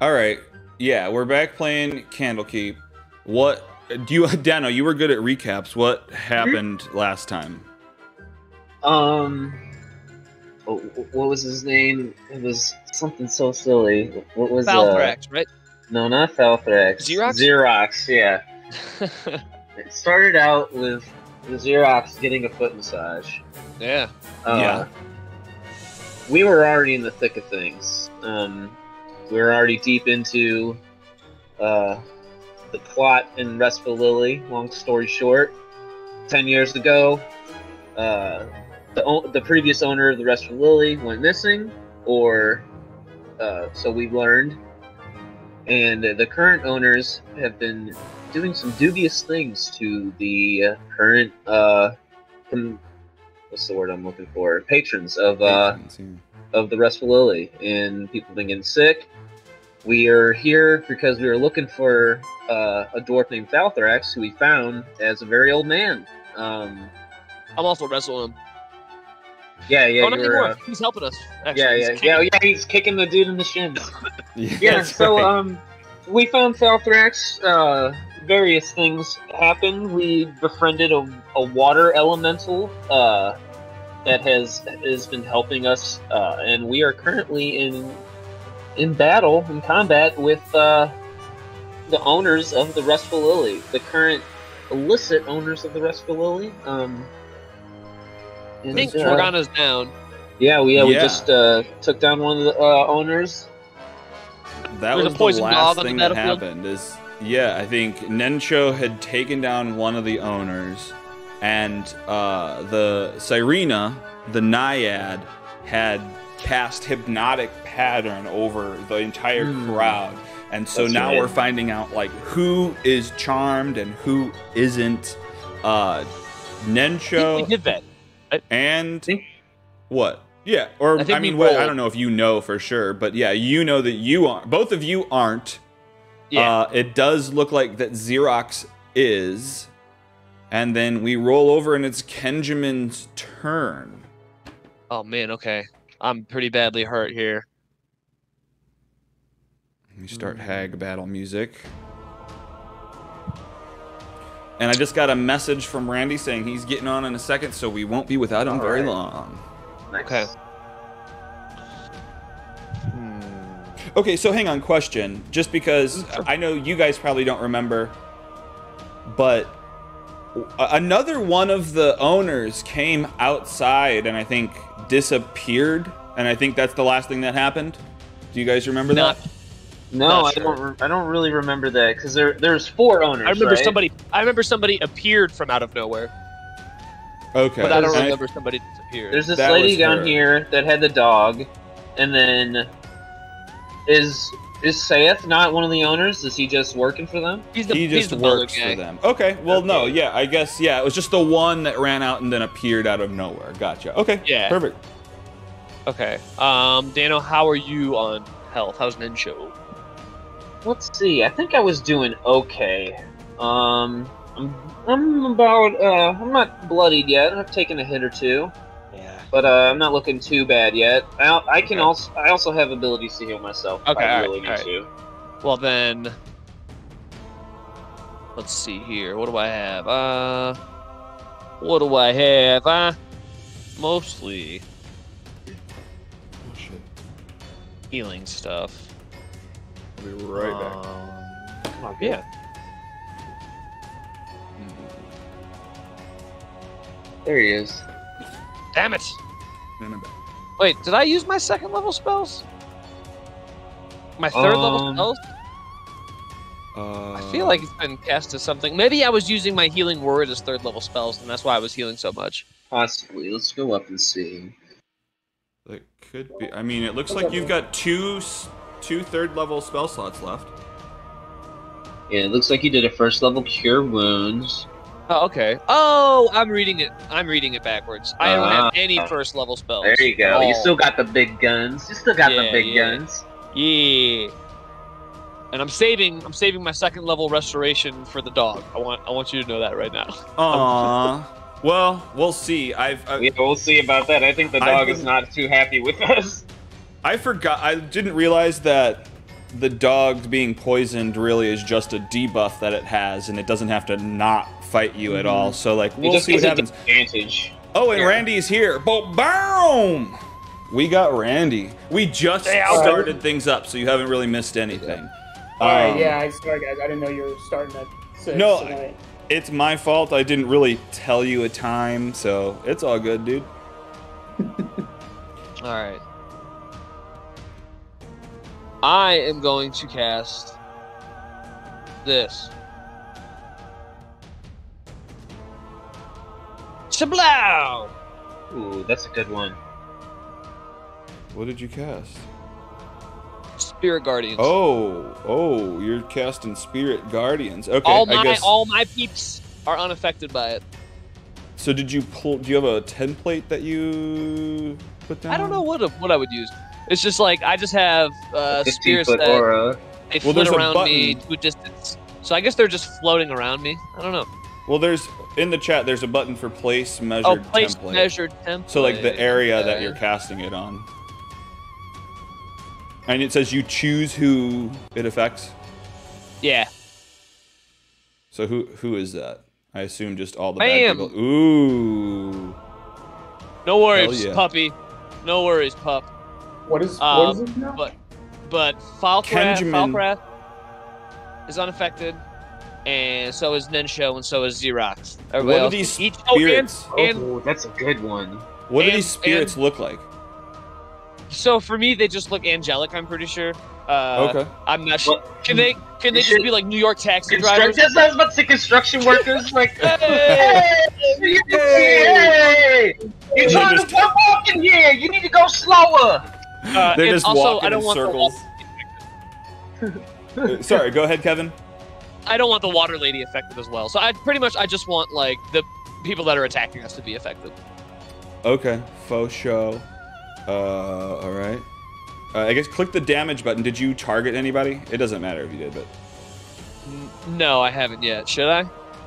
All right. Yeah, we're back playing Candlekeep. What do you, Dano? You were good at recaps. What happened last time? Um, oh, what was his name? It was something so silly. What was uh, right? No, not Falthrax. Xerox? Xerox, yeah. It started out with the Xerox getting a foot massage. yeah. Uh, Yeah. We were already in the thick of things. Um, we were already deep into uh, the plot in Restful Lily. Long story short, ten years ago, uh, the the previous owner of the Restful Lily went missing, or uh, so we've learned. And the current owners have been doing some dubious things to the current uh, what's the word I'm looking for? Patrons of uh, Patrons, of the Restful Lily, and people have been getting sick. We are here because we were looking for uh, a dwarf named Falthrax, who we found as a very old man. Um, I'm also wrestling him. yeah, yeah, oh, not you were, anymore. uh, He's helping us. Actually. yeah, yeah, kicking- yeah, yeah. He's kicking the dude in the shins. yeah. Yeah, so right. um, we found Falthrax. Uh, various things happened. We befriended a, a water elemental uh, that has has been helping us, uh, and we are currently in in battle in combat with uh, the owners of the Restful Lily, the current illicit owners of the Restful Lily. Um, I and, think uh, Morgana's down. yeah, we yeah, we Yeah. just uh, took down one of the uh, owners. that There's a was the last dog the thing that happened. Is yeah, I think Nencho had taken down one of the owners, and uh, the Sirena, the Naiad, had cast hypnotic pattern over the entire Hmm. crowd. And so That's now right. we're finding out like who is charmed and who isn't. Uh, I think we did that. and think- what? Yeah, or I I, mean, what, I don't know if you know for sure, but yeah, you know that you aren't. Both of you aren't. Yeah. Uh, it does look like that Xerox is, and then we roll over and it's Kenjamin's turn. oh man. Okay. I'm pretty badly hurt here. We start Hag battle music. And I just got a message from Randy saying he's getting on in a second, so we won't be without him All very right. long. Nice. Okay. Hmm. Okay, so hang on, question. Just because mm, I know you guys probably don't remember, but a- another one of the owners came outside and I think disappeared, and I think that's the last thing that happened. Do you guys remember Not- that? No, Not I sure. don't. Re- I don't really remember that because there there's four owners. I remember right? somebody. I remember somebody appeared from out of nowhere, Okay. but I don't And remember somebody disappeared. There's this That lady down her. here that had the dog, and then is is Sayeth not one of the owners? Is he just working for them? he's the, he he's just the works guy. for them. Okay, well, no, yeah, I guess, yeah, it was just the one that ran out and then appeared out of nowhere. Gotcha. Okay, Yeah. perfect. Okay. Um, Dano, how are you on health? How's Ninsho? Let's see. I think I was doing okay. Um, I'm I'm about uh I'm not bloodied yet. I've taken a hit or two, Yeah. But uh, I'm not looking too bad yet. I, I can Okay. also I also have abilities to heal myself. if Okay, I alright, really need alright. to. Well then, let's see here. What do I have? Uh, what do I have? Uh, mostly Oh shit. healing stuff. I'll be right back. Um, Come on, yeah. There he is. Damn it! And I'm back. Wait, did I use my second level spells? My third level Um, spells? Uh, I feel like it's been cast as something. Maybe I was using my healing word as third level spells, and that's why I was healing so much. Possibly. Let's go up and see. That could be. I mean, it looks like you've got two two third level spell slots left. Yeah, it looks like you did a first level cure wounds. Oh, okay. Oh, I'm reading it. I'm reading it backwards. I don't have any uh-huh. first level spells. There you go. You Oh, still got the big guns. You still got the big yeah. guns. Yeah. And I'm saving. I'm saving my second level restoration for the dog. I want. I want you to know that right now. Aww. well, we'll see. I've I, Yeah, we'll see about that. I think the I've dog is not too happy with us. I forgot. I didn't realize that the dog being poisoned really is just a debuff that it has, and it doesn't have to not fight you at all. So like we'll just see what happens. advantage. Oh, and Yeah. Randy's here. Bo- boom! We got Randy. We just Yeah. started things up, so you haven't really missed anything. All right, Um, yeah, I sorry guys, I didn't know you were starting at six No, tonight. It's my fault. I didn't really tell you a time, so it's all good, dude. All right. I am going to cast this. Shablow! Ooh, that's a good one. What did you cast? Spirit Guardians. Oh, oh, you're casting Spirit Guardians. Okay, all I my guess. all my peeps are unaffected by it. So did you pull? Do you have a template that you put down? I don't know what what I would use. It's just like I just have uh, 15 spirits that aura. they Well, float there's a around me button. to a distance. So I guess they're just floating around me. I don't know. Well, there's in the chat. There's a button for place measured Oh, place template. measured template. So like the area that you're casting it on. And it says you choose who it affects. Yeah. So who who is that? I assume just all the Bam! bad people. Ooh. No worries, yeah. puppy. No worries, pup. What is Um, what is this now? but- But Falthrax, Kenjamin- Falthrax is unaffected, and so is Nencho, and so is Xerox. Everybody What are these each, oh, and, spirits? and oh, that's a good one. What do these spirits and- look like? so for me, they just look angelic. I'm pretty sure. Uh, okay. I'm not sure. What- Can they? Can they just be like New York taxi drivers? That's what I was about to say. Construction workers, like, Hey! hey, hey, you're trying just- to walk in here. You need to go slower. Uh, They're just also, walking I don't in want circles. Uh, Sorry, go ahead, Kevin. I don't want the water lady affected as well. So I pretty much I just want like the people that are attacking us to be affected. Okay, faux show. Uh, all right. Uh, I guess click the damage button. Did you target anybody? It doesn't matter if you did, but No, I haven't yet. Should I?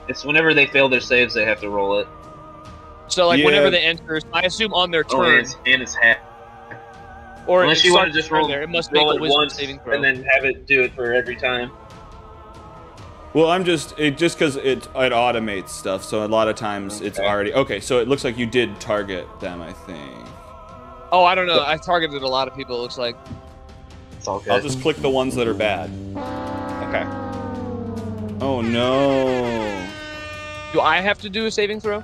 It's whenever they fail their saves, they have to roll it. So like Yeah. whenever they enter, I assume on their Oh, and turn, it's, and it's half. or Unless it you want to just roll, there, it must make a it wisdom once saving throw. and then have it do it for every time. Well, I'm just it just because it it automates stuff. So a lot of times it's already okay. So it looks like you did target them. I think. oh, I don't know. I targeted a lot of people. It looks like. It's all good. I'll just click the ones that are bad. Okay. Oh no. Do I have to do a saving throw?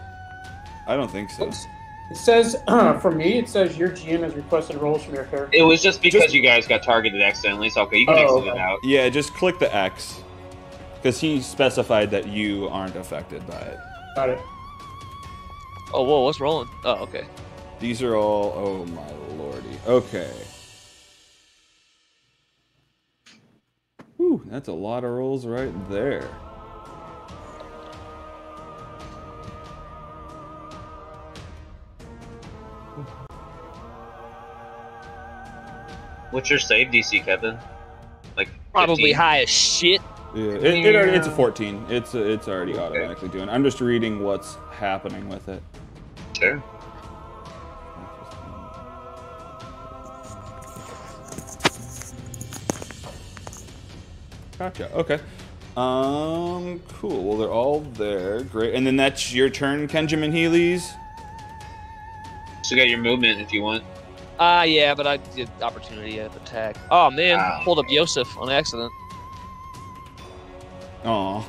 I don't think so. It says uh, for me, it says your GM has requested rolls from your character. It was just because Just- you guys got targeted accidentally. So okay, you can Oh, exit it okay. out. Yeah, just click the X. Because he specified that you aren't affected by it. Got it. Oh, whoa, what's rolling? Oh, okay. These are all. Oh my lordy. Okay. Whew, that's a lot of rolls right there. What's your save DC, Kevin? Like Probably high as shit. Yeah, it, it already, it's a 14. It's it's already Okay. automatically doing. I'm just reading what's happening with it. Sure. Gotcha. Okay. Um. Cool. Well, they're all there. Great. And then that's your turn, Kenjamin Healy's. So you got your movement if you want. Ah, yeah, but I did opportunity of attack. Oh man, Ah. pulled up Yosef on accident. Aw.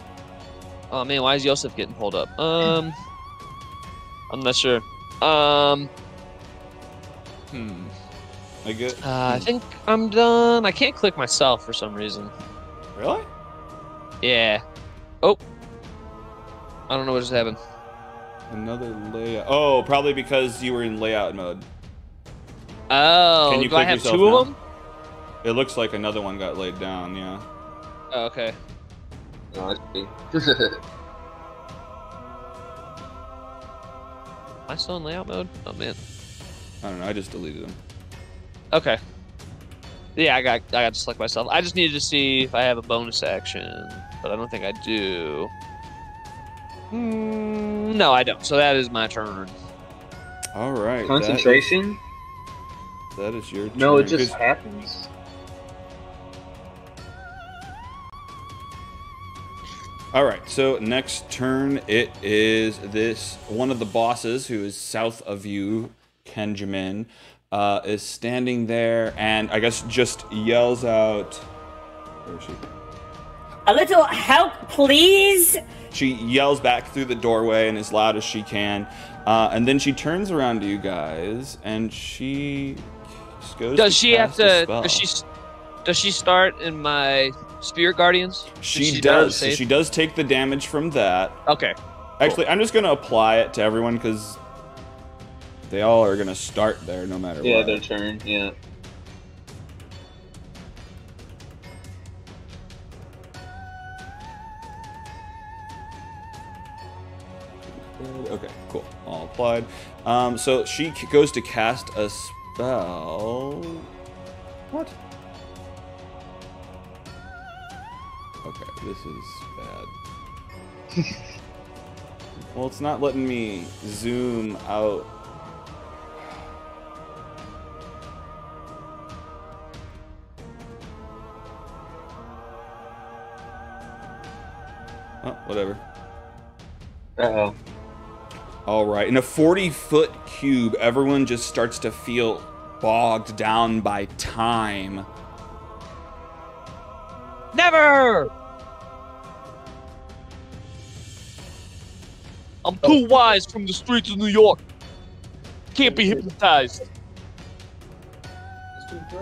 Oh man, why is Yosef getting pulled up? Um, I'm not sure. Um, hmm. I get. Uh, I think I'm done. I can't click myself for some reason. Really? Yeah. Oh. I don't know what just happened. Another layout. Oh, probably because you were in layout mode. Oh, Can you do I click have yourself two now? of them? It looks like another one got laid down. Yeah. Oh, okay. Oh, I see. Am I still in layout mode? Oh man. I don't know. I just deleted them. Okay. Yeah, I got I got to select myself. I just needed to see if I have a bonus action, but I don't think I do. Mm, no, I don't. So that is my turn. All right. Concentration? That is, your. Turn. No, it just happens. All right, so next turn it is this one of the bosses who is south of you, Kenjamin, uh, is standing there and I guess just yells out. Where is she? A little help, please. She yells back through the doorway and as loud as she can, uh, and then she turns around to you guys and she just goes. Does to she have cast a to? Does she? Does she start in my Spirit Guardians? She, she does. save? She does take the damage from that. Okay. Actually, I'm just gonna apply it to everyone because they all are gonna start there no matter Yeah, what. their turn. Yeah. Okay, cool. All applied. Um, so she goes to cast a spell. What? This is bad. well, it's not letting me zoom out. Oh, whatever. Uh oh. All right. In a 40 foot cube, everyone just starts to feel bogged down by time. Never. I'm too wise from the streets of New York. Can't be hypnotized. Let's.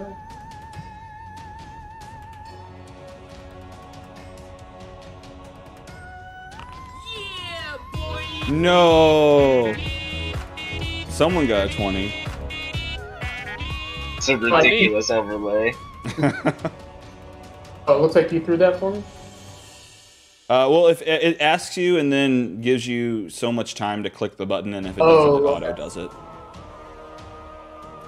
No. Someone got a 20. It's a ridiculous overlay. Oh, it looks like you threw that for me. Uh, well, if it it asks you and then gives you so much time to click the button, and if it Oh, doesn't, it auto does it.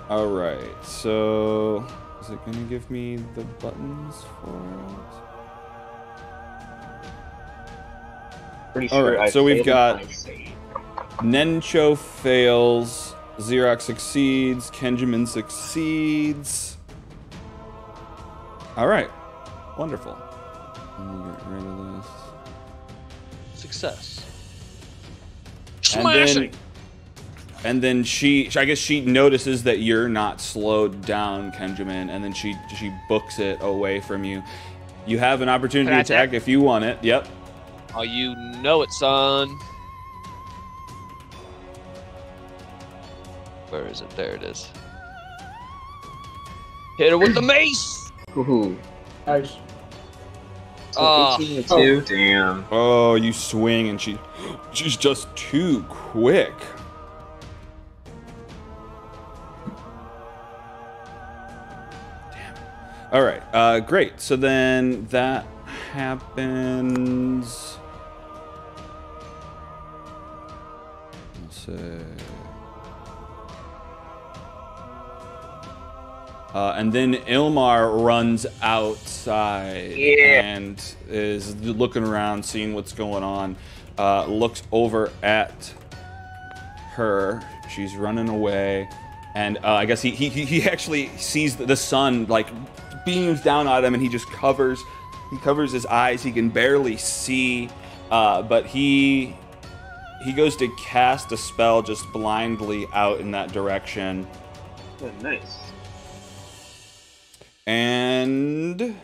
All right. So, is it gonna give me the buttons for Pretty All sure right, I so we've got- it? Nencho fails. Xerox succeeds. Kenjamin succeeds. All right. Wonderful. Let me get rid of this. Success. And then, Smashing. and then she, I guess she notices that you're not slowed down, Kenjamin, and then she she books it away from you. You have an opportunity to attack attack? if you want it. Yep. Oh, you know it, son. Where is it? There it is. Hit her with the mace. Ooh. Nice. So Ah. 18 to 2? Damn. Oh, you swing, and she she's just too quick. Damn. All right. Uh, great. So then that happens. Let's see. Uh, and then Ilmar runs outside Yeah. and is looking around, seeing what's going on. Uh, looks over at her. She's running away, and uh, I guess he, he he actually sees the sun like beams down on him, and he just covers he covers his eyes. He can barely see, uh, but he he goes to cast a spell just blindly out in that direction. Oh, nice. And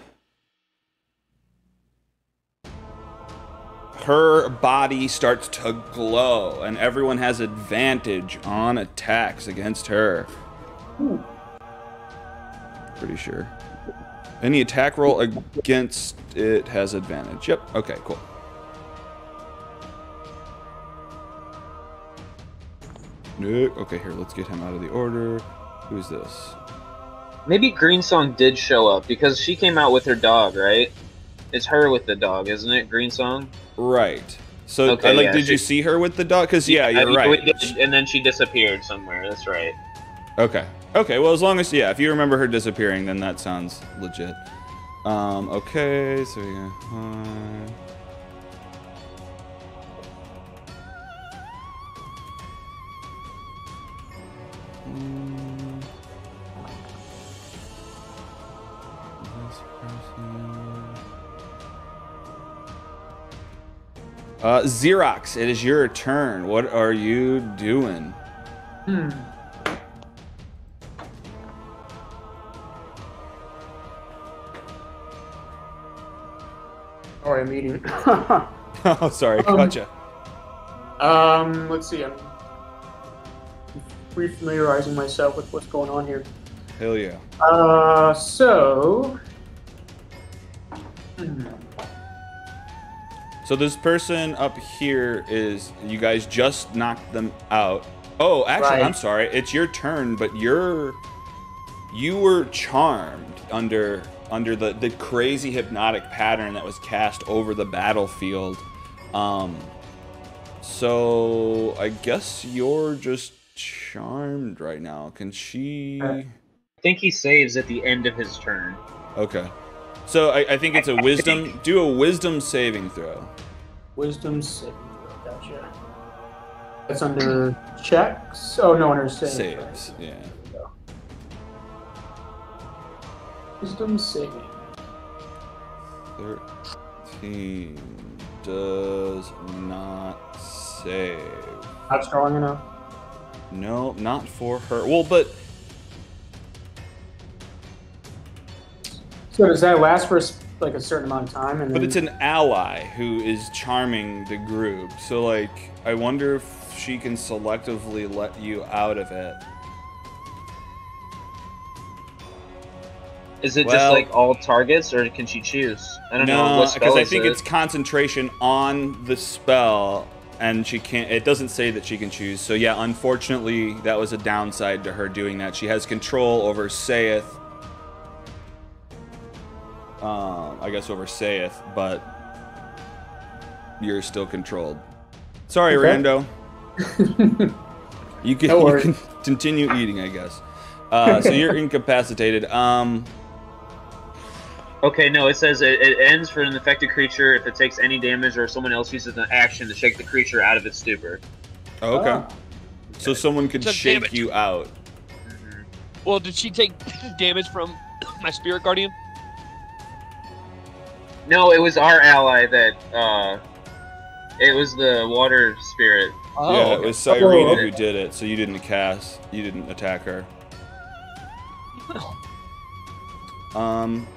her body starts to glow and everyone has advantage on attacks against her. Pretty sure. Any attack roll against it has advantage. Yep. Okay cool. Okay, here, let's get him out of the order. Who's this? Maybe Green Song did show up because she came out with her dog, right? It's her with the dog, isn't it? Green Song. Right. So, Okay, uh, like, yeah, did you see her with the dog? Because yeah, I you're mean, right. did- and then she disappeared somewhere. That's right. Okay. Okay. Well, as long as yeah, if you remember her disappearing, then that sounds legit. Um. Okay. So yeah. Uh, mm, Uh, Xerox, it is your turn. What are you doing? Hmm. Sorry, I'm eating. oh, sorry, Um, gotcha. um, let's see. I'm refamiliarizing myself with what's going on here. Hell yeah. Uh, so. Hmm. So this person up here is you guys just knocked them out. Oh, actually, Right. I'm sorry. It's your turn, but you're you were charmed under under the the crazy hypnotic pattern that was cast over the battlefield. Um so I guess you're just charmed right now. Can she I think he saves at the end of his turn. Okay. So I, I think it's a wisdom do a wisdom saving throw. Wisdom saving throw. Gotcha. That's under checks. Oh no, under saves. Saves, yeah. Wisdom saving. 13 does not save. Not strong enough. No, not for her. Well, but So does that last for like a certain amount of time? And but then, it's an ally who is charming the group. So like I wonder if she can selectively let you out of it. Is it Well- just like all targets, or can she choose? I don't know. No, What because I think it? it's concentration on the spell and she can't it doesn't say that she can choose. So yeah, unfortunately that was a downside to her doing that. She has control over Saith. Um, I guess over Saith, but you're still controlled. Sorry, Okay. Rando. You can, No you can continue eating, I guess. Uh, so you're incapacitated. Um, Okay, no, it says it, it ends for an affected creature if it takes any damage or if someone else uses an action to shake the creature out of its stupor. oh, okay. Ah. So someone could So shake damage. you out. Well, did she take damage from my spirit guardian? No, it was our ally that. uh It was the water spirit. Oh, yeah, okay. it was Cyrena Oh. who did it, so you didn't cast, you didn't attack her. Um,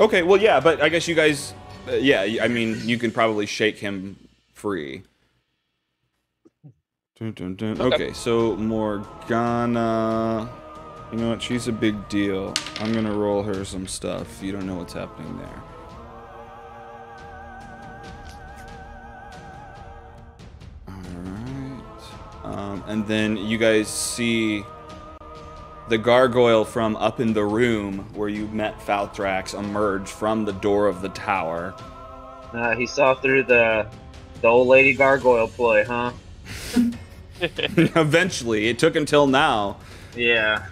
okay, well, yeah, but I guess you guys, uh, yeah, I mean, you can probably shake him free. Dun, dun, dun. Okay. Okay, so Morgana, you know what? She's a big deal. I'm gonna roll her some stuff. You don't know what's happening there. Um, and then you guys see the gargoyle from up in the room where you met Falthrax emerge from the door of the tower. Uh, he saw through the the old lady gargoyle ploy, huh? Eventually, it took until now. Yeah.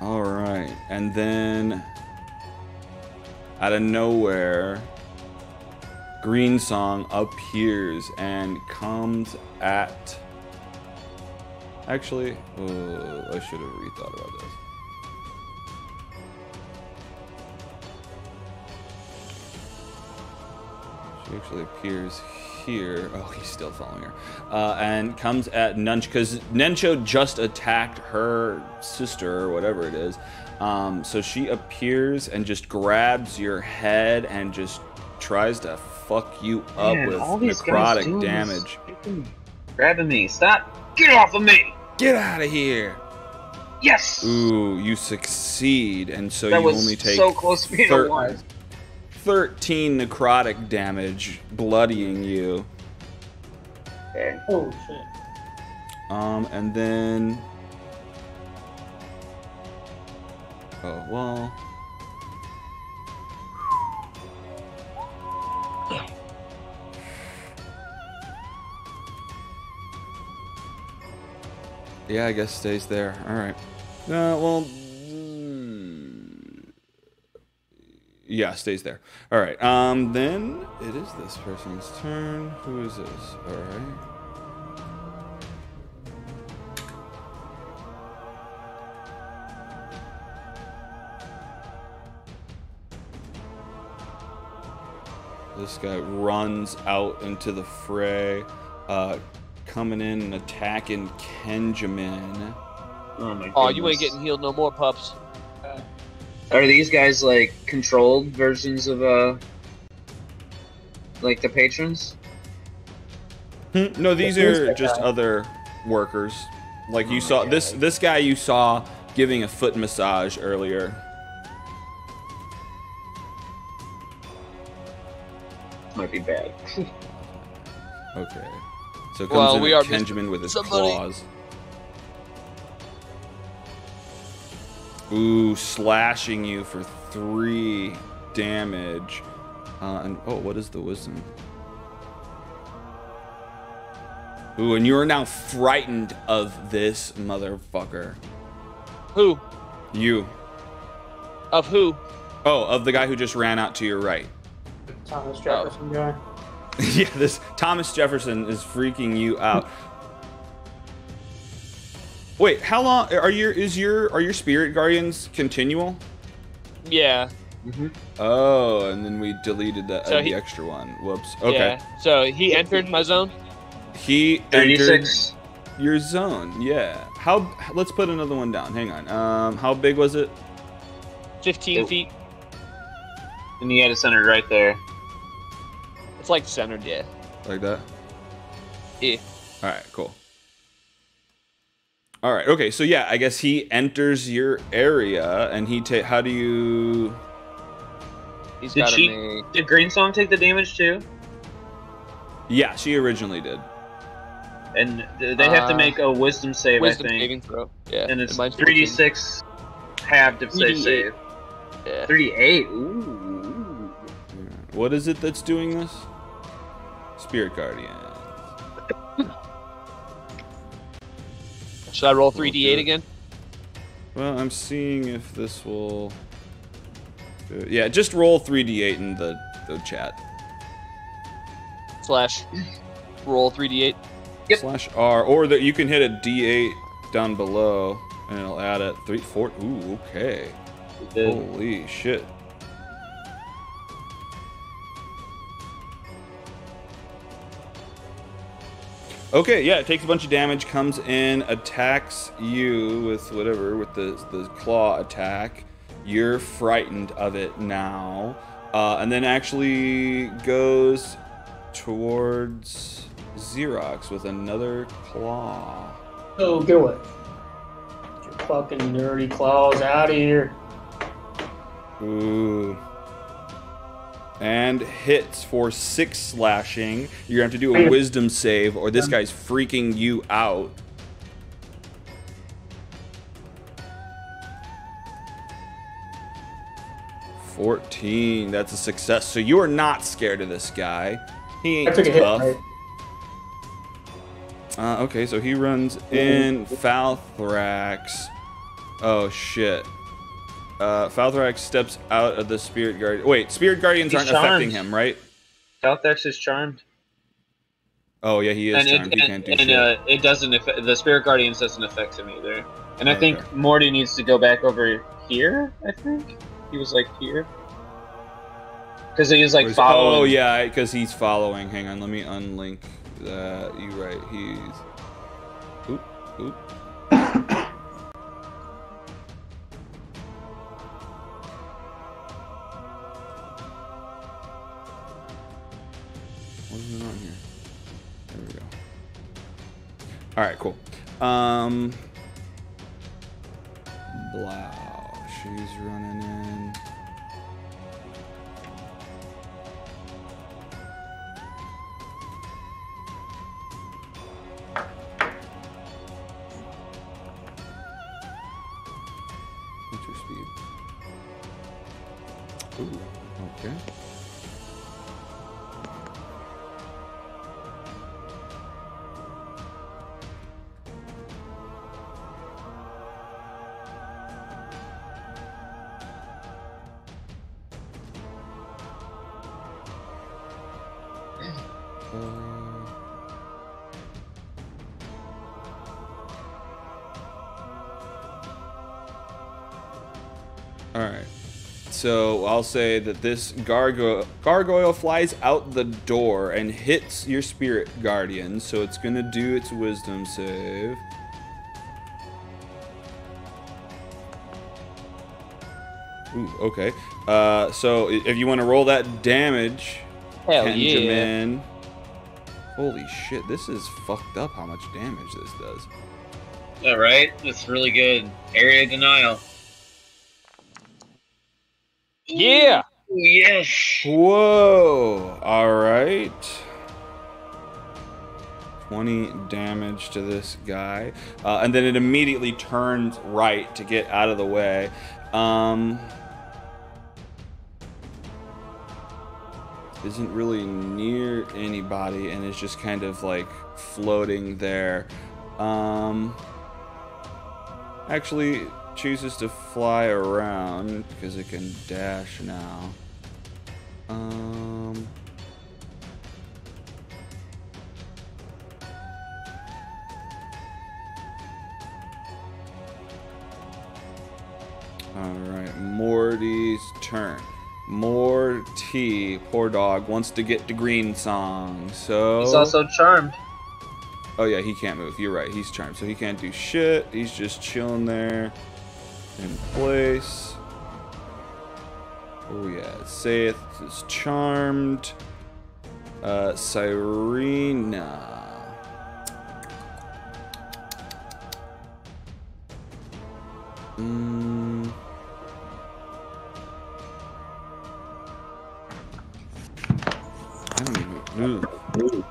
Alright, and then out of nowhere, Green Song appears and comes at. Actually, uh, I should have rethought about this. She actually appears here. Oh, he's still following her. Uh, and comes at Nunch because Nencho just attacked her sister or whatever it is. Um, so she appears and just grabs your head and just tries to fuck you up Man, with all these necrotic doing damage. freaking Grabbing me. Stop! Get off of me! Get out of here! Yes! Ooh, you succeed, and so that you was only take so close to being thir- a one. 13 necrotic damage, bloodying you. Okay. Oh shit. Um, and then. Oh, well. Yeah, I guess stays there. Alright. Uh, well. mm, Yeah, stays there. Alright, um, then it is this person's turn. Who is this? Alright. This guy runs out into the fray, uh, coming in and attacking Kenjamin. Oh my. God. Oh, you goodness. ain't getting healed no more, pups. Are these guys like controlled versions of uh, like the patrons? Hmm, No, these who's are that just guy? other workers. Like you Oh, saw okay. this this guy you saw giving a foot massage earlier. Might be bad. Okay. So it comes Well, in we at are missing Kenjamin with his somebody. claws. Ooh, slashing you for three damage. Uh, and oh, what is the wisdom? Ooh, and you are now frightened of this motherfucker. Who? You. Of who? Oh, of the guy who just ran out to your right. Thomas Jefferson guy. yeah, this Thomas Jefferson is freaking you out. Wait, how long are your is your are your spirit guardians continual? Yeah. Mhm. Oh, and then we deleted that So uh, the extra one. Whoops. Okay. Yeah. So he entered my zone. He entered Thirty-six. your zone. Yeah. How let's put another one down. Hang on. Um how big was it? 15 feet. And he had it centered right there. It's like centered, yeah. Like that? Yeah. All right, cool. All right. Okay. So yeah, I guess he enters your area and he take. how do you He's Did got she- me. Did Green Song take the damage too? Yeah, she originally did. And they have to Uh, make a Wisdom save, Wisdom I think. saving throw. Yeah. And it's mine's three d 14. six halved if they 3d8. save. Yeah. Three d eight. Ooh. What is it that's doing this? Spirit Guardian. Should I roll 3d8 again? Well, I'm seeing if this will. Yeah, just roll 3d8 in the, the chat. Slash roll 3d8. Yep. Slash R, or that you can hit a D8 down below, and it'll add it. Three, four. Ooh, okay. Holy shit. Okay, yeah, it takes a bunch of damage, comes in, attacks you with whatever, with the, the claw attack. You're frightened of it now. Uh, and then actually goes towards Xerox with another claw. Oh, get away. Get your fucking dirty claws out of here. Ooh. And hits for six slashing. You're gonna have to do a wisdom save, or this guy's freaking you out. Fourteen. That's a success. So you are not scared of this guy. He ain't a hit, right? Uh, okay, so he runs in Falthrax. Oh shit. Uh, Falthrax steps out of the Spirit Guardian. Wait, Spirit Guardians He's aren't affecting him, right? Falthrax is charmed. Oh yeah, he is and charmed. it, he and, can't do and, shit. uh, it doesn't affect the Spirit Guardians doesn't affect him either. And I Okay. think Morty needs to go back over here. I think he was like here because he was like Where's- following. Oh yeah, because he's following. Hang on, let me unlink that. You right? He's. Oop, oop. On here? There we go. All right, cool. Um, Blau, she's running in. So I'll say that this gargoyle gargoyle flies out the door and hits your spirit guardian. So it's gonna do its wisdom save. Ooh, okay. Uh, so if you want to roll that damage, Hell yeah. Holy shit, this is fucked up how much damage this does. All right, that's really good. Area denial. Yeah. Ooh, yes. Whoa! Alright. 20 damage to this guy. Uh, and then it immediately turns right to get out of the way. Um. Isn't really near anybody and is just kind of like floating there. Um. Actually, chooses to fly around because it can dash now. Um. Alright, Morty's turn. Morty, poor dog, wants to get to Green Song, so. He's also charmed. Oh yeah, he can't move. You're right. He's charmed, so he can't do shit. He's just chilling there in place. Oh yeah, saith is charmed. Uh, Cyrena. Mm. I don't even. Ooh.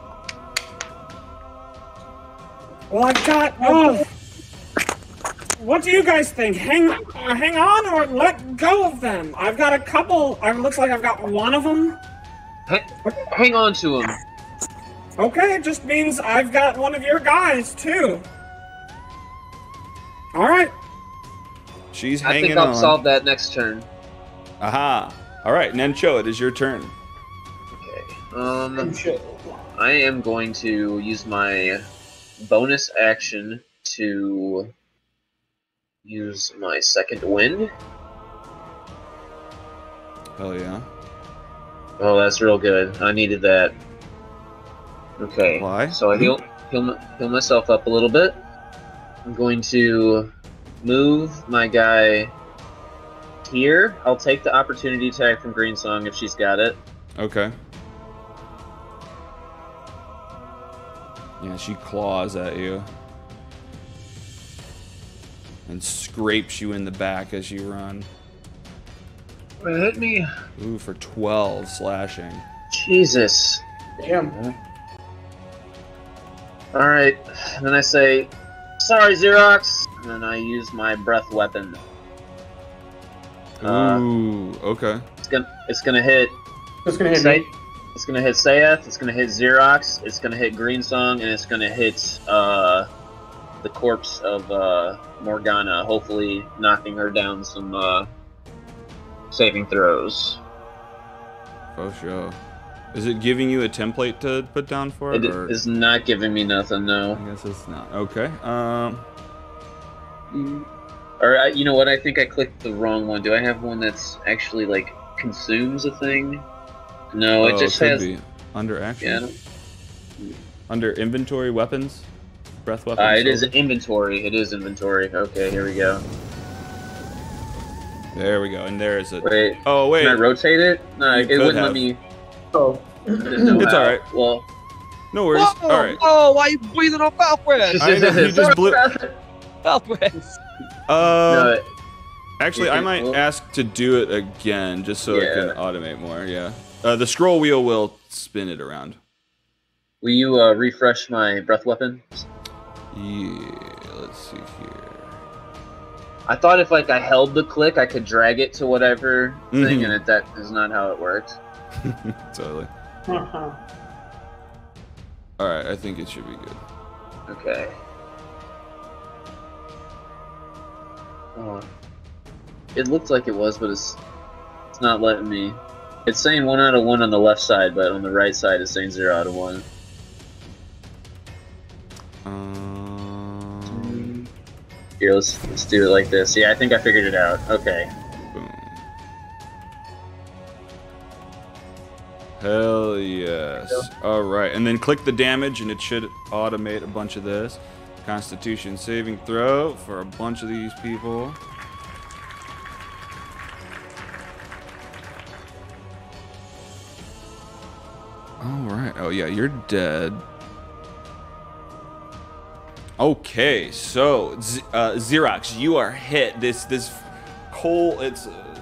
Well, I've got. Oh, what do you guys think? Hang, uh, hang on, or let go of them? I've got a couple. Uh, looks like I've got one of them. H- hang on to him. Okay, it just means I've got one of your guys too. All right. She's hanging. I think I'll on. solve that next turn. Aha. All right, Nencho, it is your turn. Okay. Um, I am going to use my bonus action to use my second wind. Hell yeah. Oh, that's real good. I needed that. Okay. Why? So I heal, heal, heal myself up a little bit. I'm going to move my guy here. I'll take the opportunity attack from Green Song if she's got it. Okay. Yeah, she claws at you. And scrapes you in the back as you run. It hit me. Ooh, for 12 slashing. Jesus. Damn. All right. Then I say, "Sorry, Xerox," and then I use my breath weapon. Uh, Ooh, okay. It's gonna, it's gonna hit. That's gonna hit Say, me. it's gonna hit Sayeth. It's gonna hit Xerox. It's gonna hit Green Song, and it's gonna hit uh, the corpse of uh, Morgana. Hopefully, knocking her down some uh, saving throws. For sure. Is it giving you a template to put down for it? It or? is not giving me nothing. No. I guess it's not. Okay. Um. Or I, you know what? I think I clicked the wrong one. Do I have one that's actually like consumes a thing? No, it oh, just could has. be. Under action? Yeah. Under inventory weapons? Breath weapons? Uh, it is inventory. It is inventory. Okay, here we go. There we go. And there is a. Wait, Oh, wait. can I rotate it? No, You it could wouldn't have. let me. Oh. I didn't know It's alright. Well, No worries. Whoa, All right. whoa, why are you breathing on Southwest? I know, you just blew- Southwest. Uh, no, actually, you I might well- ask to do it again just so it can automate more. Yeah. Uh, the scroll wheel will spin it around. will you uh, refresh my breath weapon? Yeah. Let's see here. I thought if like I held the click, I could drag it to whatever thing, Mhm. and it, that is not how it works. totally. Uh-huh. All right. I think it should be good. Okay. Oh. It looked like it was, but it's it's not letting me. It's saying one out of one on the left side, but on the right side it's saying zero out of one. Um. Here, let's let's do it like this. Yeah, I think I figured it out. Okay. Boom. Hell yes. All right, and then click the damage, and it should automate a bunch of this. Constitution saving throw for a bunch of these people. All right. Oh yeah, you're dead. Okay, so Z- uh, Xerox, you are hit. This this coal. It's. Uh,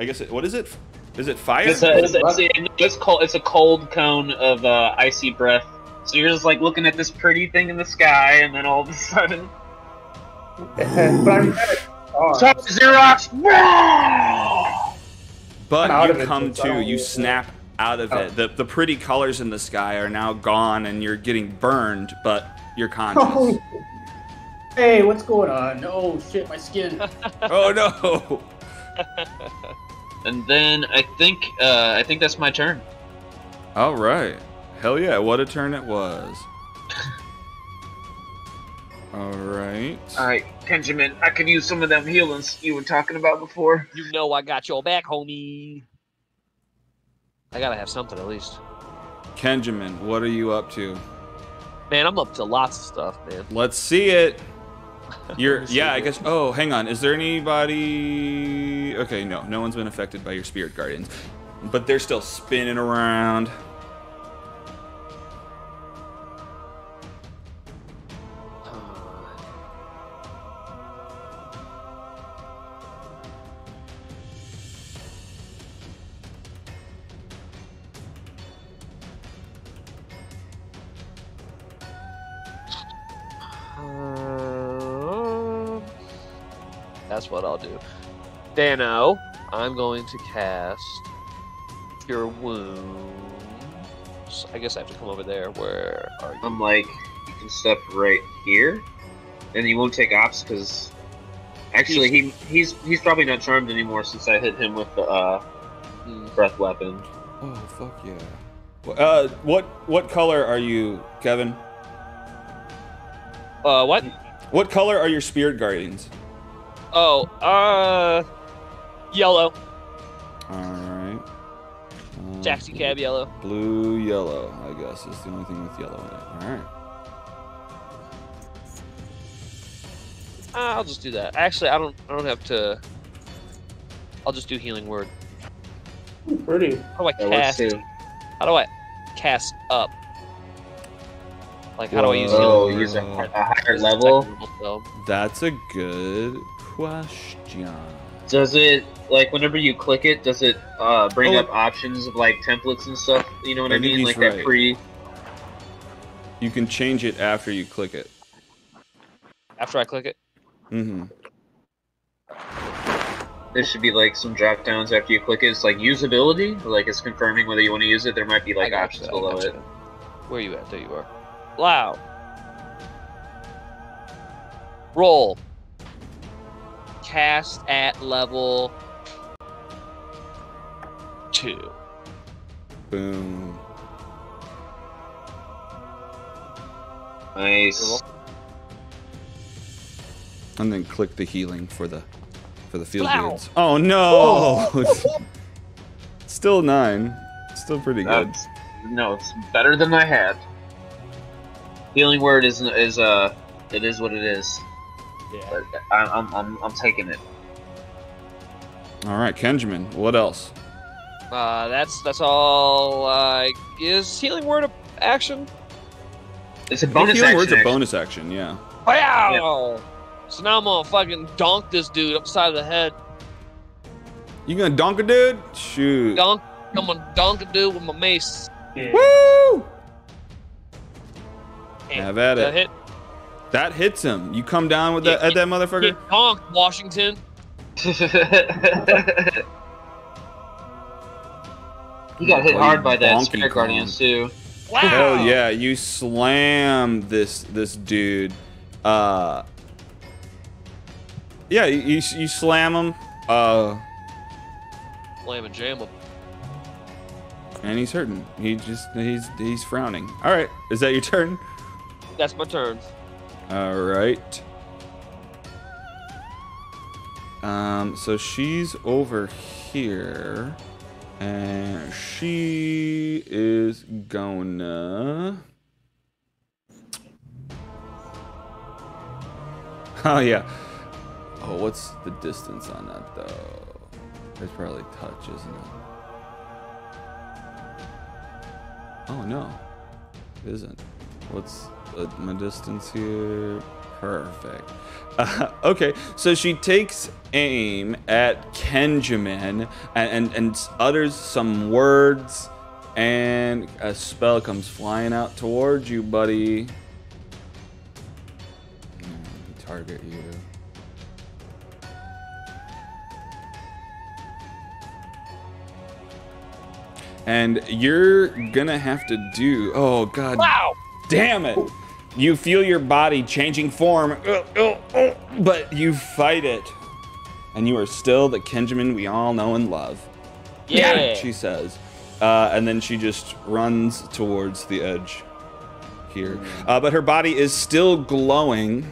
I guess it. What is it? Is it fire? It's a, it's, a, it's, a, it's cold. It's a cold cone of uh, icy breath. So you're just like looking at this pretty thing in the sky, and then all of a sudden, but I'm dead. Stop, Xerox! But you come so to, you snap out of Oh. it. The the pretty colors in the sky are now gone, and you're getting burned, but you're conscious. hey, what's going on? Oh shit, my skin. oh no! And then I think uh, I think that's my turn. All right, hell yeah! What a turn it was. All right. All right, Benjamin, I could use some of them healings you were talking about before. You know I got your back, homie. I gotta have something at least. Kenjamin, what are you up to? Man, I'm up to lots of stuff, man. Let's see it. You're yeah, I guess. Oh, hang on. Is there anybody? Okay, no, no one's been affected by your spirit guardians, but they're still spinning around. What I'll do. Dano, I'm going to cast Cure Wounds. I guess I have to come over there. Where are you? I'm like, you can step right here, and you won't take ops because actually he he's he's probably not charmed anymore since I hit him with the uh, Hmm. breath weapon. Oh fuck yeah. Uh, what what color are you, Kevin? Uh, what? What color are your spirit guardians? Oh, uh, yellow. All right. Um, Taxi cab yellow. Blue, yellow. I guess is the only thing with yellow in it. All right. Uh, I'll just do that. Actually, I don't. I don't have to. I'll just do healing word. Pretty. How do I Yeah, cast? How do I cast up? Like, how do I use Oh, healing? use a, Uh, a higher level. That's a good question. Does it like whenever you click it? Does it uh, bring Oh, up options of like templates and stuff? You know what I, I mean? Like right. that pre. You can change it after you click it. After I click it. Mm-hmm. There should be like some drop downs after you click it. It's like usability, like it's confirming whether you want to use it. There might be like options gotcha, below it. Where you at? There you are. Wow. Roll. Cast at level two. Boom. Nice. And then click the healing for the for the field Blow. Oh no! Still nine. Still pretty good. No, it's better than I had. Healing word is is uh, it is what it is. Yeah. But I, I'm I'm I'm taking it. All right, Kenjamin. What else? Uh, that's that's all. Uh, is healing word a action? It's a I think bonus healing action. word's a bonus action. Yeah. Wow. So now I'm gonna fucking donk this dude upside the head. You gonna donk a dude? Shoot. Donk. I'm gonna donk a dude with my mace. Yeah. Woo! And Have at that it. hit. That hits him. You come down with that at that motherfucker. Get donked, Washington. you got hit hard by that Donkey spirit Kong. guardians too. Wow. Hell yeah! You slam this this dude. Uh. Yeah, you, you, you slam him. Uh, Slam and jam him. and he's hurting. He just he's he's frowning. All right, is that your turn? That's my turn. All right. Um, so she's over here. And she is gonna. Oh, yeah. Oh, what's the distance on that, though? It's probably touch, isn't it? Oh, no. It isn't. What's uh, my distance here? Perfect. Uh, okay, so she takes aim at Kenjamin and, and, and utters some words, and a spell comes flying out towards you, buddy. Hmm, Target you. And you're gonna have to do. Oh, God Wow! Damn it! You feel your body changing form, uh, uh, uh, but you fight it. And you are still the Kenjamin we all know and love. Yeah. She says. Uh, and then she just runs towards the edge here. Uh, but her body is still glowing.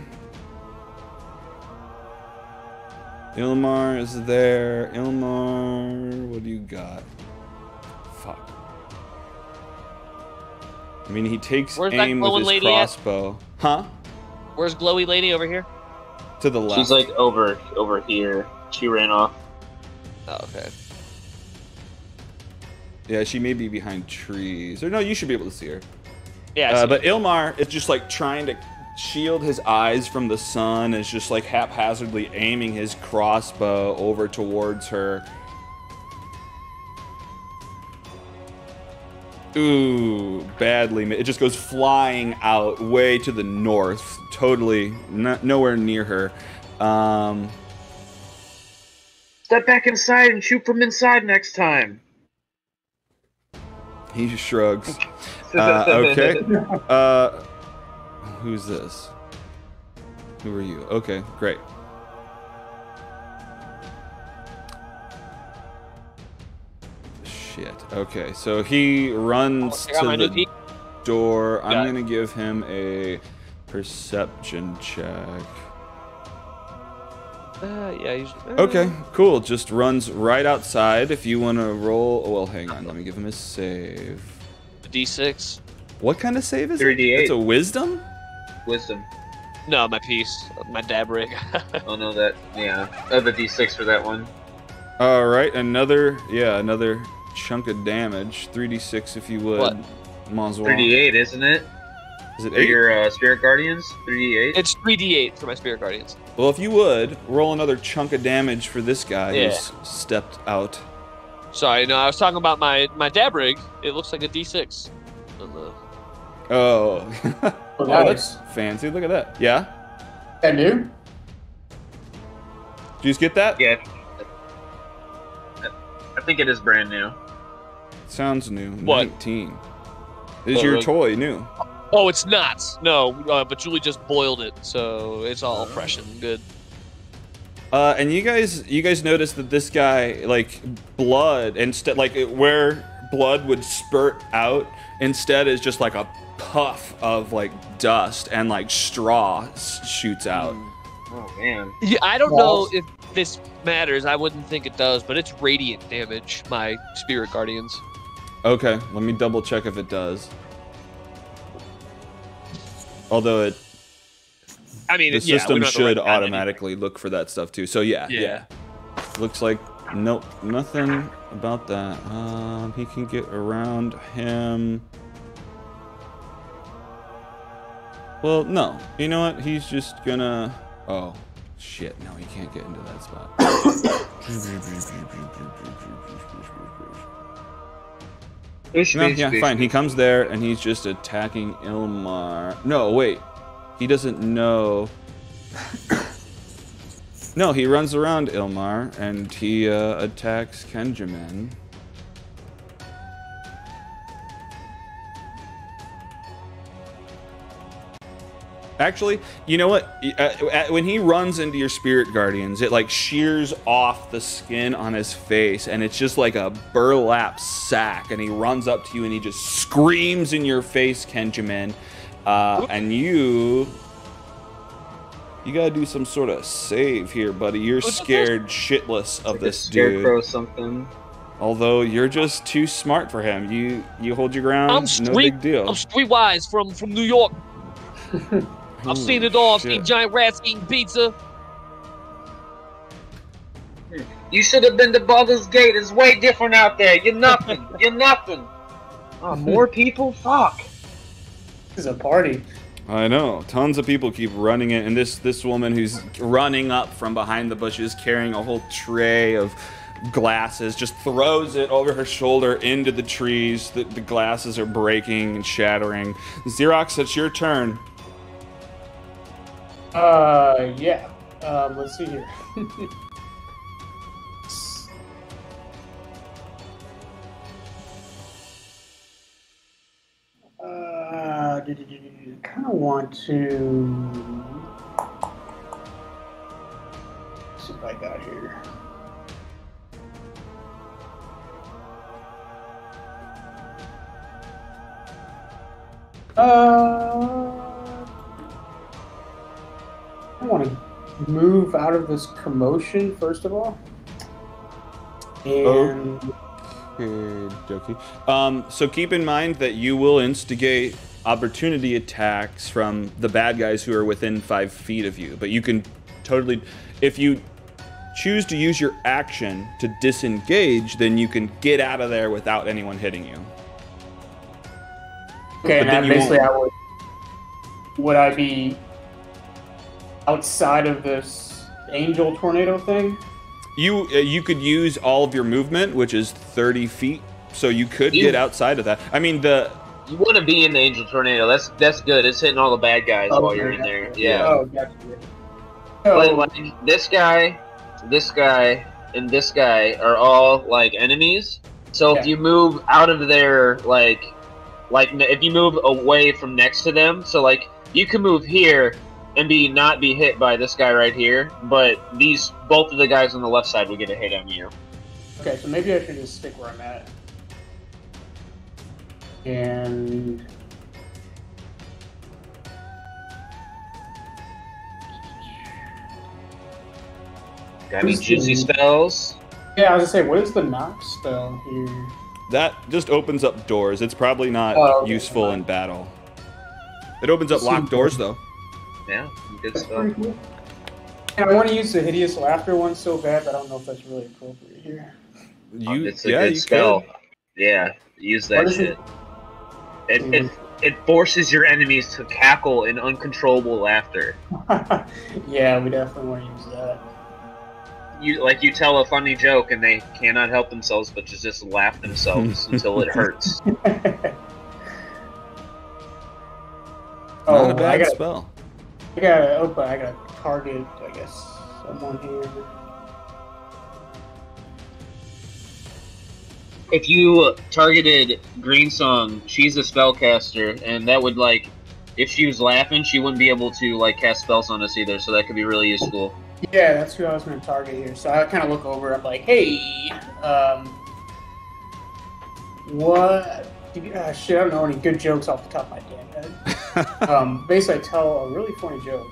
Ilmar is there. Ilmar, what do you got? I mean, he takes Where's that aim with glowing his lady at? crossbow. Huh? Where's glowy lady over here? To the left. She's like over over here. She ran off. Oh, okay. yeah, she may be behind trees. Or no, you should be able to see her. Yeah. I Uh, but Ilmar is just like trying to shield his eyes from the sun, is just like haphazardly aiming his crossbow over towards her. Ooh, badly. It just goes flying out way to the north, totally not, nowhere near her. Um, Step back inside and shoot from inside next time. he just shrugs. Uh, okay. Uh, who's this? Who are you? Okay, great. Shit. Okay, so he runs I got my to the door. Got I'm gonna give him a perception check. Uh, yeah. He's, uh, Okay, cool. Just runs right outside. If you want to roll, oh, well, hang on. Let me give him a save. D6. What kind of save is it? 3d8. It's a wisdom. Wisdom. No, my piece. My dab rig. Oh no, that yeah. Oh, the d6 for that one. All right, another yeah, another chunk of damage. 3d6 if you would. What? Monzoir. 3d8, isn't it? Is it For eight? your uh, spirit guardians. 3d8. it's 3d8 for my spirit guardians. Well, if you would roll another chunk of damage for this guy Yeah. who's stepped out. Sorry, no, I was talking about my my dab rig. It looks like a D6. Oh, Oh, nice. that's fancy. Look at that. Yeah. And new? Did you just get that? Yeah. I think it is brand new. Sounds new. What? 19. Is Oh, your toy new? Oh, it's not. No, uh, but Julie just boiled it, so it's all fresh and good. Uh, and you guys, you guys noticed that this guy, like, blood instead, like where blood would spurt out, instead is just like a puff of like dust and like straw shoots out. Oh man. Yeah, I don't know if this matters. I wouldn't think it does, but it's radiant damage. My spirit guardians. Okay, let me double check if it does. Although it, I mean, the yeah, system don't have to should write that anyway. automatically look for that stuff too. So yeah, yeah. Yeah. Looks like nope, nothing about that. Um, he can get around him. Well, no. You know what? He's just gonna. Oh, shit! No, he can't get into that spot. No, yeah, fine. He comes there and he's just attacking Ilmar. No, wait. He doesn't know. No, he runs around Ilmar and he uh, attacks Kenjamin. Actually, you know what? Y- uh, uh, When he runs into your spirit guardians, it like shears off the skin on his face, and it's just like a burlap sack. And he runs up to you and he just screams in your face, Kenjamin. Uh, and you, you gotta do some sort of save here, buddy. You're scared shitless of Like a this dude. scarecrow something. Although you're just too smart for him. You you hold your ground. I'm no big deal. I'm streetwise from from New York. I've seen it all. I've shit. seen giant rats eating pizza. You should have been to Baldur's Gate. It's way different out there. You're nothing. You're nothing. Oh, more people? Fuck. This is a party. I know. Tons of people keep running it, and this this woman who's running up from behind the bushes, carrying a whole tray of glasses, just throws it over her shoulder into the trees. The, the glasses are breaking and shattering. Xerox, it's your turn. Uh, yeah. Um, let's see here. uh, kind of want to. see if I got here. Uh, I want to move out of this commotion first of all. And Okay. Um, so keep in mind that you will instigate opportunity attacks from the bad guys who are within five feet of you. But you can totally, if you choose to use your action to disengage, then you can get out of there without anyone hitting you. okay, But and then that you basically won't- I would would I be outside of this angel tornado thing? You uh, you could use all of your movement, which is 30 feet, so you could You- get outside of that. I mean, the You want to be in the Angel Tornado. That's that's good. It's hitting all the bad guys while Okay. you're in there. Yeah. Oh, gotcha. But like this guy, this guy, and this guy are all like enemies. So if you move out of there, like, like if you move away from next to them, so like you can move here and be not be hit by this guy right here, but these both of the guys on the left side will get a hit on you. okay, so maybe I should just stick where I'm at. And Got any juicy the- spells? yeah, I was gonna say, what is the knock spell here? that just opens up doors. It's probably not Oh, okay. useful in battle. It opens up locked doors though. Yeah, good That's stuff. pretty cool. And I want to use the hideous laughter one so bad, but I don't know if that's really appropriate here. Oh, you it's a yeah, good you spell. could. Yeah, use that shit. it? It, it, it forces your enemies to cackle in uncontrollable laughter. yeah, we definitely want to use that. You like you tell a funny joke and they cannot help themselves but to just laugh themselves until it hurts. oh, Not a oh, I bad got, spell. I got, oh, but I got to target, I guess, someone here. If you targeted Greensong, she's a spellcaster, and that would like, if she was laughing, she wouldn't be able to like cast spells on us either. So that could be really useful. Yeah, that's who I was going to target here. So I kind of look over. I'm like, hey, um, what? Uh, shit, I don't know any good jokes off the top of my damn head. Um, basically, I tell a really funny joke.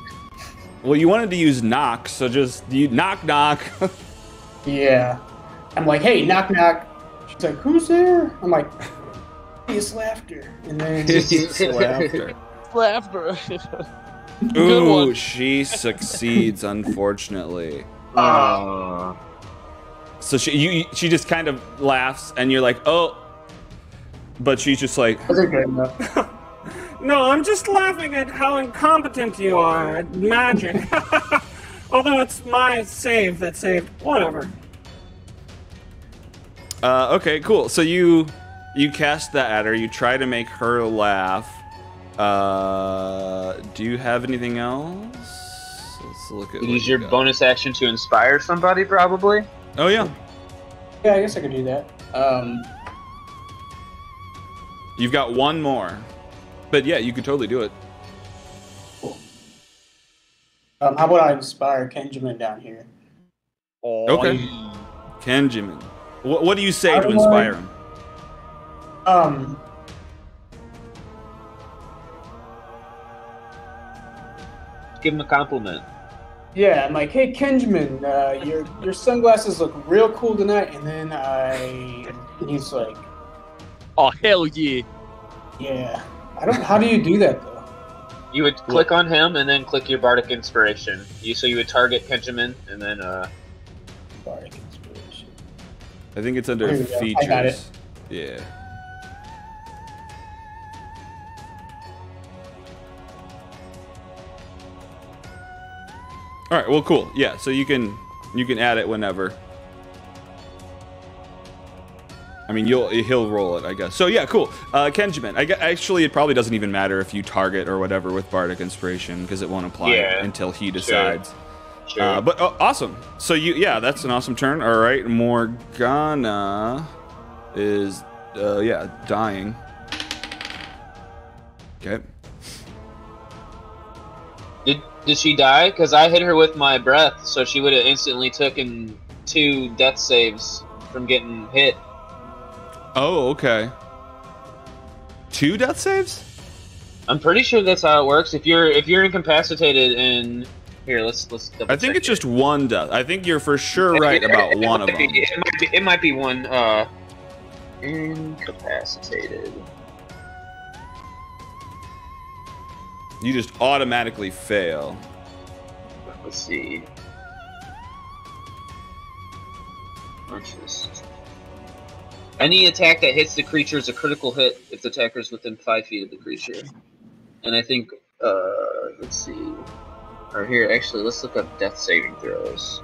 well, you wanted to use knock, so just you knock knock. Yeah, I'm like, hey, knock knock. She's like, who's there? I'm like, hideous laughter, and then Hideous laughter. Laughter. Good Ooh, one. she succeeds, unfortunately. Uh, So she you she just kind of laughs, and you're like, oh, but she's just like, wasn't good enough. No, I'm just laughing at how incompetent you are at magic. Although it's my save that saved. Whatever. uh, okay, cool. So you you cast that at her. You try to make her laugh. Uh, do you have anything else? Let's look at. what use you your got. bonus action to inspire somebody, probably. Oh yeah, Yeah, I guess I could do that. Um, you've got one more, but yeah, you could totally do it. um, how about I inspire Kenjamin down here? Okay. Kenjamin. What, what do you say How to inspire I- him? Um, Give him a compliment. Yeah, I'm like, hey Kenjamin, uh, your your sunglasses look real cool tonight. And then I, and he's like, Oh hell yeah! yeah. I don't. How do you do that though? You would click on him and then click your bardic inspiration. You so you would target Kenjamin and then uh Bardic inspiration. I think it's under Here we. I features. got it. Yeah. All right. Well, cool. Yeah. So you can you can add it whenever. I mean, you'll he'll roll it, I guess. So yeah, cool. Uh, Kenjamin, I gue- actually it probably doesn't even matter if you target or whatever with bardic inspiration because it won't apply Yeah, until he decides. sure. Uh, but oh, awesome. So you, yeah, that's an awesome turn. All right, Morgana is, uh, yeah, dying. Okay. Did did she die? Because I hit her with my breath, so she would have instantly taken two death saves from getting hit. Oh, okay. Two death saves? I'm pretty sure that's how it works. If you're if you're incapacitated and here, let's let's. I think it's it. just one death. I think you're for sure right about one of them. It might be, it might be one. Uh, incapacitated. You just automatically fail. Let's see. What's this? Any attack that hits the creature is a critical hit if the attacker is within five feet of the creature. And I think, uh, let's see. Or here, actually, let's look up death saving throws.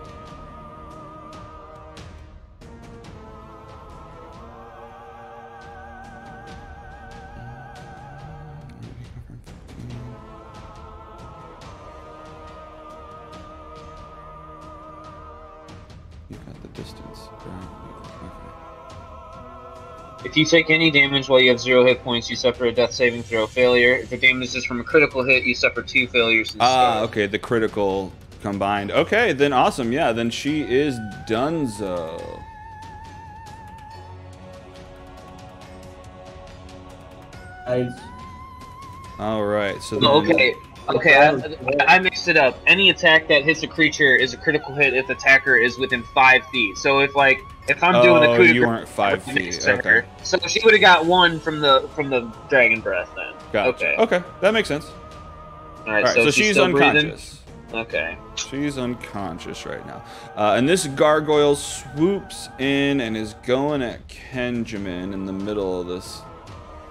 If you take any damage while you have zero hit points, you suffer a death saving throw failure. If the damage is from a critical hit, you suffer two failures instead. Ah, okay, the critical combined. Okay, then awesome. Yeah, then she is donezo. I, All right, so Oh, then- okay. I, I mixed it up. Any attack that hits a creature is a critical hit if the attacker is within five feet. So if like if I'm doing the Oh, coup you weren't five feet. Okay, so she would have got one from the from the dragon breath then. gotcha. Okay. Okay, that makes sense. All right. All right, so, so, she's, she's still breathing? unconscious. Okay. She's unconscious right now. Uh, and this gargoyle swoops in and is going at Kenjamin in the middle of this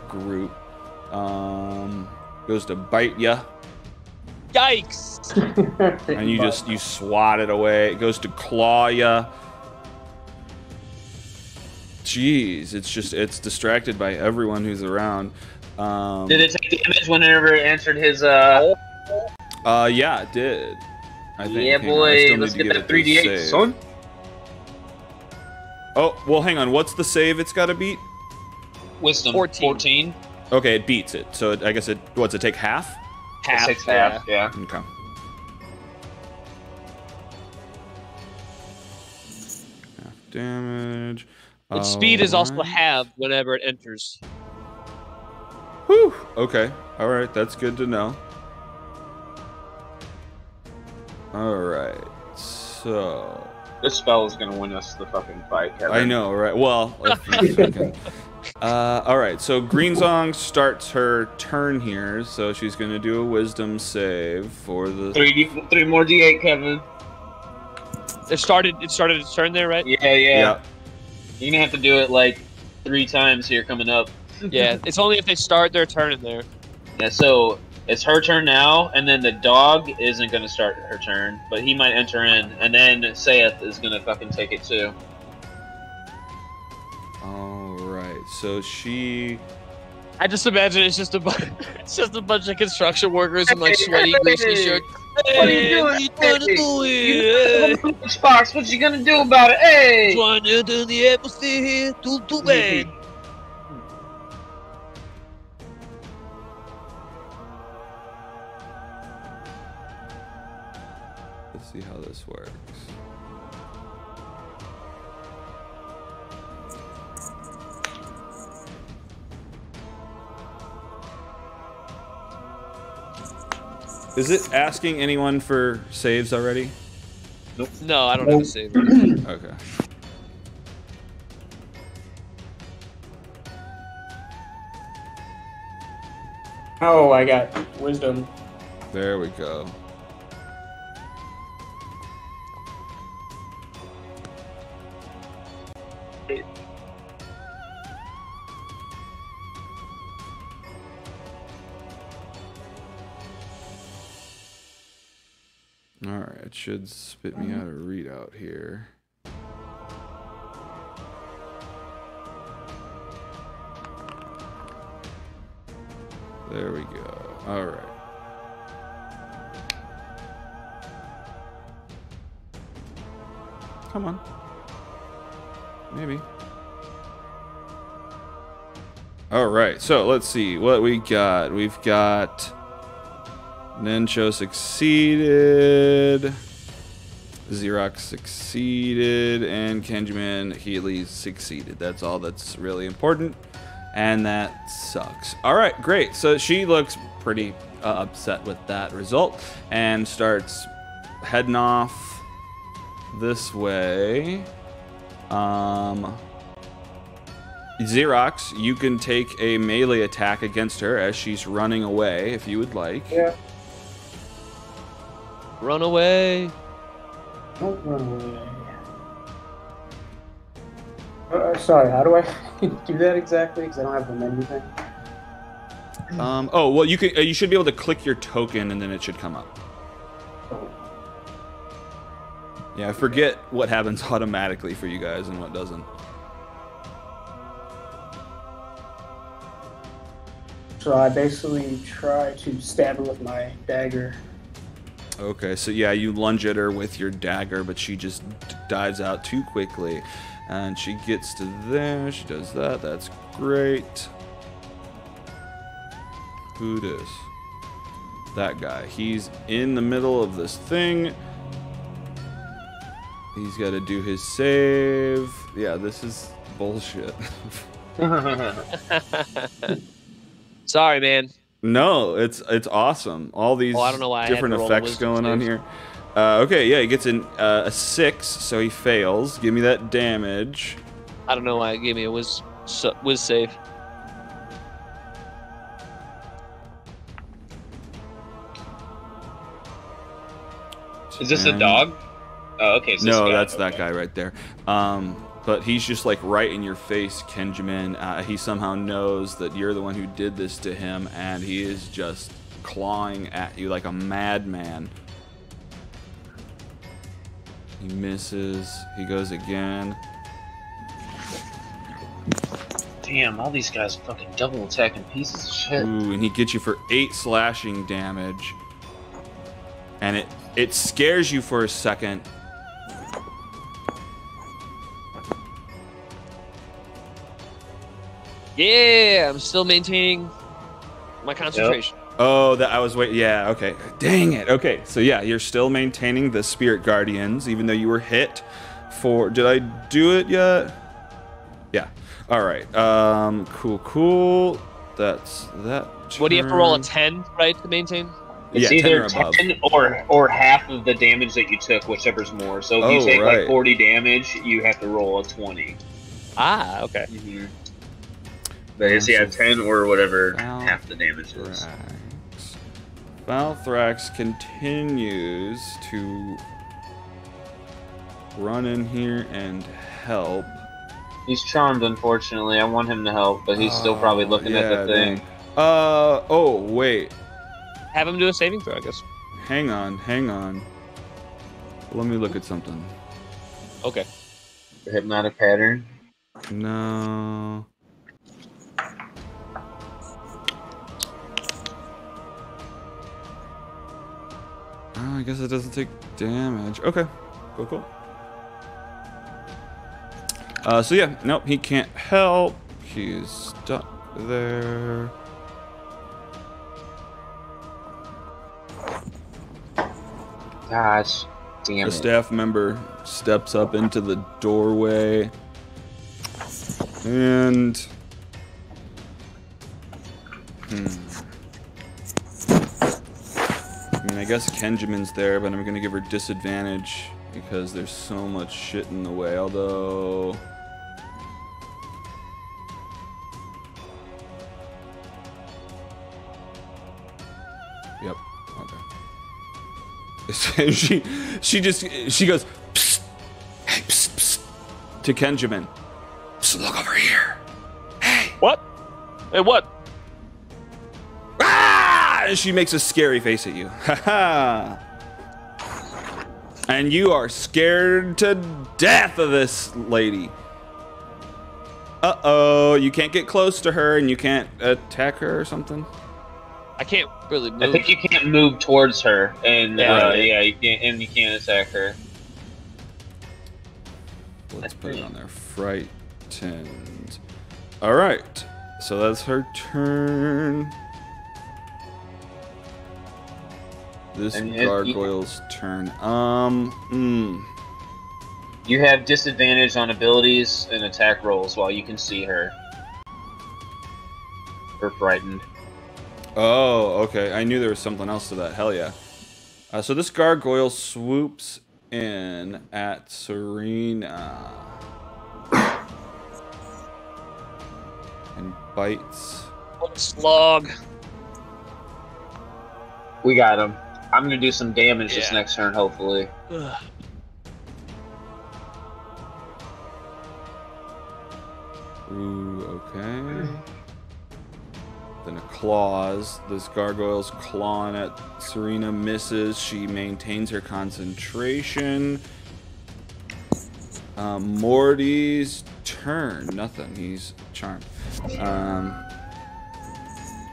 group. Um, goes to bite ya, Yikes! and you just you swat it away. It goes to claw ya. Jeez, it's just it's distracted by everyone who's around. Um, Did it take damage whenever it answered his uh? Uh, yeah, it did. I think. yeah, Hang boy. Let's need get give that three d eight, son. Oh, well, hang on. What's the save it's got to beat? Wisdom 14. 14. Okay, it beats it. So it, I guess it. What's it take half? It takes half. Yeah. Okay. Half damage. Its uh, speed is also Alright. halved whenever it enters. Whew. Okay. All right. That's good to know. All right. So This spell is gonna win us the fucking fight. Kevin. I know, right? Well, if we can- uh, all right. So Greensong starts her turn here, so she's gonna do a Wisdom save for the. Three D, three more D eight, Kevin. It started. It started its turn there, right? Yeah, yeah. Yeah. You're gonna have to do it like three times here coming up. Yeah. It's only if they start their turn in there. Yeah, so it's her turn now, and then the dog isn't gonna start her turn, but he might enter in, and then Sayeth is gonna fucking take it too. All right. So she. I just imagine it's just a bu- it's just a bunch of construction workers in like sweaty, hey, greasy hey. shirts. What are you doing? What you trying to do You here? what you gonna do about it? Hey! Trying to do the atmosphere here. Too too bad. Is it asking anyone for saves already? Nope. No, I don't have to save. Okay. Oh, I got wisdom. There we go. Alright, it should spit me out a readout here. There we go. Alright. Come on. Maybe. All right, so let's see what we got. We've got Nencho succeeded, Xerox succeeded, and Kenjamin Healy succeeded. That's all that's really important, and that sucks. All right, great. So she looks pretty uh, upset with that result and starts heading off this way. Um, Xerox, you can take a melee attack against her as she's running away if you would like. Yeah. Run away. Don't run away. Uh, sorry, how do I do that exactly? Because I don't have the menu thing. Um, oh, well, you could uh, you should be able to click your token and then it should come up. Yeah, I forget what happens automatically for you guys and what doesn't. So I basically try to stab her with my dagger. Okay, so yeah, you lunge at her with your dagger, but she just dives out too quickly. And she gets to there, she does that, that's great. Who this? That guy. He's in the middle of this thing. He's got to do his save. Yeah, this is bullshit. Sorry, man. No, it's it's awesome. All these Oh, I don't know why different to effects going on here. Uh, okay, yeah, he gets an, uh, a six, so he fails. Give me that damage. I don't know why it gave me a whiz, su- whiz save. Is this a dog? Oh, okay. So No, guy, that's that guy right there. Um, but he's just like right in your face, Kenjamin. Uh, he somehow knows that you're the one who did this to him, and he is just clawing at you like a madman. He misses. He goes again. Damn, all these guys fucking double attacking pieces of shit. Ooh, and he gets you for eight slashing damage. And it it scares you for a second. Yeah, I'm still maintaining my concentration. Oh, that I was wait. Yeah, okay. Dang it. Okay, so yeah, you're still maintaining the spirit guardians, even though you were hit. For did I do it yet? Yeah. All right. Um. Cool. Cool. That's that. What do you have to roll a 10, right, to maintain? It's yeah, 10 either or 10 or or half of the damage that you took, whichever's more. So if Oh, you take right. like 40 damage, you have to roll a 20. Ah, okay. Mm-hmm. But it's yeah, 10 or whatever Wow. half the damage is. Falthrax. Falthrax continues to run in here and help. He's charmed, unfortunately. I want him to help, but he's still probably Oh, looking yeah, at the thing. dang. Uh oh, wait. Have him do a saving throw, I guess. Hang on, hang on. Let me look at something. Okay. The hypnotic pattern. No. Oh, I guess it doesn't take damage. Okay. Cool, cool. Uh, so yeah, nope, he can't help. He's stuck there. Gosh, damn A it. staff member steps up into the doorway and hmm. And I guess Kenjamin's there, but I'm gonna give her disadvantage because there's so much shit in the way. Although. Yep. Okay. she she just she goes psst, hey psst, psst, to Kenjamin. Psst, look over here. Hey. What? Hey, what? Ah! And she makes a scary face at you. Haha. and you are scared to death of this lady. Uh oh, you can't get close to her and you can't attack her or something. I can't really move. I think you can't move towards her, and Yeah. uh, yeah, you can't, and you can't attack her. Let's put it on there. Frightened. All right. So that's her turn. This And it- gargoyle's turn. Um. Hmm. You have disadvantage on abilities and attack rolls while you can see her. Or frightened. Oh, okay. I knew there was something else to that. Hell yeah. Uh, so this gargoyle swoops in at Serena and bites. What slog? We got him. I'm gonna do some damage this next turn, hopefully. Ugh. Ooh, okay. Then a claws. This gargoyle's clawing at Serena misses. She maintains her concentration. Um, Morty's turn. Nothing. He's charmed. Um,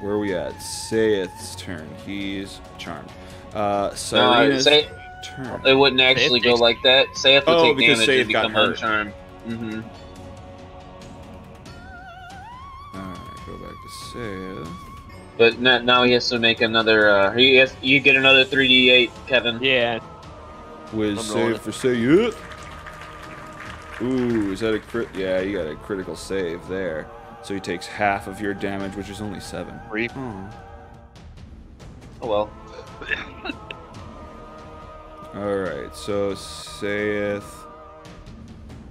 where are we at? Sayeth's turn. He's charmed. Uh, Uh, Serena's say, turn. it wouldn't actually go like that. Say if Oh, take because damage Sayeth and got become hurt. uncharmed. Mm-hmm. Alright, go back to Sayeth. But now, now he has to make another. Uh, he has, you get another 3d8, Kevin. Yeah. With save for Sayeth. Ooh, is that a crit? Yeah, you got a critical save there. So he takes half of your damage, which is only seven. Three. Oh. Oh well. Alright, so Sayeth.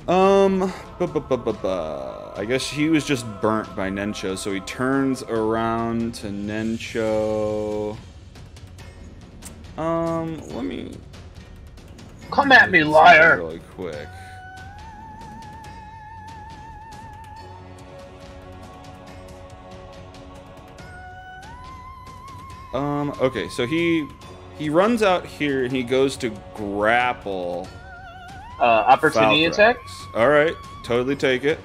Um, bu- bu- bu- bu- I guess he was just burnt by Nencho, so he turns around to Nencho. Um, let me Come at me, liar! Really quick. Um. Okay. So he he runs out here and he goes to grapple. Uh, opportunity Falthrax. attack. All right. Totally take it.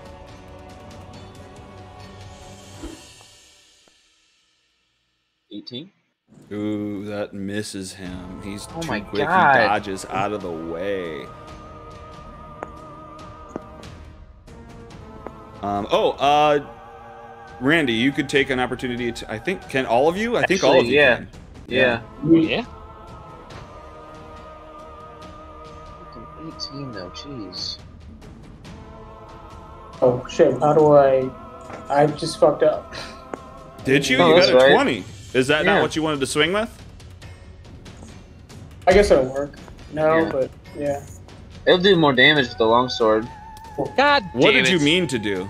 Eighteen. Ooh, that misses him. He's Oh too quick. God. He dodges out of the way. Um. Oh. Uh. Randy, you could take an opportunity to. I think. Can all of you? I think all of you yeah. can. Yeah. Yeah. Fucking Eighteen though. Jeez. Oh shit! How do I? I just fucked up. Did you? Oh, you got a right. twenty. Is that Yeah. not what you wanted to swing with? I guess it'll work. No, Yeah. but yeah. It'll do more damage with the longsword. God What damn did you mean to do?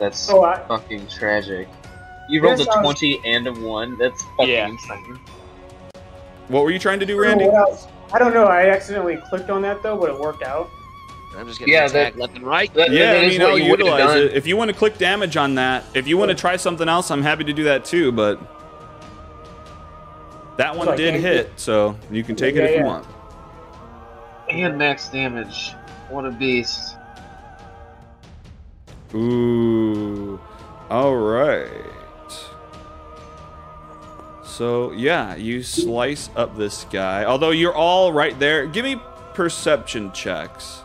That's Oh, I, fucking tragic. You rolled Yes, a I was- twenty and a one. That's fucking Yeah. insane. What were you trying to do, I don't know Randy? what. I don't know. I accidentally clicked on that though, but it worked out. I'm just getting Yeah, attacked that- left and right. That, Yeah, that I mean, what I'll you utilize it. If you want to click damage on that, if you want to try something else, I'm happy to do that too. But that one So did can't hit, so you can take it Yeah, if you want. And max damage. What a beast. Ooh. All right. So, yeah, you slice up this guy. Although you're all right there. Give me perception checks.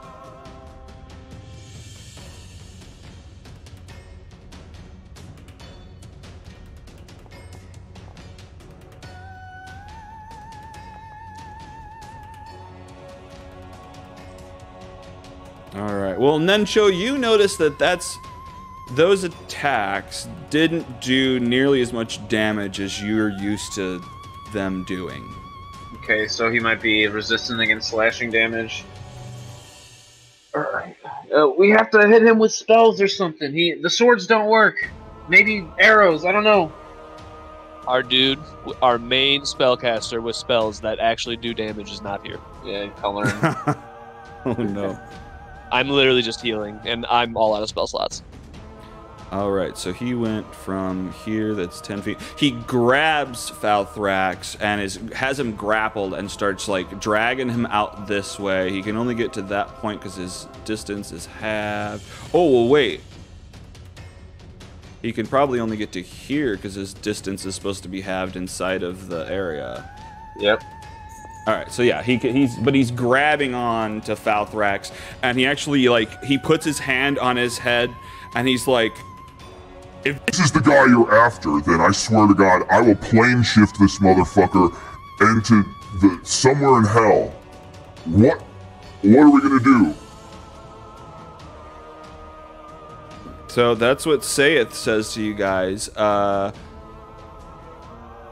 All right. Well, Nencho, you notice that that's those attacks didn't do nearly as much damage as you're used to them doing. Okay, so he might be resistant against slashing damage. Alright. Uh, we have to hit him with spells or something. He the swords don't work. Maybe arrows. I don't know. Our dude, our main spellcaster with spells that actually do damage is not here. Yeah, coloring. oh no. I'm literally just healing, and I'm all out of spell slots. All right, so he went from here. That's ten feet. He grabs Falthrax and is has him grappled and starts like dragging him out this way. He can only get to that point because his distance is halved. Oh well, wait. He can probably only get to here because his distance is supposed to be halved inside of the area. yep. All right, so yeah, he he's but he's grabbing on to Falthrax, and he actually like he puts his hand on his head, and he's like, If this is the guy you're after, then I swear to God, I will plane shift this motherfucker into the somewhere in hell. What? What are we gonna do? So that's what Sayeth says to you guys. Uh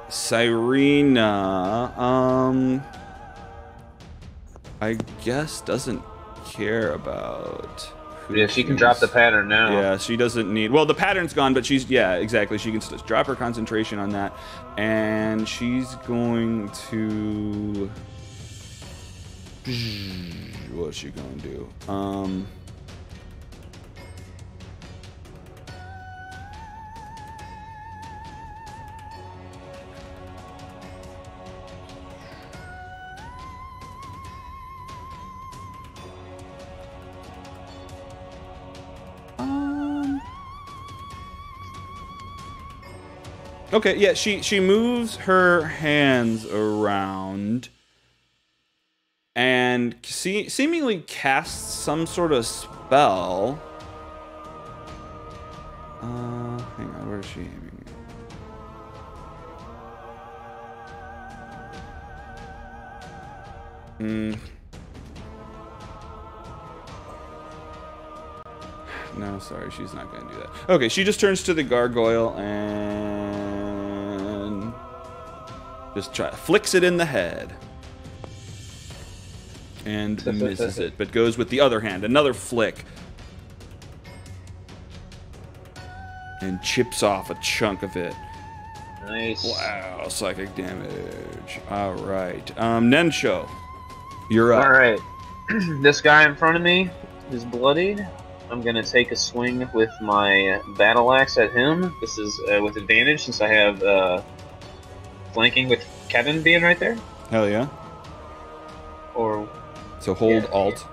Cyrena, um I guess doesn't care about who Yeah, she can drop the pattern now. Yeah, she doesn't need. Well, the pattern's gone, but she's yeah, exactly. She can drop her concentration on that, and she's going to. What's she going to do? Um. Okay, yeah, she she moves her hands around and see, seemingly casts some sort of spell. Uh, hang on, where is she aiming? Hmm. No, sorry, she's not to do that. Okay, she just turns to the gargoyle and just try flicks it in the head and misses it, but goes with the other hand. Another flick and chips off a chunk of it. Nice. Wow, psychic damage. All right, um, Nencho, you're up. All right. this guy in front of me is bloodied. I'm gonna take a swing with my battle axe at him. This is uh, with advantage since I have uh, flanking with Kevin being right there. Hell yeah! Or So hold Yeah. Alt.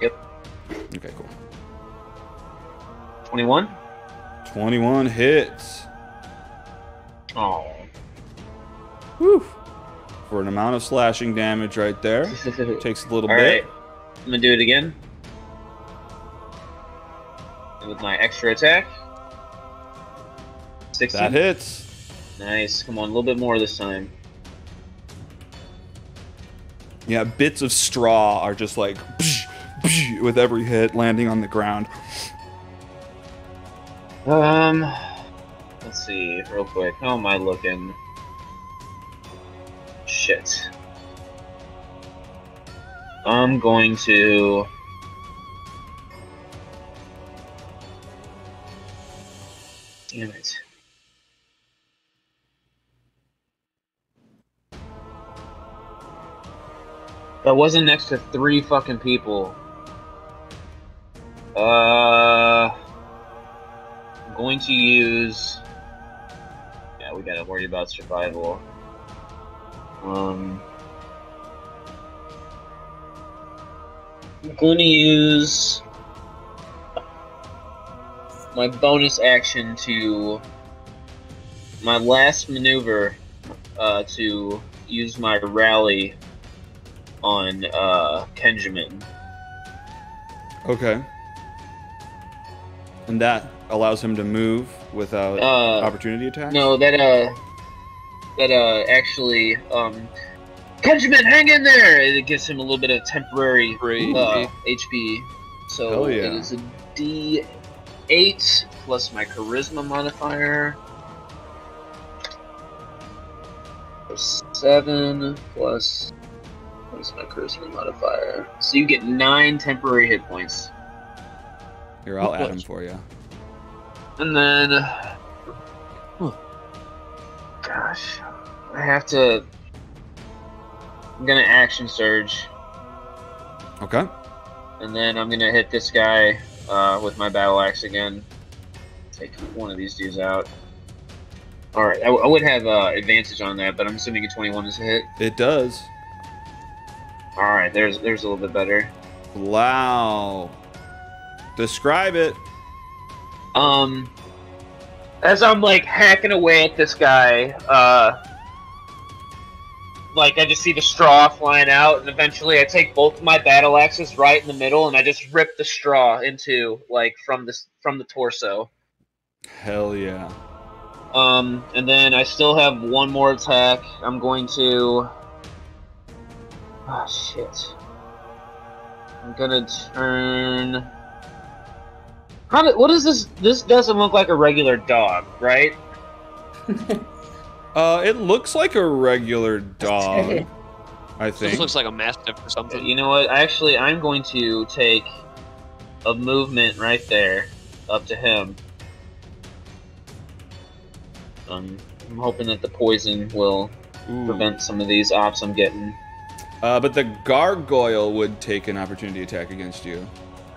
Yep. Okay, cool. 21. 21 hits. Oh. Whew. For an amount of slashing damage right there. Takes a little All bit. right. I'm gonna do it again. And with my extra attack. 16. That hits. Nice. Come on, a little bit more this time. Yeah, bits of straw are just like with every hit landing on the ground. Um, let's see, real quick. How am I looking? Shit. I'm going to. Damn it. That wasn't next to three fucking people. Uh. I'm going to use. Yeah, we gotta worry about survival. Um. I'm going to use my bonus action to my last maneuver uh, to use my rally on uh, Kenjamin. Okay. And that allows him to move without Uh, opportunity attack. No, that uh, that uh, actually um, Benjamin, hang in there. It gives him a little bit of temporary Great. uh, HP. So yeah. it is a D8 plus my charisma modifier. seven plus. What's my charisma modifier? So you get nine temporary hit points. Here, I'll add them for you. And then. Gosh. I have to. I'm gonna action surge. Okay. And then I'm gonna hit this guy uh, with my battle axe again. Take one of these dudes out. Alright, I, I would have uh, advantage on that, but I'm assuming a 21 is a hit. It does. Alright, there's there's a little bit better. Wow. Describe it. Um, as I'm like hacking away at this guy, uh, like I just see the straw flying out, and eventually I take both of my battle axes right in the middle, and I just rip the straw into like from this from the torso. Hell yeah. Um, and then I still have one more attack. I'm going to. Oh shit. I'm gonna turn. How do, what is this? This doesn't look like a regular dog, right? Uh, it looks like a regular dog. I think. This looks like a mastiff or something. You know what? Actually, I'm going to take a movement right there up to him. Um, I'm hoping that the poison will Ooh. prevent some of these ops I'm getting. Uh, but the gargoyle would take an opportunity attack against you.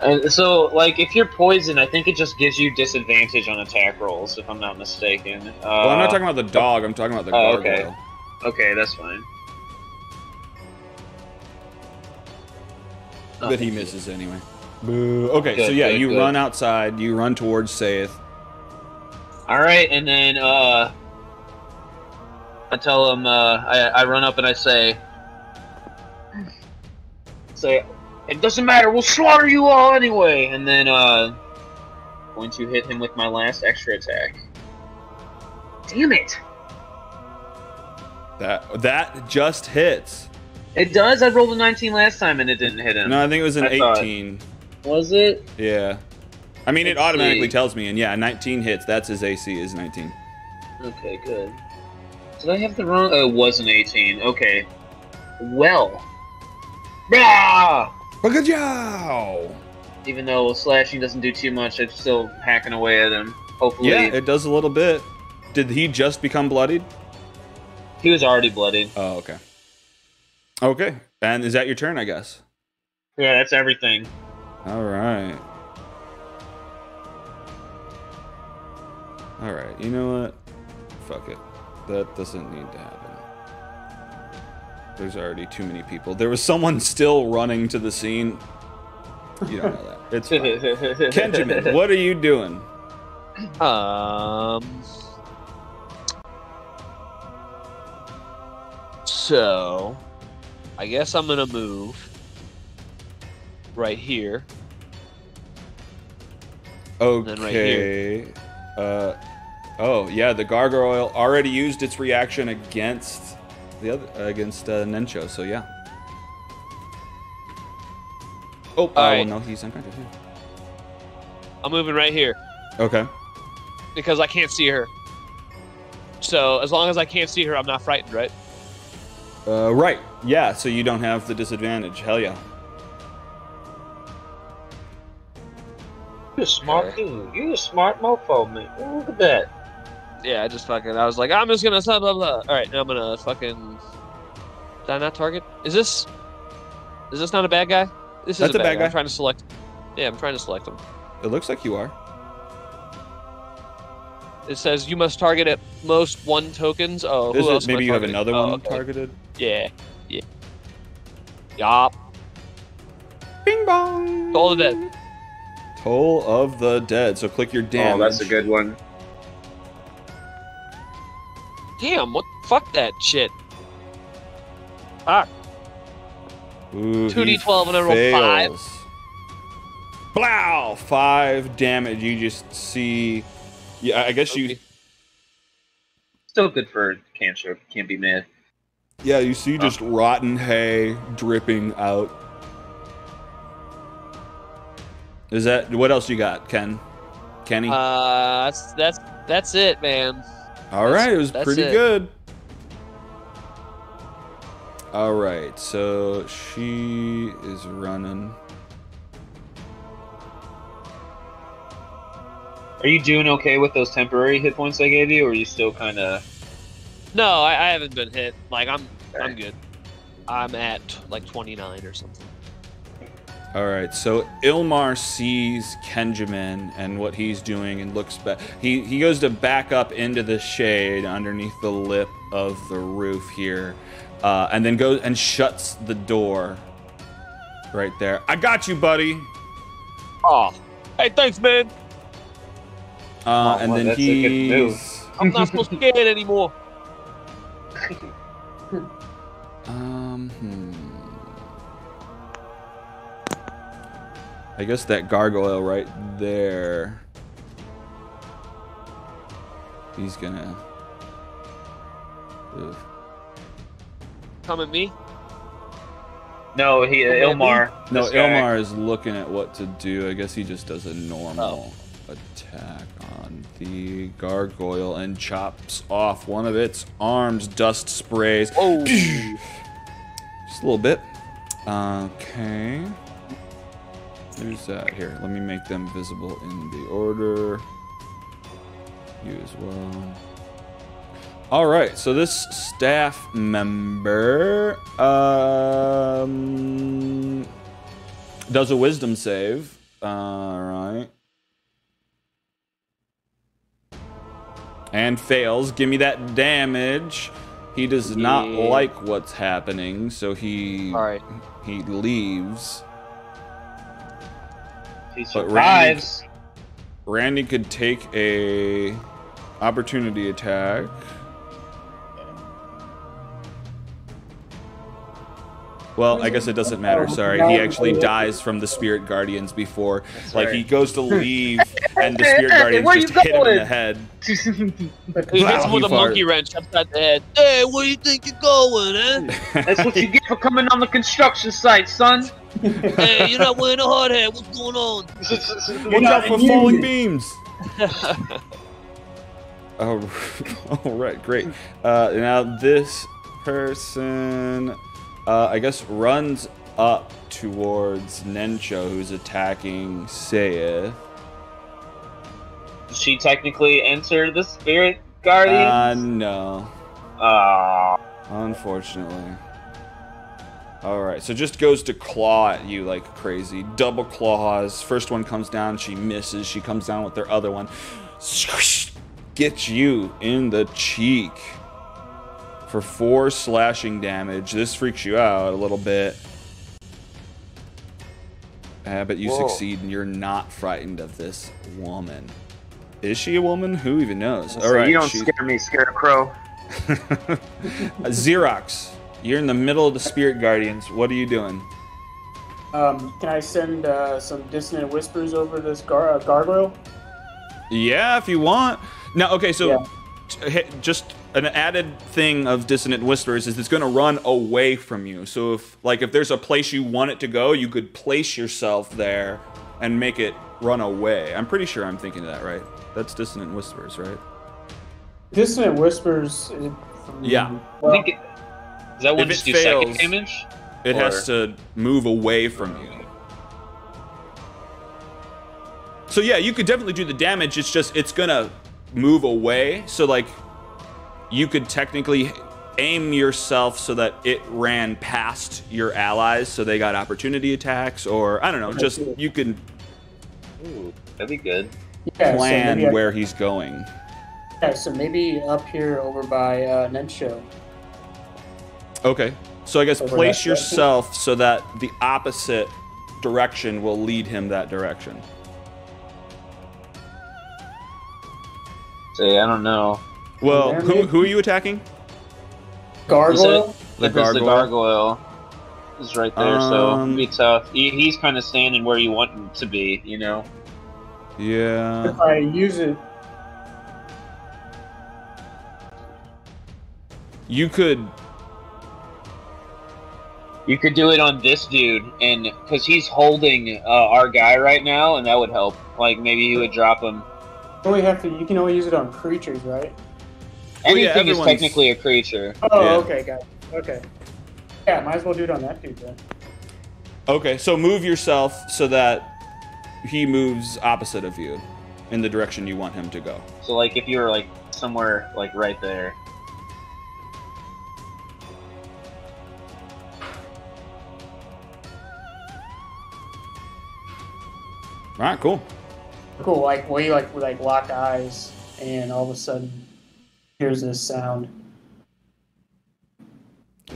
And so, like, if you're poisoned, I think it just gives you disadvantage on attack rolls, if I'm not mistaken. Uh, well, I'm not talking about the dog. I'm talking about the oh, gargoyle. okay. Okay, that's fine. Oh, But he you. misses anyway. Boo. Okay, so yeah, good, you good. run outside. You run towards Sayeth. All right, and then uh, I tell him. Uh, I, I run up and I say, "Say, it doesn't matter. We'll slaughter you all anyway." And then uh, going to hit him with my last extra attack. Damn it! That that just hits. It does. I rolled a 19 last time and it didn't hit him. No, I think it was an I thought- 18. Was it? Yeah. I mean, it Let's automatically see. tells me, and yeah, 19 hits. That's his AC is 19. Okay, good. Did I have the wrong? Oh, it was an 18. Okay. Well. Ah! Bagajow! Even though slashing doesn't do too much, I'm still hacking away at him. Hopefully, Yeah, it does a little bit. Did he just become bloodied? he was already bloodied. Oh, okay. Okay. And is that your turn, I guess? Yeah, that's everything. All right. All right. You know what? Fuck it. That doesn't need to happen. There's already too many people. There was someone still running to the scene. You don't know that. It's. Kenjamin, what are you doing? Um. So, I guess I'm gonna move right here. Okay. right here. Uh, oh yeah, the gargoyle already used its reaction against the other against uh, Nencho. So yeah. Oh, oh Alright. no, he's unconscious. yeah. I'm moving right here Okay. because I can't see her. So as long as I can't see her, I'm not frightened, right? Uh, right. Yeah. So you don't have the disadvantage. Hell yeah. You're a smart dude. You're a smart mofo, man. Look at that. Yeah, I just fucking. I was like, I'm just gonna blah blah blah. All right, now I'm gonna fucking. Did I not target? Is this? Is this not a bad guy? This is That's a a bad, bad guy. guy. I'm trying to select. Yeah, I'm trying to select him. It looks like you are. It says you must target at most one tokens. Oh, who Is else it, am I maybe you have another Oh, one okay. targeted. Yeah, yeah. Yup. Bing bong. Toll of the Dead. Toll of the dead. So click your damage. Oh, that's a good one. Damn, what? Fuck that shit. Fuck. Ooh, 2d12 and I rolled five. Blow! Five damage. You just see. Yeah, I guess you. Still good for cantrip. Can't be mad. Yeah, you see just rotten hay dripping out. Is that what else you got, Ken? Kenny? Uh, that's that's that's it, man. All right, it was pretty it. good. All right, so she is running. Are you doing okay with those temporary hit points I gave you, or are you still kind of? No, I, I haven't been hit. Like I'm, I'm good. I'm at like 29 or something. All right, so Ilmar sees Kenjamin and what he's doing and looks back. He he goes to back up into the shade underneath the lip of the roof here, uh, and then goes and shuts the door. Right there. I got you, buddy. Oh, hey, thanks, man. Uh, Oh, and well, then that's a good move. he's. I'm not so scared anymore. Um. Hmm. I guess that gargoyle right there. He's gonna. Ugh. Come at me. No, he uh, Ilmar. No. Ilmar is looking at what to do. I guess he just does a normal attack on the gargoyle and chops off one of its arms. Dust sprays. Oh, Just a little bit. Okay. Who's that? Here, let me make them visible in the order. You as well. All right, so this staff member um, does a wisdom save. All right. And fails. Give me that damage. He does not Yeah. like what's happening, so he all right. he leaves. He But Randy- Randy could take a opportunity attack. Well, I guess it doesn't matter. Sorry, he actually dies from the spirit guardians before. like he goes to leave, and the spirit guardians Where just you hit him in the head. He hits him with he a monkey wrench upside the head. Hey, where you think you're going, eh? That's what you get for coming on the construction site, son. Hey, you're not wearing a hard hat. What's going on? Watch not out for immune. falling beams. Oh, all right, great. Uh, now this person, uh, I guess, runs up towards Nencho, who's attacking Sayeth. Does she technically enter the spirit guardian? Uh, no, Ah, unfortunately. All right, so just goes to claw at you like crazy. Double claws. First one comes down, she misses. She comes down with their other one. Gets you in the cheek for four slashing damage. This freaks you out a little bit. Uh, but you Whoa. succeed and you're not frightened of this woman. Is she a woman? Who even knows? so All right, you don't she- scare me, Scarecrow. Xerox, you're in the middle of the Spirit Guardians. What are you doing? Um, can I send uh, some dissonant whispers over this gar- uh, gargoyle? Yeah, if you want. Now, okay, so Yeah. t- just an added thing of Dissonant Whispers is it's going to run away from you. So if like if there's a place you want it to go, you could place yourself there and make it run away. I'm pretty sure I'm thinking of that, right? That's Dissonant Whispers, right? Dissonant whispers. It, Yeah. I Well, think it, does that one If just it do second fails- damage? It Or- has to move away from you. So yeah, you could definitely do the damage. It's just it's gonna move away. So like, you could technically aim yourself so that it ran past your allies, so they got opportunity attacks, or I don't know. Just you can Ooh, that'd be good. yeah, so plan I- where he's going. yeah, so maybe up here over by uh, Nencho. Okay. So I guess Over place that direction? yourself so that the opposite direction will lead him that direction. Say, I don't know. Well, there, who who are you attacking? Gargoyle? The If it's the gargoyle is right there, so Um, it'd be tough. He, he's kind of standing where you want him to be, you know. Yeah. If I use it, You could. You could do it on this dude, and because he's holding uh, our guy right now, and that would help. Like maybe he would drop him. you only have to. You can only use it on creatures, right? Well, yeah, Anything is technically a creature. Oh, Yeah. okay, got it. Okay. Yeah, might as well do it on that dude then. Okay, so move yourself so that he moves opposite of you in the direction you want him to go. So like if you were like somewhere like right there. All right, cool. Cool. Like we like we like lock eyes, and all of a sudden, here's this sound.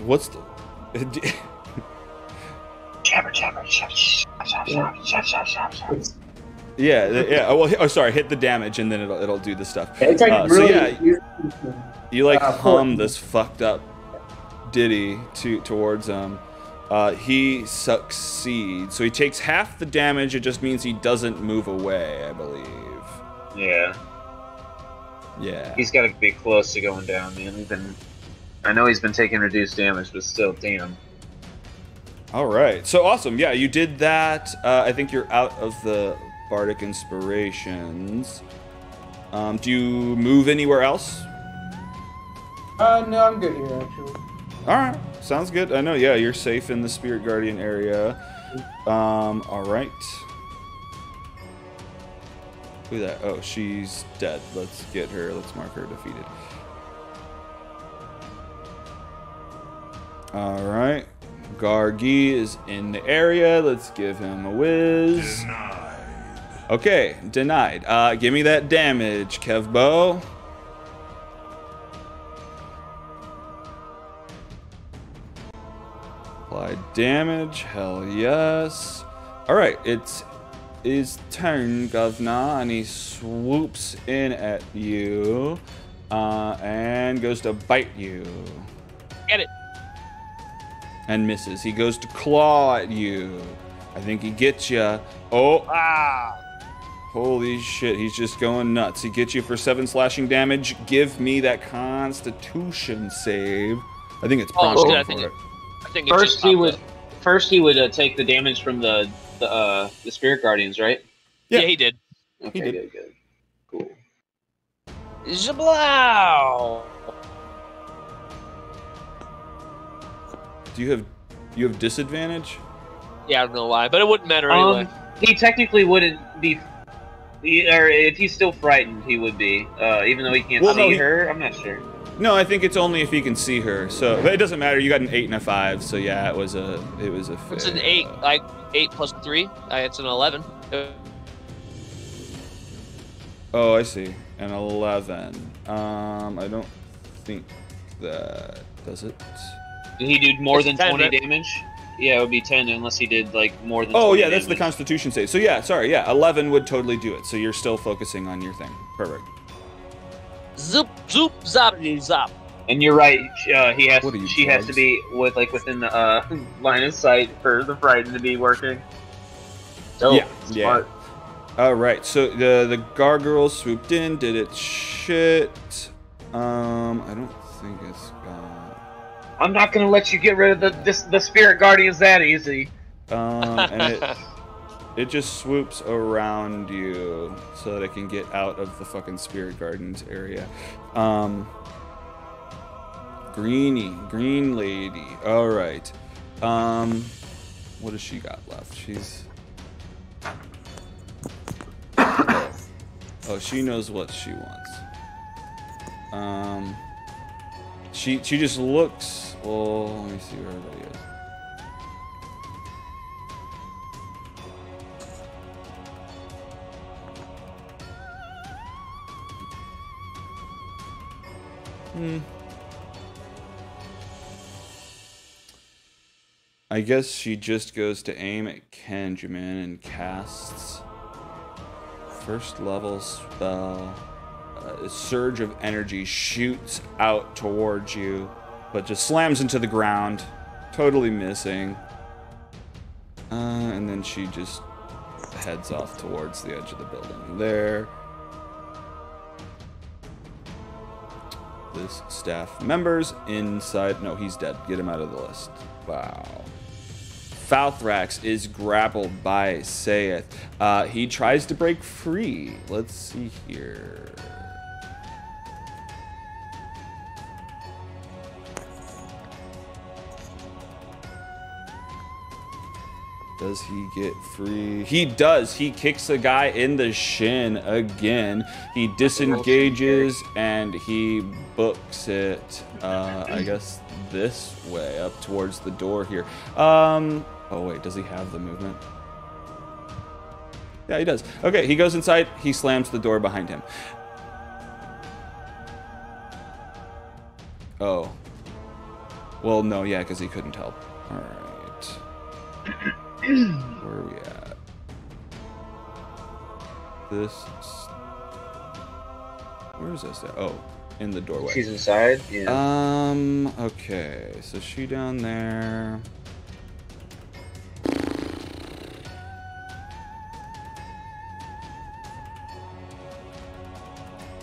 What's the? jabber jabber. Yeah, yeah. Oh, well, oh, sorry. Hit the damage, and then it'll it'll do the stuff. It's like uh, really so yeah, you, you like uh, hum this fucked up ditty to towards um uh, he succeeds, so he takes half the damage. It just means he doesn't move away, I believe. Yeah, Yeah. he's got to be close to going down, man. He's been. I know he's been taking reduced damage, but still, damn. All right. So awesome. Yeah, you did that. Uh, I think you're out of the bardic inspirations. Um, do you move anywhere else? Uh, no, I'm good here actually. All right, sounds good. I know. Yeah, you're safe in the spirit guardian area. Um, all right. Who that? Oh, she's dead. Let's get her. Let's mark her defeated. All right. Gargi is in the area. Let's give him a whiz. Denied. Okay, denied. Uh, give me that damage, Kevbo. Apply damage. Hell yes. All right, it's his turn, Govna, and he swoops in at you uh, and goes to bite you Get it. and misses. He goes to claw at you. I think he gets you. Oh, Ah. holy shit! He's just going nuts. He gets you for seven slashing damage. Give me that Constitution save. I think it's Oh, prompted I for think it. It- think it First just he would. up. First he would uh, take the damage from the the uh, the spirit guardians, right? Yeah. Yeah, he did. Okay, did. good, good, cool. Zablow. Do you have you have disadvantage? Yeah, I don't know why, but it wouldn't matter anyway. Um, he technically wouldn't be, he- or if he's still frightened, he would be. Uh, even though he can't Well, see no, he- her, I'm not sure. No, I think it's only if he can see her. So but it doesn't matter. You got an eight and a five. So yeah, it was a it was a. it's an fail. eight, like eight plus three. Uh, it's an eleven. Uh, Oh, I see. An eleven. Um, I don't think that does it. Did he do more It's than 10, 20 right? damage? Yeah, it would be 10 unless he did like more than. Oh 20 yeah, that's the. Constitution save. So yeah, sorry, yeah, eleven would totally do it. So you're still focusing on your thing. Perfect. Zoop, zoop, zoppity, zop. And you're right. Uh, he has. What are you, she has to be with like within the uh, line of sight for the frightened to be working. So Yeah, yeah. All right, so the the gargoyle swooped in, did its shit. Um, I don't think it's got. I'm not gonna let you get rid of the this, the spirit guardians that easy. Um, and it it just swoops around you so that it can get out of the fucking spirit guardians area. Um, Greeny, green lady. All right. Um, what does she got left? She's. Oh, she knows what she wants. Um, she she just looks. Oh, let me see where everybody Hmm. I guess she just goes to aim at Kenjamin and casts first level spell. A surge of energy shoots out towards you, but just slams into the ground, totally missing. Uh, and then she just heads off towards the edge of the building there. This staff members inside. No, he's dead. Get him out of the list. Wow. Falthrax is grappled by Sayeth. Uh, he tries to break free. Let's see here. Does he get free? He does. He kicks a guy in the shin again. He disengages and he books it, uh, I guess, this way up towards the door here. Um, oh, wait, does he have the movement? Yeah, he does. Okay, he goes inside. He slams the door behind him. Oh. Well, no, yeah, because he couldn't help. All right. Where are we at? This. Where is this? At? Oh, in the doorway. She's inside. Yeah. Um. Okay. So she down there.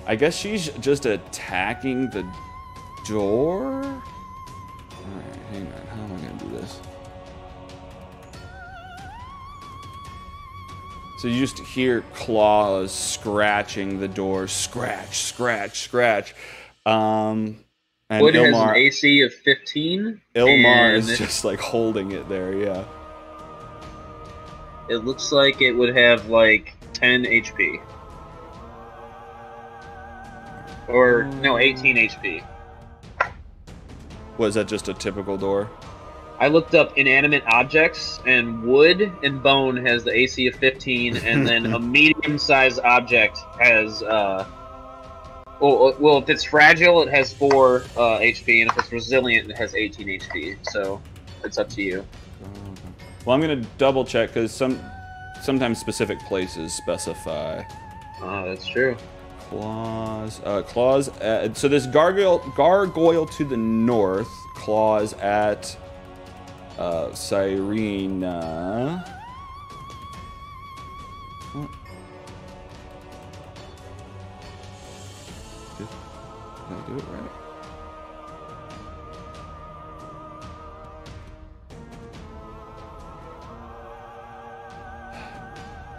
I guess she's just attacking the door. All right. Hang on. How am I gonna do this? So you just hear claws scratching the door, scratch, scratch, scratch. Um, and Wood has an AC of 15. Ilmar is just like holding it there. Yeah. It looks like it would have like 10 HP. Or, no, 18 HP. Was that just a typical door? I looked up inanimate objects, and wood and bone has the AC of 15, and then a medium sized object has, uh, well, well, if it's fragile, it has 4 uh, HP, and if it's resilient, it has 18 HP. So, it's up to you. Well, I'm gonna double check because some sometimes specific places specify Oh, that's true. claws. Uh, claws. At, so this gargoyle gargoyle to the north. Claws at uh, did I do it right?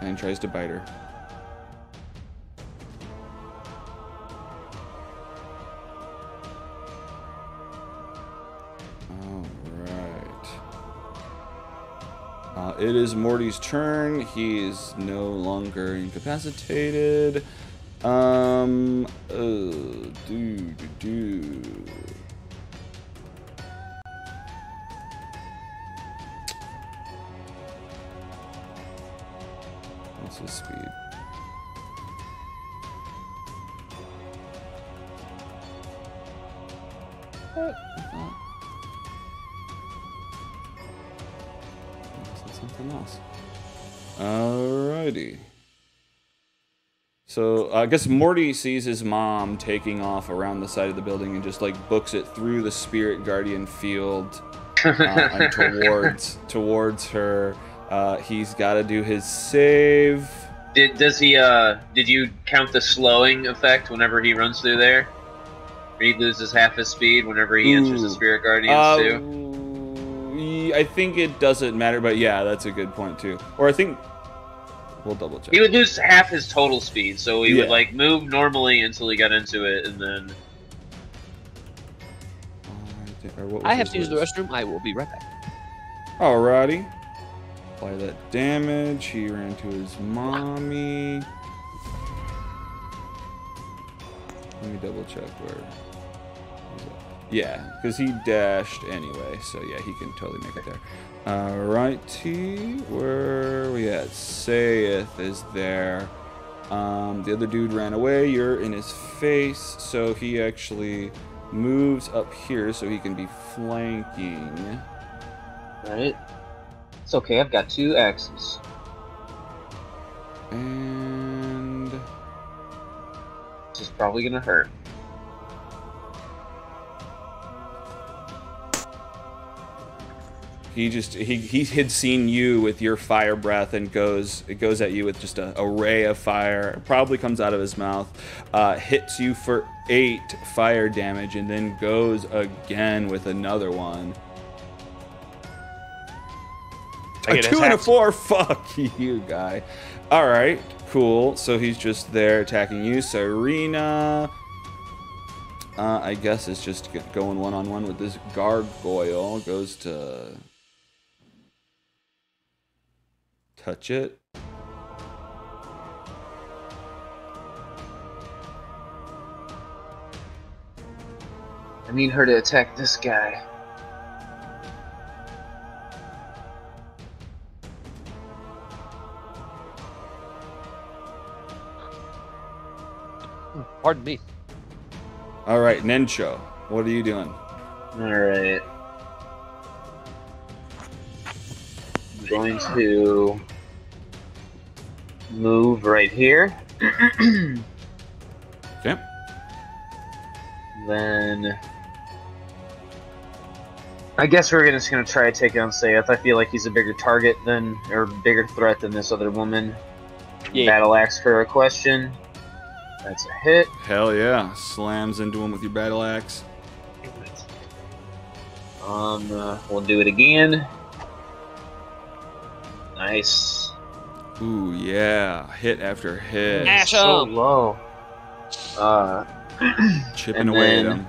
And tries to bite her. Uh, it is Morty's turn. He is no longer incapacitated. Um. Uh, do do do. What's his speed? What? I thought- I said something else. Alrighty. So I guess Morty sees his mom taking off around the side of the building and just like books it through the spirit guardian field uh, and towards towards her. Uh, he's got to do his save. Did does he uh did you count the slowing effect whenever he runs through there? Or he loses half his speed whenever he enters the Ooh. spirit guardians Uh, too? Ye- I think it doesn't matter, but yeah, that's a good point too. Or I think we'll double check. He would lose half his total speed, so he Yeah. would like move normally until he got into it, and then Or what I have to use the restroom. I will be right back. Alrighty. Apply that damage. He ran to his mommy. Let me double check where. Yeah, because he dashed anyway, so yeah, he can totally make it there. Alrighty, where are we at? Sayeth is there. Um, the other dude ran away. You're in his face, so he actually moves up here so he can be flanking. right. It's okay. I've got two axes. And This is probably gonna hurt. He just he he had seen you with your fire breath and goes it goes at you with just a, a ray of fire. It probably comes out of his mouth, uh, hits you for eight fire damage, and then goes again with another one. A two and a four. Fuck you, guy. All right, cool. So he's just there attacking you, Serena. Uh, I guess it's just going one on one with this gargoyle. Goes to touch it. I need her to attack this guy. Pardon me. All right, Nencho, what are you doing? Alright. I'm going to move right here. Okay. Then I guess we're just gonna try to take on Sayeth. I feel like he's a bigger target than or bigger threat than this other woman. Yeah. Battle axe for a question. That's a hit. Hell yeah! Slams into him with your battle axe. Um, uh, we'll do it again. Nice. Ooh yeah! Hit after hit, Ash so 'em. low. Uh, chipping away at him.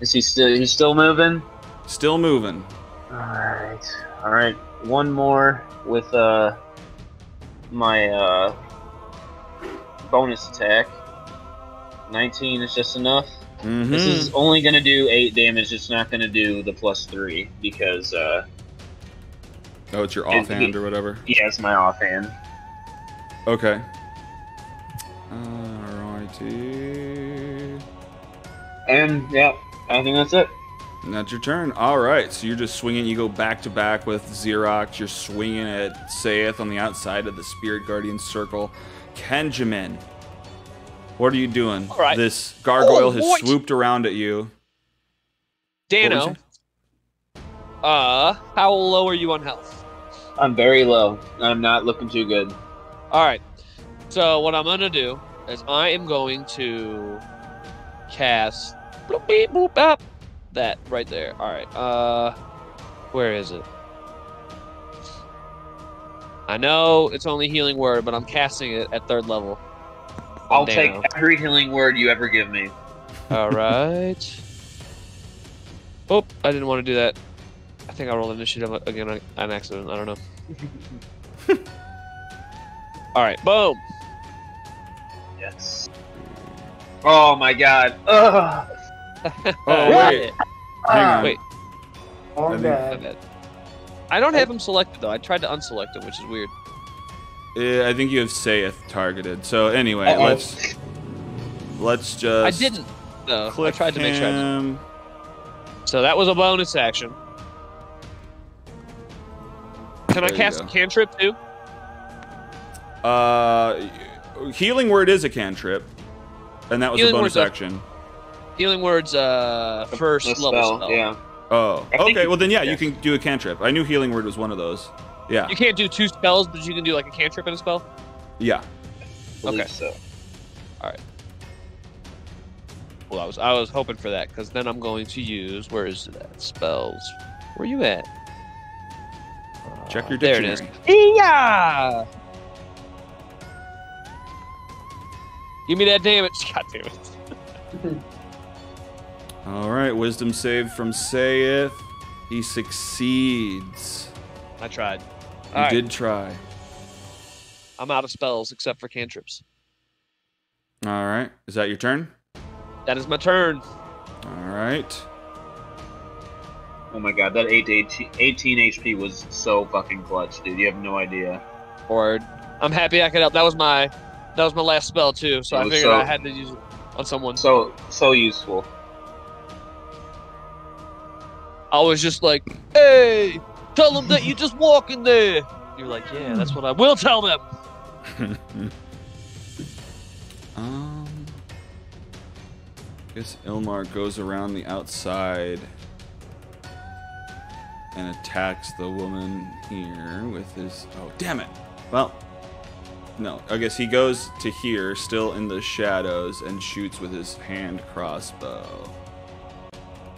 is he still? He's still moving. Still moving. All right, all right. One more with uh my uh bonus attack. Nineteen is just enough. Mm-hmm. This is only gonna do eight damage. It's not gonna do the plus three because uh oh, it's your it- offhand or whatever. yeah, it's my offhand. Okay. Alrighty. And yeah, I think that's it. And that's your turn. All right, so you're just swinging. You go back to back with Xerox. You're swinging at Sayeth on the outside of the Spirit Guardian circle. Kenjamin, what are you doing? All right. This gargoyle Oh, has boy. swooped around at you. Dano, uh, how low are you on health? I'm very low. I'm not looking too good. All right. So what I'm gonna do is I am going to cast bloop, beep, boop, bop, that right there. All right. Uh, where is it? I know it's only healing word, but I'm casting it at third level. I'll Dano. take every healing word you ever give me. All right. Oh, I didn't want to do that. I think I rolled initiative again on on accident. I don't know. All right, boom. Yes. Oh my god. Ugh. Oh wait, hang on. Wait. Oh, I think- God. bad. I don't have him selected though. I tried to unselect him, which is weird. Uh, I think you have Sayeth targeted. So anyway, Uh-oh. let's let's just. I didn't though. I Click tried to make sure. I didn't. So that was a bonus action. Can I There you cast a cantrip too? Uh, healing word is a cantrip, and that was Healing a bonus word's a- action. Healing words, uh, first The level spell. Yeah. Oh, I okay. Well, then yeah, you can do a cantrip. I knew healing word was one of those. Yeah, You can't do two spells, but you can do like a cantrip and a spell. yeah. Okay. So. All right. Well, I was I was hoping for that because then I'm going to use where is that spells? Where are you at? Check your Uh, there it dictionary. is. Yeah. Give me that damage. God damn it. All right, wisdom save from Sayeth. He succeeds. I tried. You All right. did try. I'm out of spells except for cantrips. All right, is that your turn? That is my turn. All right. Oh my god, that 8 18 18 HP was so fucking clutch, dude. You have no idea. Or I'm happy I could help. That was my that was my last spell too, so I figured so- I had to use it on someone. So so useful. I was just like, "Hey, tell them that you just walk in there." You're like, "Yeah, that's what I will tell them." um, I guess Ilmar goes around the outside and attacks the woman here with his. Oh, damn it! Well, no. I guess he goes to here, still in the shadows, and shoots with his hand crossbow.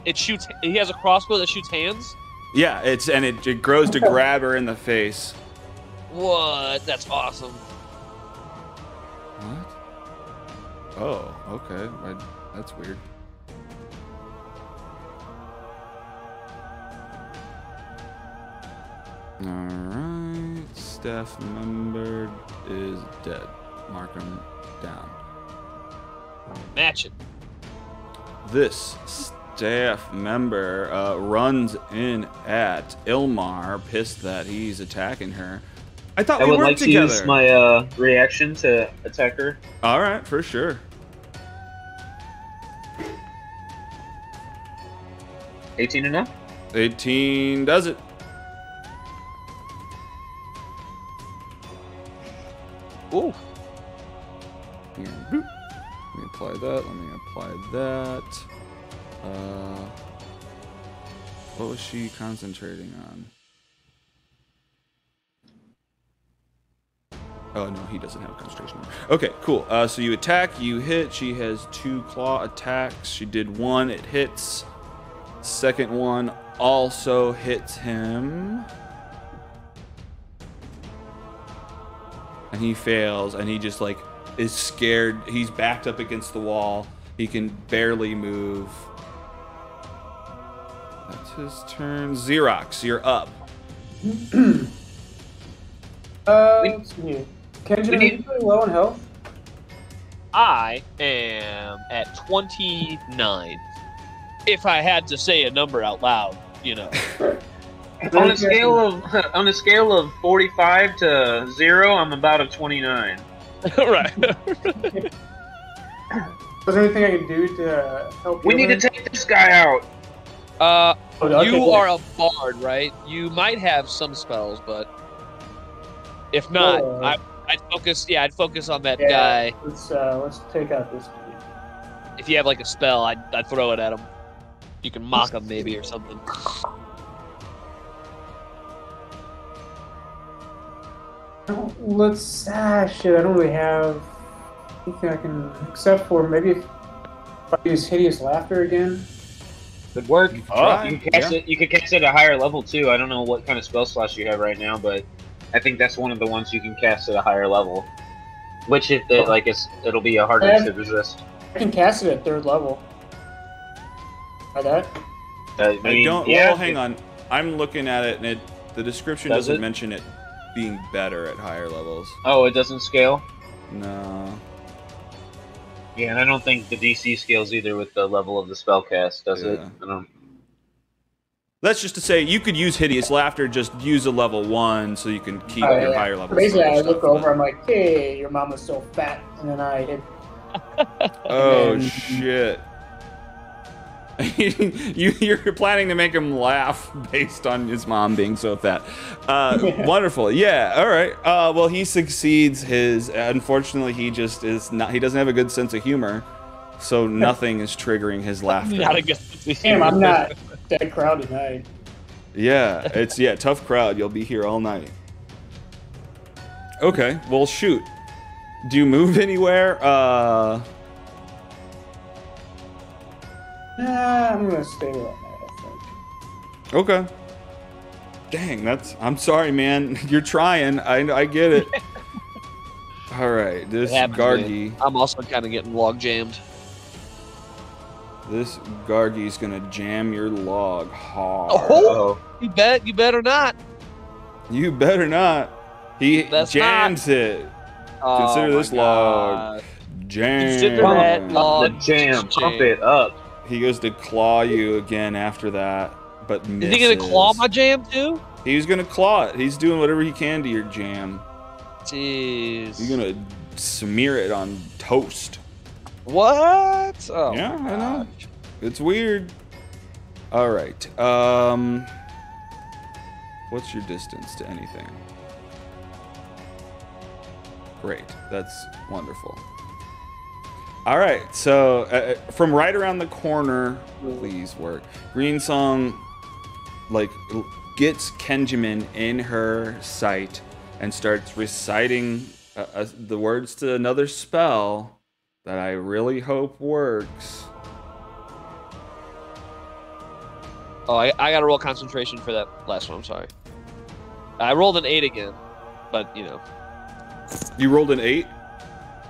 It shoots. He has a crossbow that shoots hands. Yeah, it's and it, it grows to grab her in the face. What? That's awesome. What? Oh, okay. I, that's weird. Alright. staff member is dead. Mark him down. Match it. This staff member uh, runs in at Ilmar, pissed that he's attacking her. I thought I we would worked like to use my uh, reaction to attack her. All right, for sure. 18 enough? 18 does it. Boop. Let me apply that. Let me apply that. Uh, what was she concentrating on? Oh no, he doesn't have concentration. Okay, cool. Uh, so you attack, you hit. She has two claw attacks. She did one. It hits. Second one also hits him. And he fails and he just like is scared he's backed up against the wall he can barely move that's his turn xerox you're up Uh, We- let's. Kenji, are you pretty low in health? I am at 29. If I had to say a number out loud, you know. On a scale of on a scale of 45 to 0, I'm about a 29. right. Is there anything I can do to help We heal need to take this guy out. Uh, Oh, you cool. are a bard, right? You might have some spells, but if not, Oh. I, I'd focus. Yeah, I'd focus on that Yeah. guy. Let's uh, let's take out this dude. If you have like a spell, I'd, I'd throw it at him. You can mock him maybe or something. Let's ah shit. I don't really have anything I can except for maybe if I use hideous laughter again. Good work. You can try, you can cast yeah. it. You can cast it at a higher level too. I don't know what kind of spell slots you have right now, but I think that's one of the ones you can cast at a higher level. Which it, it like it's it'll be a harder And- to resist. I can cast it at third level. Try that. Uh, I, i don't yeah, well hang on i'm looking at it and it the description Does doesn't it? mention it being better at higher levels Oh, it doesn't scale. no Yeah, and I don't think the DC scales either with the level of the spell cast, does it? Yeah. I don't. that's just to say you could use hideous laughter just use a level one so you can keep Oh, your yeah. higher level Basically, I look but- over. I'm like, "Hey, your mom was so fat," and then I hit. Oh shit! you you're planning to make him laugh based on his mom being so fat. Uh, wonderful. Yeah. All right. Uh, well, he succeeds. His unfortunately, he just is not. He doesn't have a good sense of humor, so nothing is triggering his laughter. Not a good. Damn, I'm not dead crowd tonight. Yeah, it's yeah, tough crowd. You'll be here all night. Okay, well shoot. Do you move anywhere? Uh Nah, I'm gonna stay where I'm. I think. okay. Dang, that's I'm sorry, man. You're trying. I I get it. all right, this Gargi, I'm also kind of getting log jammed. this Gargi's gonna jam your log hard. Oh, you bet. You better not. You better not. He That's jams it. Oh, Consider my this log God. Jam. Consider that log the jam, pump it up. He goes to claw you again after that, but Is he gonna claw my jam too? He's gonna claw it. He's doing whatever he can to your jam. Jeez. He's gonna smear it on toast. What? Oh, Yeah, I know. It's weird. All right. Um, what's your distance to anything? Great. That's wonderful. All right. So uh, from right around the corner, please work. Greensong, like gets Kenjamin in her sight and starts reciting uh, uh, the words to another spell that I really hope works. Oh, I, I got to roll concentration for that last one. I'm sorry. I rolled an eight again, but you know, You rolled an eight.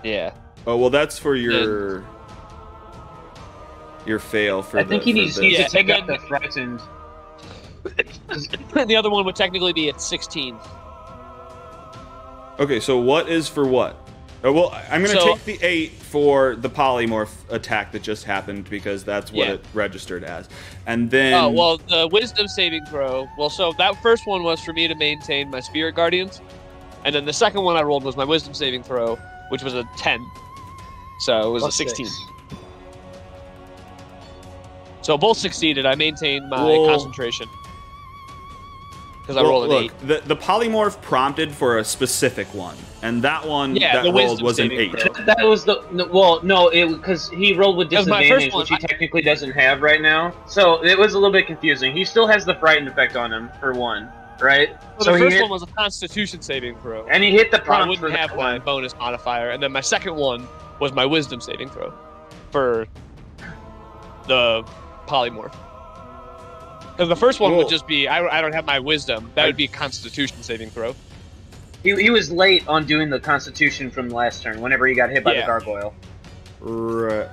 yeah. Oh well, that's for your your fail for I the. think he needs, the- needs Yeah, to take out the threatened. the other one would technically be at 16. Okay, so what is for what? Uh, well, I- I'm gonna So- take the eight for the polymorph attack that just happened because that's what Yeah. it registered as, and then Oh well, the wisdom saving throw. Well, so that first one was for me to maintain my spirit guardians, and then the second one I rolled was my wisdom saving throw, which was a ten. So it was Plus a sixteen. six. So both succeeded. I maintained my Well- concentration because I Well, rolled an look, eight. The, the polymorph prompted for a specific one, and that one Yeah, that the rolled was an eight. throw. That was the no, well, no, it because he rolled with That my disadvantage, first one. which he technically doesn't have right now. So it was a little bit confusing. He still has the frightened effect on him for one, right? Well, so the first hit, one was a Constitution saving throw. and he hit the So I prompt for wouldn't that have my bonus modifier, and then my second one was my Wisdom saving throw for the polymorph. Because the first one Well- would just be I, I don't have my Wisdom. That would be Constitution saving throw. He, he was late on doing the Constitution from last turn. Whenever he got hit by Yeah. the gargoyle. Right.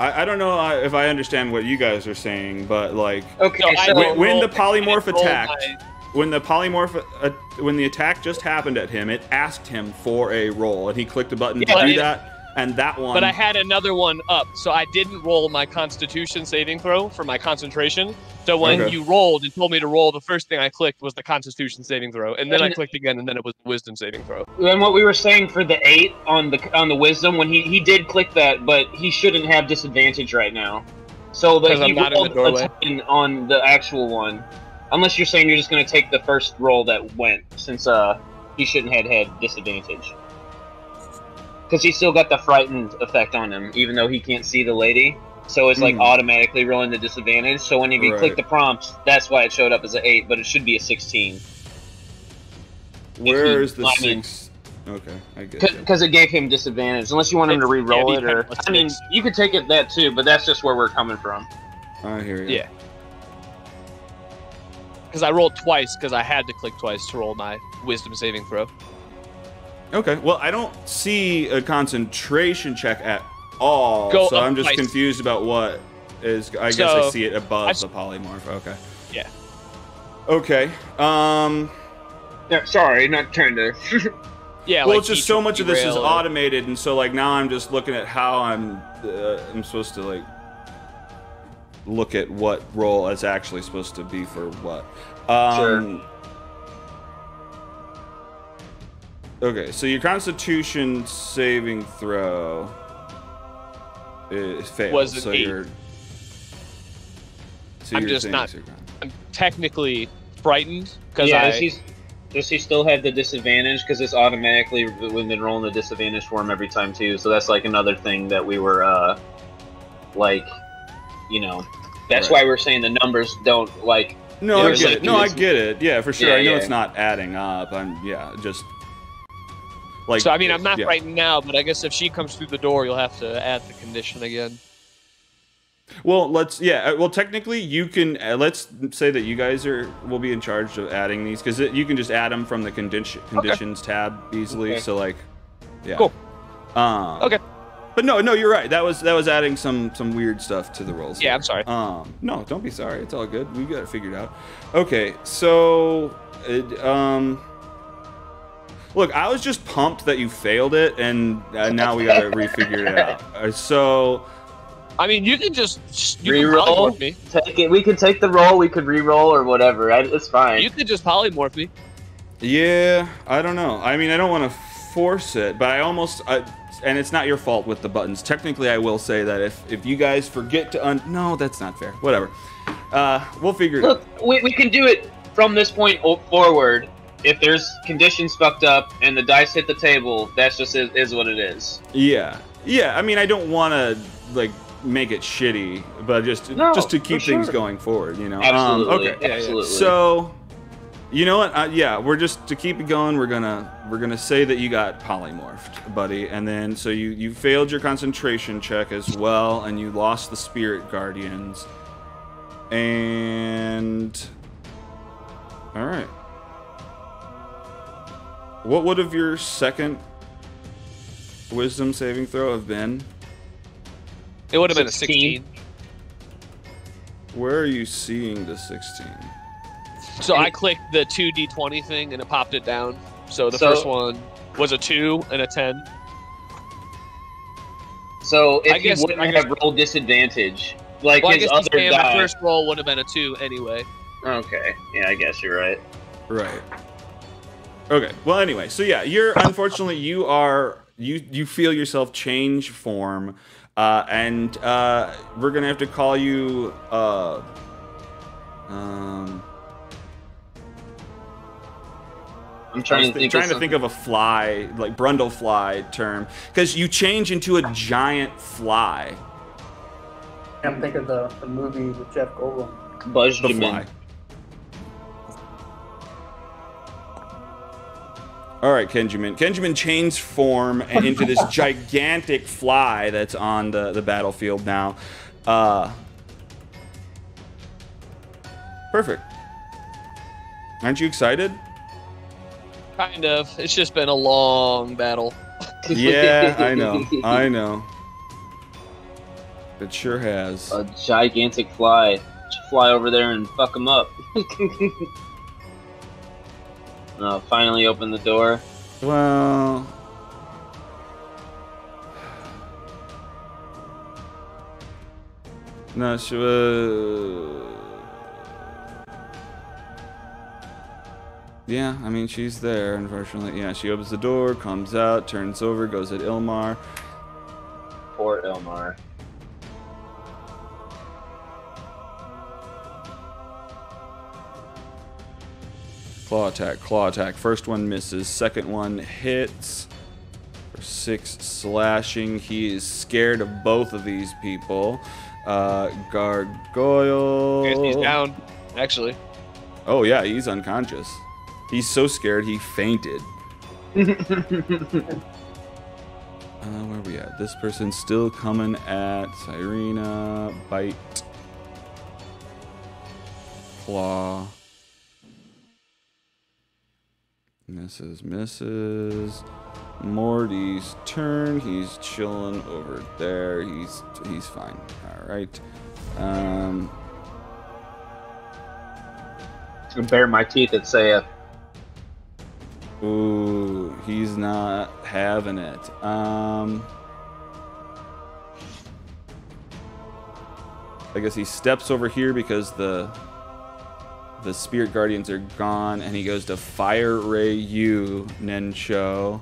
I, I don't know uh, if I understand what you guys are saying, but like Okay, So when, when the polymorph I attacked, my- when the polymorph uh, when the attack just happened at him, it asked him for a roll, and he clicked a button Yeah, to do it- that, and that one. But I had another one up, so I didn't roll my Constitution saving throw for my concentration. So when Okay. you rolled and told me to roll, the first thing I clicked was the Constitution saving throw, and then I clicked again, and then it was Wisdom saving throw. and what we were saying for the eight on the on the wisdom when he he did click that, but he shouldn't have disadvantage right now. So the 'Cause I'm he not in the a doorway. 10 on the actual one, unless you're saying you're just going to take the first roll that went, since uh he shouldn't have had disadvantage. Because he still got the frightened effect on him, even though he can't see the lady. So it's like Hmm. automatically rolling the disadvantage. So when you Right. click the prompt, that's why it showed up as an eight, but it should be a sixteen. Where is the I mean- six? Okay, I get. Because it gave him disadvantage, unless you want him to It's- re-roll yeah, it, or ten plus I mean, six. you could take it that too, but that's just where we're coming from. I hear you. Yeah. Because I rolled twice, because I had to click twice to roll my Wisdom saving throw. Okay. Well, I don't see a concentration check at all, Go so I'm just twice. confused about what is. I guess I see it above I've- the polymorph. Okay. Yeah. Okay. Um. Yeah, sorry, not trying to. Yeah, well, like it's just so much of this is automated, and so like now I'm just looking at how I'm. Uh, I'm supposed to like look at what role is actually supposed to be for what. Um, Okay, so your Constitution saving throw is failed. Was an so eight. you're. So I'm you're just not- I'm technically frightened because yeah, I. does he, does he still have the disadvantage? Because it's automatically when they're rolling the disadvantage for him every time too. So that's like another thing that we were, uh like, you know, that's Right. why we're saying the numbers don't like. No, I get like it. No, I get it. Yeah, for sure. Yeah, I know yeah. it's not adding up. I'm yeah, just like. so I mean, I'm not yeah. frightened now, but I guess if she comes through the door, you'll have to add the condition again. Well, let's yeah. uh, Well, technically, you can. Uh, let's say that you guys are will be in charge of adding these because you can just add them from the condition conditions tab easily. Okay. So like, yeah. Cool. Um, Okay. But no, no, you're right. That was that was adding some some weird stuff to the rolls. Yeah. I'm sorry. Um, no, don't be sorry. It's all good. We got it figured out. Okay, so, it, um, look, I was just pumped that you failed it, and uh, now we gotta refigure it out. Uh, so, I mean, you can just you can Reroll? polymorph me. Take it. We could take the roll. We could re-roll or whatever. I, it's fine. You could just polymorph me. yeah, I don't know. I mean, I don't want to force it, but I almost, I, and it's not your fault with the buttons. Technically, I will say that if if you guys forget to un, no, that's not fair. Whatever. Uh, we'll figure it out. Look, we, we can do it from this point forward. If there's conditions fucked up and the dice hit the table, that's just is, is what it is. Yeah, yeah. I mean, I don't want to like make it shitty, but just No, just to keep things sure. going forward, you know. Absolutely, Um, okay. absolutely. So, you know what? Uh, yeah, we're just to keep it going. We're gonna we're gonna say that you got polymorphed, buddy, and then so you you failed your concentration check as well, and you lost the spirit guardians, and all right. What would have your second wisdom saving throw have been? It would have been a 16. 16. Where are you seeing the 16? So I clicked the 2d20 thing and it popped it down. So the So- first one was a two and a ten. So if I guess- he wouldn't I guess- have rolled disadvantage, like Well, I his guess other the die. first roll would have been a two anyway. Okay, yeah, I guess you're right. Right. Okay. Well, anyway, so yeah, you're unfortunately you are you you feel yourself change form, uh, and uh, we're gonna have to call you. Uh, um, I'm trying to thi- think. trying of to think of a fly like Brundle fly term because you change into a giant fly. I'm thinking of the, the movie with Jeff Goldblum. something. The Buzzjamin. fly. All right, Kenjamin. Kenjamin changed form into this gigantic fly that's on the, the battlefield now. Uh, perfect. Aren't you excited? Kind of. It's just been a long battle. Yeah, I know. I know. It sure has. a gigantic fly. Just fly over there and fuck him up. uh, finally open the door. Well. No, she was. Yeah, I mean, she's there, unfortunately. Yeah, she opens the door, comes out, turns over, goes at Ilmar. Poor Elmar. Claw attack, claw attack. First one misses, second one hits. For six slashing. He is scared of both of these people. Uh, gargoyle. He's down. Actually, Oh yeah, he's unconscious. He's so scared he fainted. Uh, where are we at? This person's still coming at Cyrena. Bite. Claw. Misses, misses. Morty's turn. He's chilling over there. He's he's fine. All right. Um, I bare my teeth and say, uh, Ooh, he's not having it. Um, I guess he steps over here because the the spirit guardians are gone, and he goes to fire ray you, Nencho,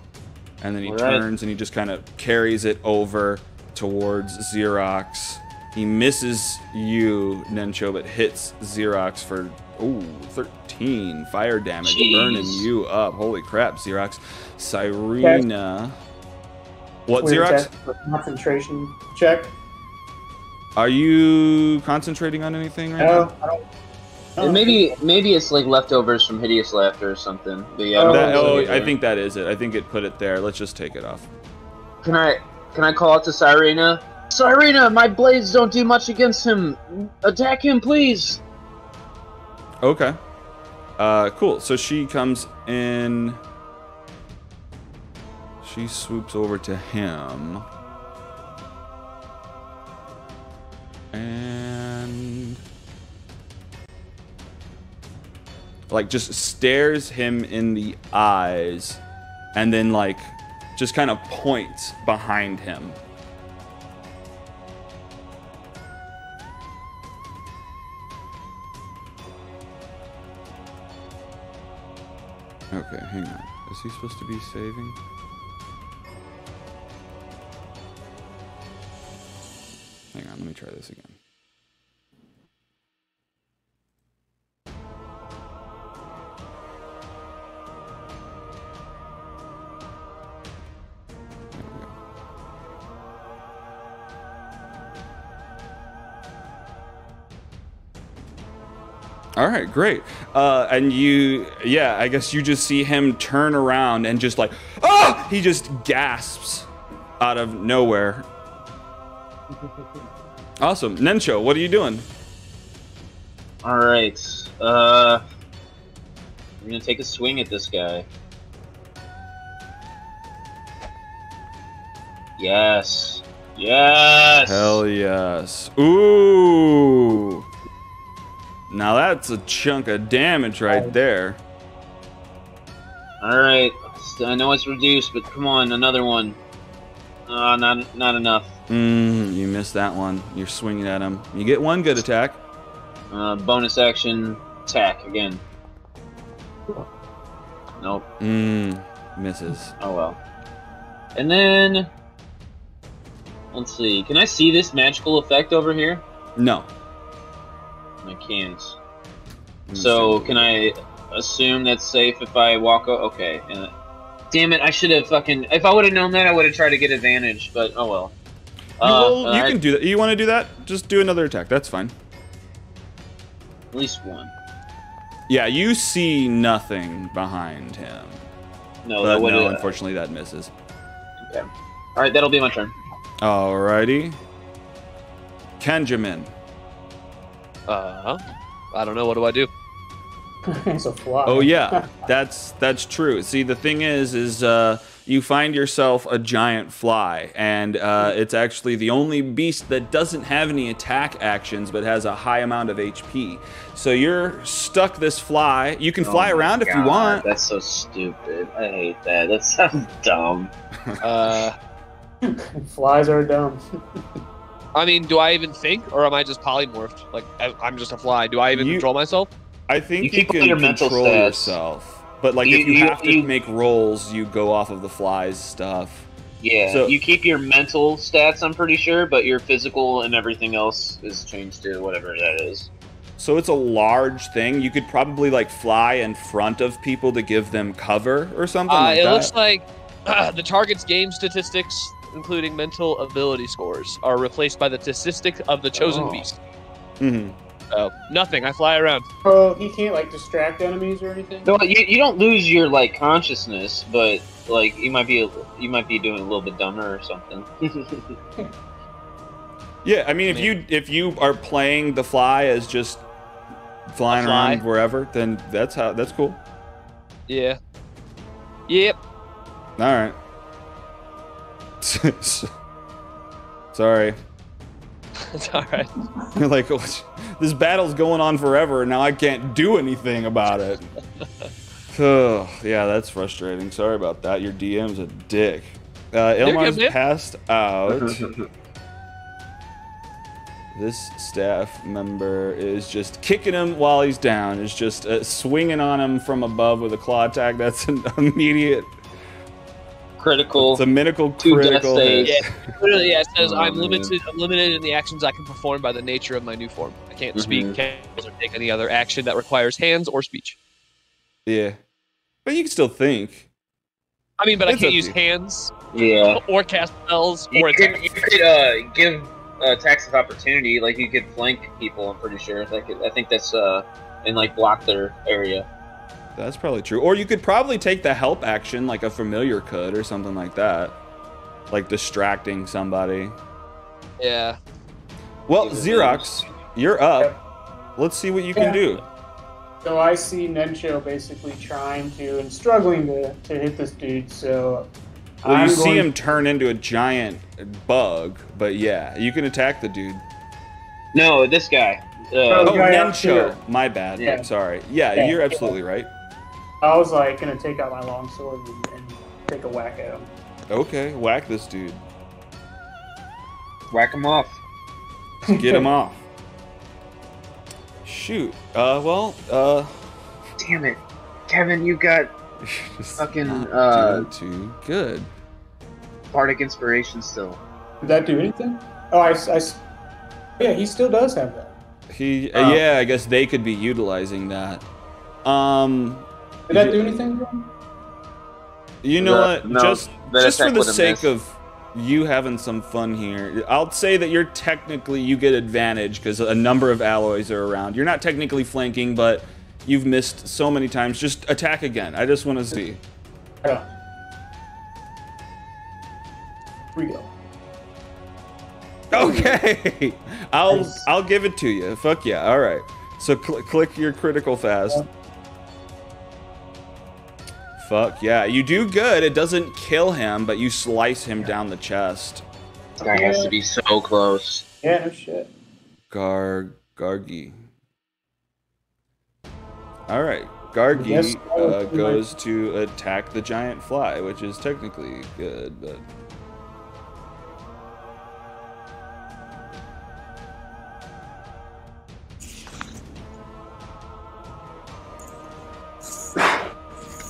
and then he right. turns and he just kind of carries it over towards Xerox. He misses you, Nencho, but hits Xerox for ooh 13 fire damage, Jeez. burning you up. Holy crap, Xerox. Cyrena. What Weird Xerox? Concentration check. Are you concentrating on anything right No, now? I don't. And maybe maybe it's like leftovers from Hideous Laughter or something. But yeah, I don't That- know oh. I think that is it. I think it put it there. Let's just take it off. Can I can I call out to Cyrena? Cyrena, my blades don't do much against him. Attack him, please. Okay. Uh, cool. So she comes in. She swoops over to him. And. Like, just stares him in the eyes. And then, like, just kind of points behind him. Okay, hang on. Is he supposed to be saving? Hang on, let me try this again. All right, great. Uh, and you, yeah, I guess you just see him turn around and just like, ah! He just gasps out of nowhere. Awesome. Nencho, what are you doing? All right. Uh, I'm gonna take a swing at this guy. Yes. Yes. Hell yes. Ooh. Now that's a chunk of damage right there. All right. I know it's reduced, but come on, another one. Uh, not not enough. Mm, you missed that one. You're swinging at him. You get one good attack. Uh, bonus action attack again. Nope. Mm, misses. Oh well. And then let's see. Can I see this magical effect over here? No. I can't. So can I assume that's safe if I walk? O- okay. uh, damn it! I should have fucking. If I would have known that, I would have tried to get advantage. But oh well. You, will- Uh, you I- can do that. You want to do that? Just do another attack. That's fine. at least one. Yeah, you see nothing behind him. No, But that no, unfortunately, that misses. Okay. All right, that'll be my turn. Alrighty. Kenjamin. Uh, I don't know. What do I do? it's a fly. Oh yeah, that's that's true. See, the thing is, is uh, you find yourself a giant fly, and uh, it's actually the only beast that doesn't have any attack actions, but has a high amount of HP. So you're stuck this fly. You can fly Oh my around if you want. That's so stupid. I hate that. That sounds dumb. Uh, Flies are dumb. I mean, do I even think, or am I just polymorphed? Like I, I'm just a fly. Do I even You- control myself? I think You you, can your control stats. yourself, but like You- if you, you- have to you- make rolls, you go off of the fly's stuff. Yeah, So- you keep your mental stats, I'm pretty sure, but your physical and everything else is changed to whatever that is. So it's a large thing. You could probably like fly in front of people to give them cover or something Uh, like it that. looks like the target's game statistics, including mental ability scores, are replaced by the statistic of the chosen Oh. beast. Mhm. So nothing. I fly around. Oh, he can't like distract enemies or anything. No, you, you don't lose your like consciousness, but like you might be you might be doing a little bit dumber or something. Yeah, I mean, if you if you are playing the fly as just flying fly? around wherever, then that's how that's cool. Yeah. Yep. All right. Sorry, It's all right. you're like "Oh, this battle's going on forever, and now I can't do anything about it. oh, yeah, that's frustrating. Sorry about that. Your DM's a dick. Uh, good, Ilmar's man. passed out. this staff member is just kicking him while he's down. Is just uh, swinging on him from above with a claw attack. That's an immediate. Critical. It's a minical Two death critical. saves. hit. Yeah, literally, yeah, it says Oh, I'm man. limited. I'm limited in the actions I can perform by the nature of my new form. I can't speak, Mhm. can't or take any other action that requires hands or speech. Yeah, but you can still think. I mean, but I can't use to hands yeah. or cast spells You or could, attack. you could uh, give uh, attacks of opportunity, like you could flank people. I'm pretty sure. Like I think that's uh, and like block their area. That's probably true. Or you could probably take the help action like a familiar could or something like that. Like distracting somebody. Yeah. Well, Xerox, you're up. Let's see what you can do. So I see Nencho basically trying to and struggling to, to hit this dude. So Well, you I'm see him turn into a giant bug, but yeah, you can attack the dude. No, this guy. Uh, Oh, Oh, guy up My bad. Yeah. Sorry. Yeah, Yeah. you're absolutely right. I was like gonna take out my long sword and, and take a whack at him. Okay, whack this dude. whack him off. Get him off. Shoot. Uh, well, uh, Damn it, Kevin! You got Fucking, uh, too good. bardic inspiration still. Did that do anything? Oh, I, I s- yeah, he still does have that. He, uh, yeah, I guess they could be utilizing that. Um, Did that do anything? You know That- what? no, just, just for the sake missed. of you having some fun here, I'll say that you're technically you get advantage because a number of alloys are around. You're not technically flanking, but you've missed so many times. Just attack again. I just want to see. Right on. Here we go. Okay, I'll I'll give it to you. Fuck yeah! All right. So cl- click your critical fast. Fuck yeah! You do good. It doesn't kill him, but you slice him down the chest. This guy has to be so close. Yeah, no shit. Gar Gargi. All right, Gargi Yes, uh, goes to attack the giant fly, which is technically good, but.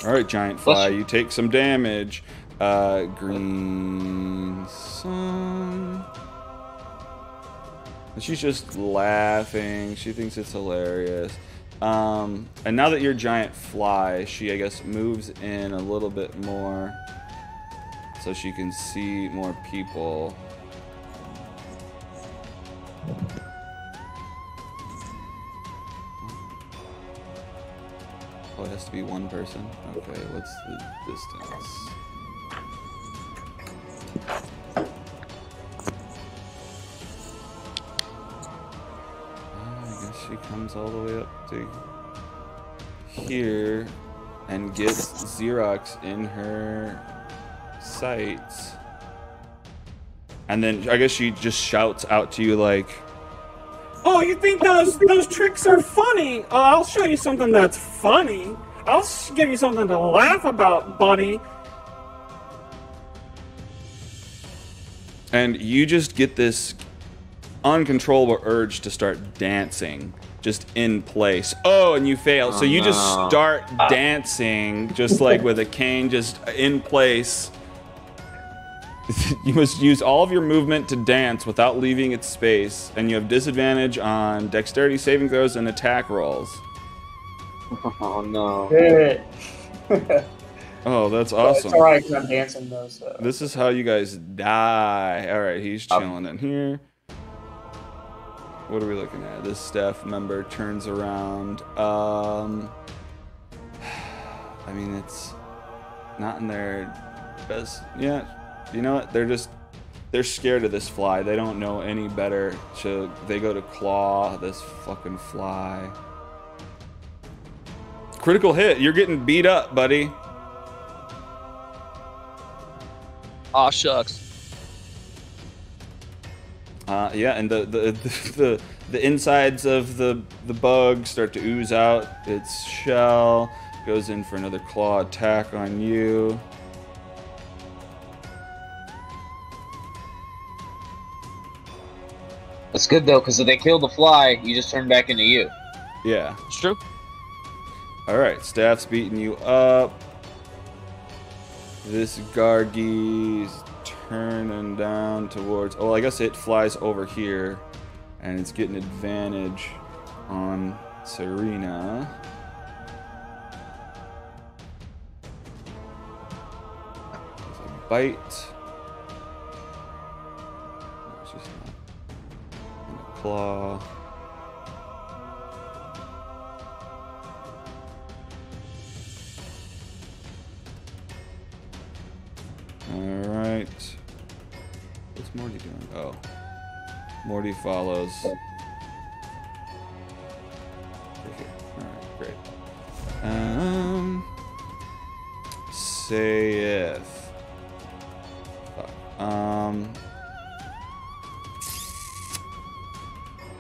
All right, giant fly, you. you take some damage. Uh, Greensong. And she's just laughing. She thinks it's hilarious. Um, and now that you're giant fly, she I guess moves in a little bit more, so she can see more people. Oh, it has to be one person. Okay, what's the distance? Uh, I guess she comes all the way up to here and gets Xerox in her sights. And then I guess she just shouts out to you like, Oh, you think those those tricks are funny? Oh, I'll show you something that's funny. I'll s- give you something to laugh about, buddy. and you just get this uncontrollable urge to start dancing just in place. Oh, and you fail. so oh, you just no. start uh, dancing just like with a cane just in place. you must use all of your movement to dance without leaving its space, and you have disadvantage on dexterity saving throws and attack rolls. Oh no. Oh, that's It's awesome. alright 'cause I'm dancing though, so. This is how you guys die. All right, he's Um, chilling in here. What are we looking at? This staff member turns around. Um, I mean, it's not in their best. Yeah, you know what? They're just they're scared of this fly. They don't know any better. So they go to claw this fucking fly. Critical hit. You're getting beat up, buddy. Aw, shucks. Uh, yeah, and the, the the the insides of the the bug start to ooze out. Its shell goes in for another claw attack on you. That's good though, because if they kill the fly, you just turn back into you. Yeah. It's true. All right, staff's beating you up. This Gargi's turning down towards. Oh, I guess it flies over here, and it's getting advantage on Cyrena. Bite. Claw. Alright. What's Morty doing? Oh. Morty follows. Alright, great. Um. Sayeth.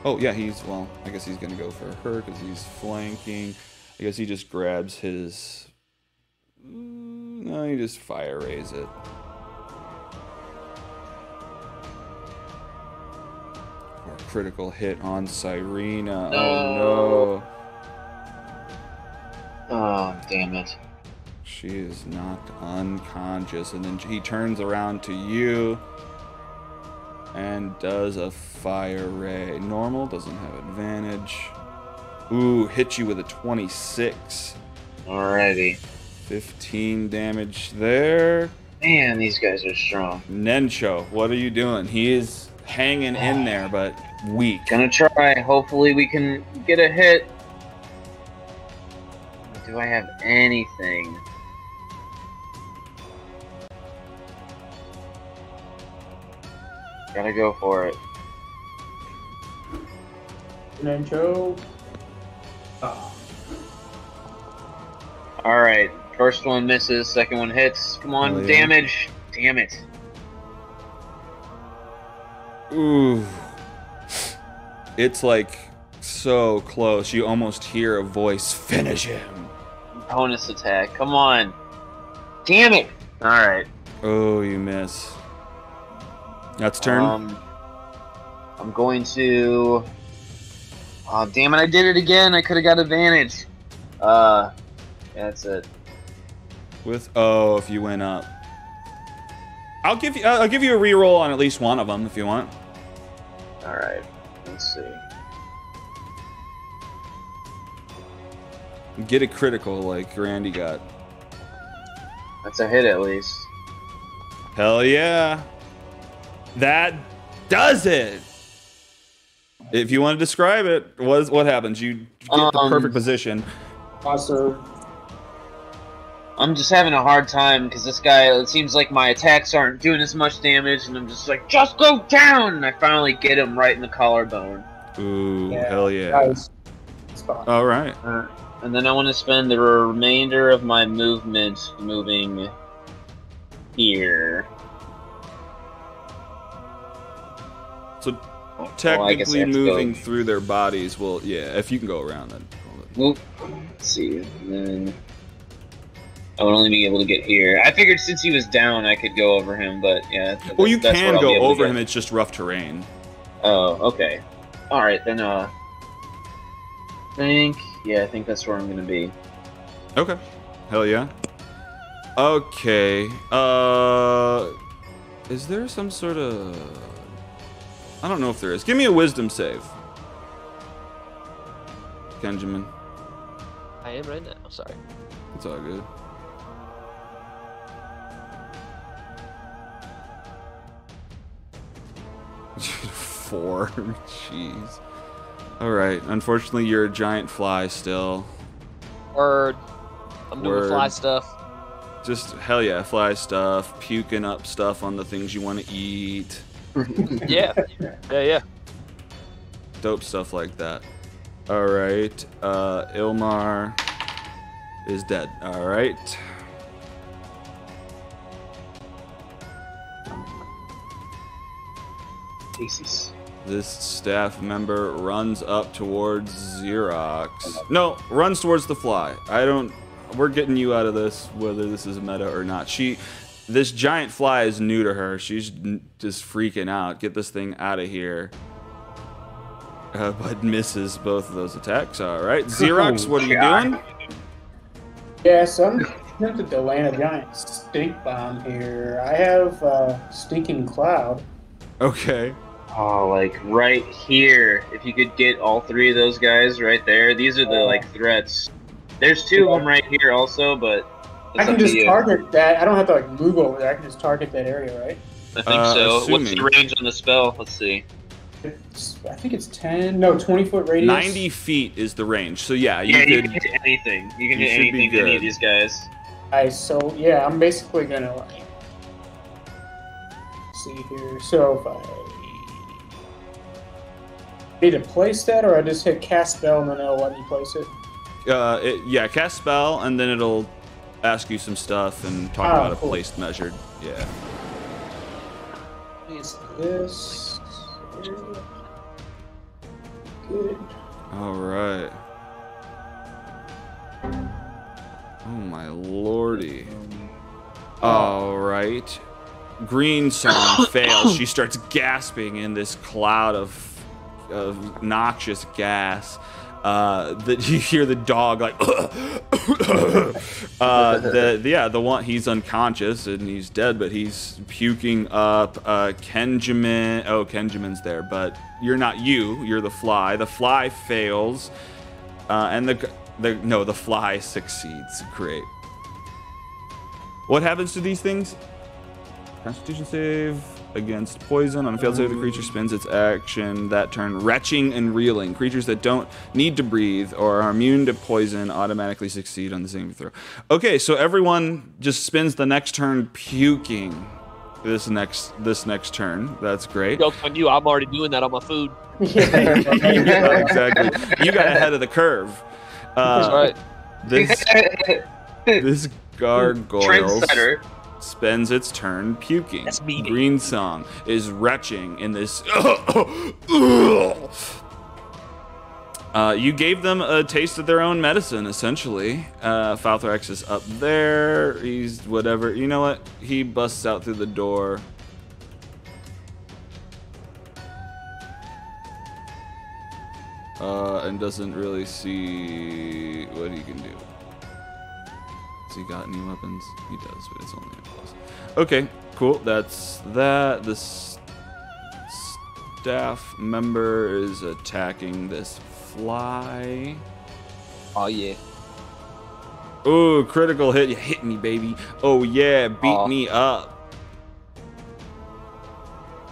Oh, yeah, he's, well, I guess he's gonna go for her because he's flanking. I guess he just grabs his. Mm, No, he just fire raise it. For a critical hit on Cyrena. Oh no. Oh, damn it. She is knocked unconscious, and then he turns around to you and does a fire ray. Normal doesn't have advantage. Ooh, hit you with a 26. Alrighty. 15 damage there. Man, these guys are strong. Nencho, what are you doing? He is hanging in there, but weak. Gonna try. Hopefully, we can get a hit. Do I have anything? Gotta go for it. And then Joe. Oh, ah. Alright, first one misses, second one hits. Come on, Oh, yeah. damage. Damn it. Ooh. It's like so close. You almost hear a voice finish him. bonus attack. Come on. Damn it. All right. Oh, you miss. That's turn. Um, I'm going to. Oh damn it! I did it again. I could have got advantage. Uh, yeah, that's it. With oh, if you went up. I'll give you. I'll give you a reroll on at least one of them if you want. All right. Let's see. Get a critical like Randy got. That's a hit at least. Hell yeah. That does it. If you want to describe it, what what happens? You get the Um, perfect position. Also, I'm just having a hard time because this guy. It seems like my attacks aren't doing as much damage, and I'm just like, just go down. And I finally get him right in the collarbone. Ooh, Yeah, hell yeah. All right. Uh, and then I want to spend the remainder of my movement moving here. Well, I guess I technically to go- moving through their bodies will yeah, if you can go around then. Oop. Let's see. And then I would only be able to get here. I figured since he was down, I could go over him, but yeah. Well, you can where I'll be go over him, it's just rough terrain. Oh, okay. All right, then. Uh, I think yeah, I think that's where I'm gonna be. Okay. Hell yeah. Okay. Uh is there some sort of I don't know if there is. Give me a wisdom save. Kenjamin. I am right now. Sorry. It's all good. Four. Jeez. Alright. Unfortunately, you're a giant fly still. Word. I'm doing Word. fly stuff. Just hell yeah, fly stuff, puking up stuff on the things you want to eat. Yeah. yeah, yeah. Dope stuff like that. Alright. Uh, Ilmar is dead. Alright. Jesus. This staff member runs up towards Xerox. No, runs towards the fly. I don't. We're getting you out of this, whether this is a meta or not. She, this giant fly is new to her. She's just freaking out. Get this thing out of here. Uh, but misses both of those attacks. All right, Xerox, what are you doing? Yeah, so I'm tempted to land a giant stink bomb here. I have uh, stinking cloud. Okay. Oh, like right here. If you could get all three of those guys right there, these are the like threats. There's two of them right here also, but I can up to just you. target that. I don't have to like move over there. I can just target that area, right? I think Uh, so. What's the range on the spell? Let's see. It's, I think it's ten. No, twenty foot radius. 90 feet is the range. So yeah, you yeah, you can hit anything. You can you hit anything to any of these guys. I so yeah, I'm basically gonna like see here. So if I need to place that, or I just hit cast spell and then it'll let me place it. Uh, it, yeah, cast spell, and then it'll ask you some stuff and talk Oh, about a place measured. Yeah. This good? All right. Oh my lordy. All right. Greensong fails. She starts gasping in this cloud of of noxious gas. Uh, that you hear the dog like. uh, the, the yeah the one he's unconscious and he's dead, but he's puking up. Uh, Kenjamin. Oh, Kenjamin's there, but you're not you. You're the fly. The fly fails. Uh, and the the no, the fly succeeds. Great. What happens to these things? Constitution save against poison. On a failed save, the creature spends its action that turn retching and reeling. Creatures that don't need to breathe or are immune to poison automatically succeed on the saving throw. Okay, so everyone just spends the next turn puking. This next this next turn. That's great. Joke's on you. I'm already doing that on my food. Yeah, exactly. You got ahead of the curve. That's Uh, right. this this gargoyle Trendsetter. Spends its turn puking. That's. Greensong is retching in this Uh, you gave them a taste of their own medicine, essentially. Uh, Falthrax is up there. He's whatever. You know what? He busts out through the door. Uh, and doesn't really see what he can do. Has he got any weapons? He does, but it's only. Okay, cool. That's that. This staff member is attacking this fly. Oh yeah. Ooh, critical hit. You hit me, baby. Oh, yeah. Beat Aw. me up.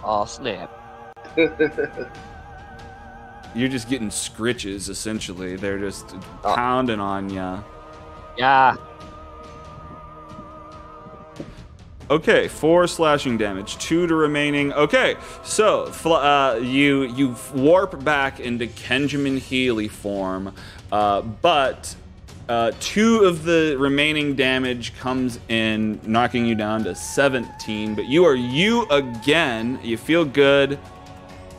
Oh snap. You're just getting scritches, essentially. They're just Oh. pounding on you. Yeah. Okay, four slashing damage, two to remaining. Okay, so uh, you you warp back into Kenjamin Healy form, uh, but uh, two of the remaining damage comes in, knocking you down to 17. But you are you again. You feel good.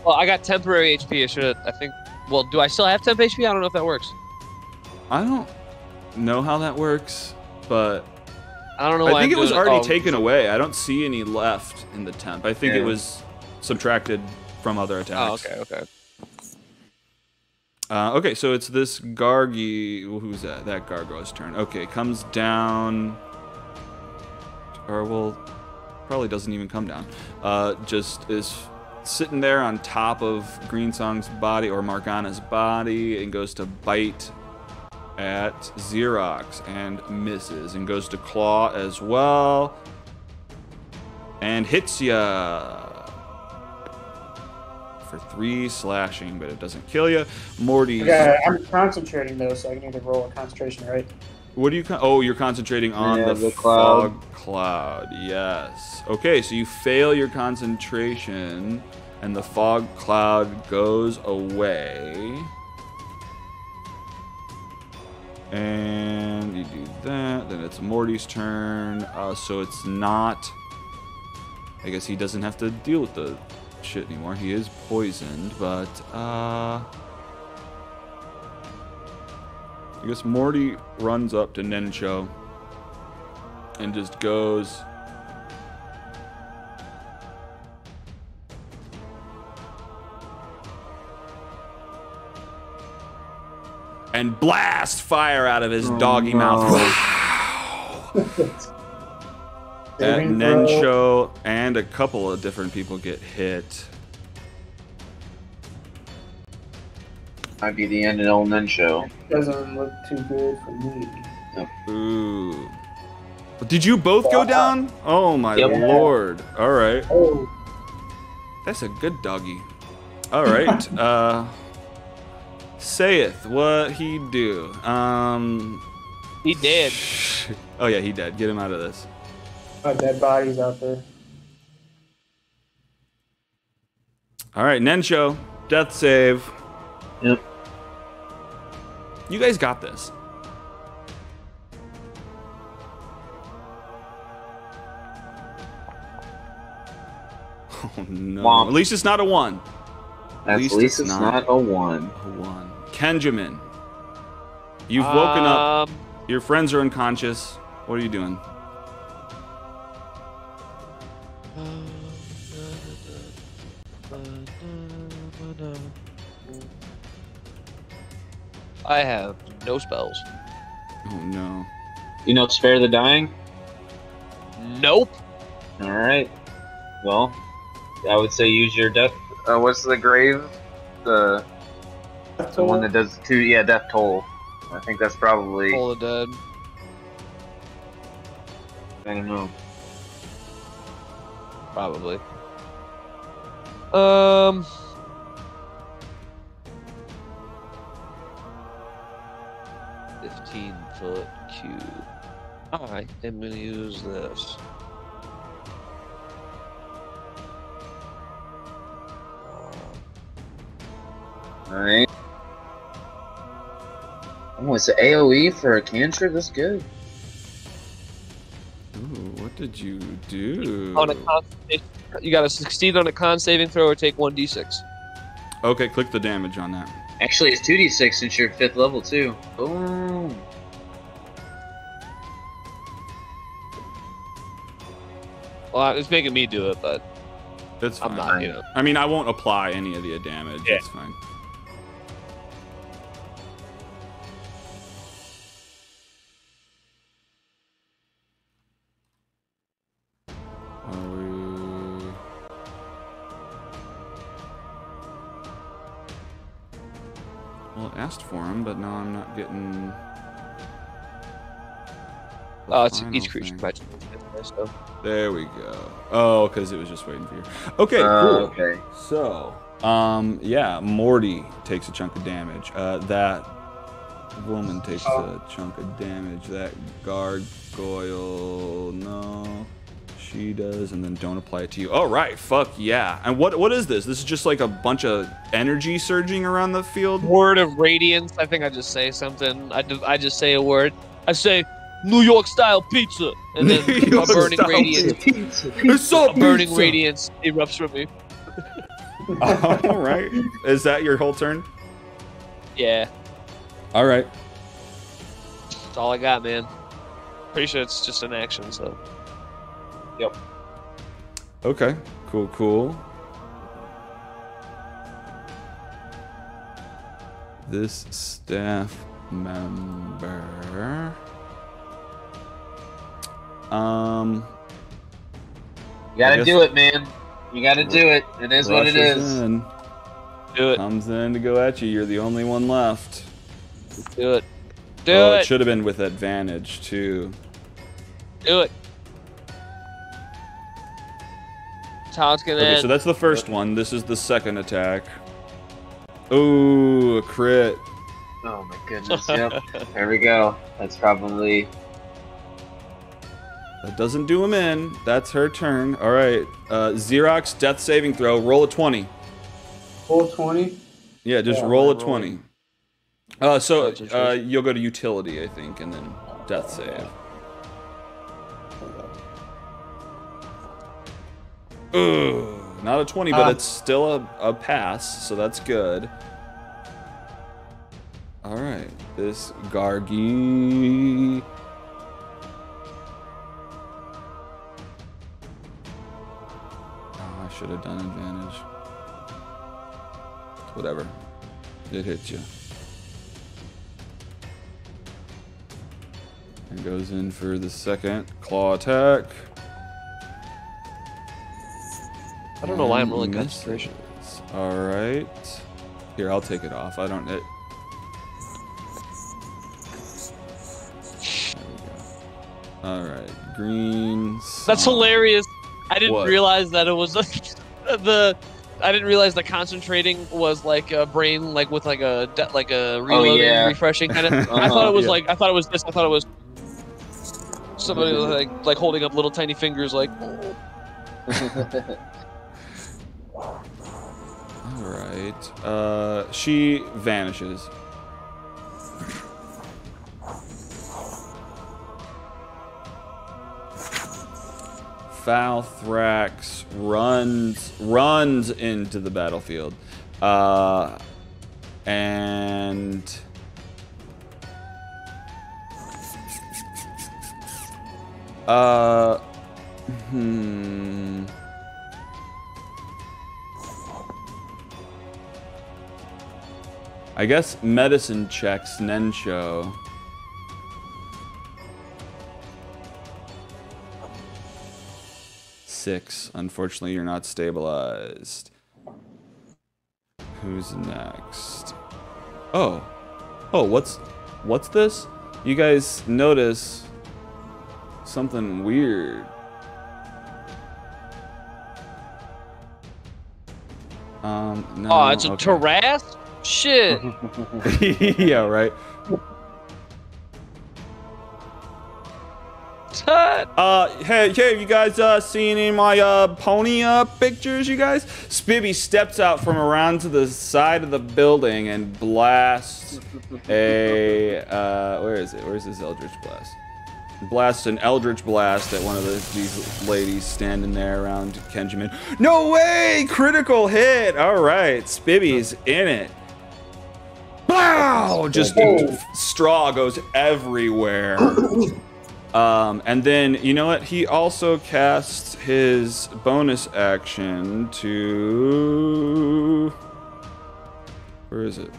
Well, I got temporary HP. I should. I think. Well, do I still have temp HP? I don't know if that works. I don't know how that works, but I don't know. I why think I'm it was doing already Oh, taken away. I don't see any left in the temp. I think it was subtracted from other attacks. Oh, attacks. okay, okay. Uh, okay, so it's this Gargi. Who's that? That Gargoyle's turn. Okay, comes down. Or, well, probably doesn't even come down. Uh, just is sitting there on top of Greensong's body or Morgana's body and goes to bite at Xerox and misses and goes to claw as well and hits ya for three slashing, but it doesn't kill you. Morty's. Okay, I'm concentrating though, so I can either roll a concentration, right? What do you? Con- oh, you're concentrating on Yeah, the, the cloud. fog cloud. Yes. Okay, so you fail your concentration, and the fog cloud goes away. And you do that. Then it's Morty's turn. Uh, so it's not. I guess he doesn't have to deal with the shit anymore. He is poisoned, but uh. I guess Morty runs up to Nencho and just goes. And blast fire out of his Oh, doggy no. mouth. At Saving throw. Nencho and a couple of different people get hit. Might be the end of old Nencho. Doesn't look too good for me. Ooh. Did you both go down? Oh my Yep. lord. All right. Oh, That's a good doggy. All right. uh Sayeth what he do. Um He did. Oh yeah, he did. Get him out of this. oh, dead bodies out there. All right, Nencho, death save. Yep. You guys got this. Oh no. Womp. At least it's not a one. At least least, it's it's, not. not. a one. A one. Kenjamin. You've woken up. Um, Your friends are unconscious. What are you doing? I have no spells. Oh no. You know, spare the dying. Nope. All right. Well, I would say use your death. Uh, what's the grave? The the one that does two. Yeah, death toll. I think that's probably. All the dead. I don't know. Probably. Um. Fifteen foot cube. I am gonna use this. All right. Oh, it's an AOE for a cantrip. That's good. Ooh, what did you do? On a con, you got to succeed on a con saving throw or take one d6. Okay, click the damage on that. Actually, it's 2d6 since you're fifth level too. Boom. Well, it's making me do it, but That's fine. I'm not. You know. I mean, I won't apply any of the damage. Yeah. It's fine. Asked for him, but now I'm not getting. Oh, it's each creature match. So There we go. Oh, because it was just waiting for you. Okay, Uh, cool. okay. So, um, yeah, Morty takes a chunk of damage. Uh, that woman takes a chunk of damage. That gargoyle, no, she does, and then don't apply it to you. Oh, right, fuck yeah. And what what is this? This is just like a bunch of energy surging around the field. word of radiance. I think I just say something. I, do, I just say a word. I say New York style pizza, and then a burning radiance. It's so A burning pizza. radiance erupts from me. All right, is that your whole turn? Yeah, All right. that's all I got, man. Pretty sure it's just an action. So Okay. Cool. Cool. This staff member. Um. You gotta do it, man. You gotta do it. It is what it is. In, do it, comes in to go at you. You're the only one left. do it, do oh, it it, should have been with advantage too. do it. Todd's gonna Okay, end. so that's the first one. This is the second attack. Ooh, a crit. Oh my goodness. Yep. there we go. That's probably. That doesn't do him in. That's her turn. All right. Uh, Xerox, death saving throw. Roll a 20. Full 20. Yeah, just Yeah, roll a I'm 20. Uh, so uh, you'll go to utility, I think, and then death save. Ugh, not a 20, but Ah. it's still a, a pass, so that's good. All right, this Gargi. Oh, I should have done advantage. Whatever. It hits you. And goes in for the second claw attack. I don't know why I'm And rolling misses. concentration. All right. Here, I'll take it off. I don't. It... There we go. All right, green. That's hilarious. I didn't What? realize that it was the. I didn't realize the concentrating was like a brain, like with like a de- like a reloading, yeah. refreshing kind of. I Uh-huh, thought it was yeah. like I thought it was this. I thought it was somebody like like holding up little tiny fingers, like All right. Uh, she vanishes. Falthrax runs runs into the battlefield, uh, and uh, hmm. I guess medicine checks Nencho. Six. Unfortunately, you're not stabilized. Who's next? Oh. Oh, what's what's this? You guys notice something weird. Um, no. oh, it's a okay. Taras. Shit. yeah, right. Tut. Uh, hey, hey, have you guys uh, seen any of my uh, pony uh, pictures, you guys? Spibby steps out from around to the side of the building and blasts a, uh, where is it? Where's this Eldritch Blast? Blasts an Eldritch Blast at one of the, these ladies standing there around Kenjamin. No way! Critical hit! All right, Spibby's in it. Pow! Just straw goes everywhere. Um, and then you know what? He also casts his bonus action to. Where is it?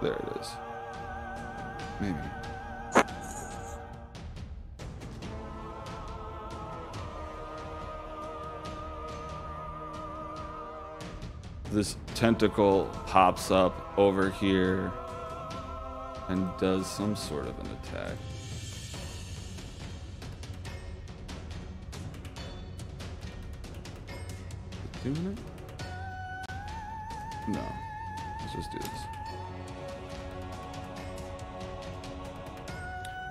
There it is. Maybe. This tentacle pops up over here and does some sort of an attack. Doing it? No. Let's just do this.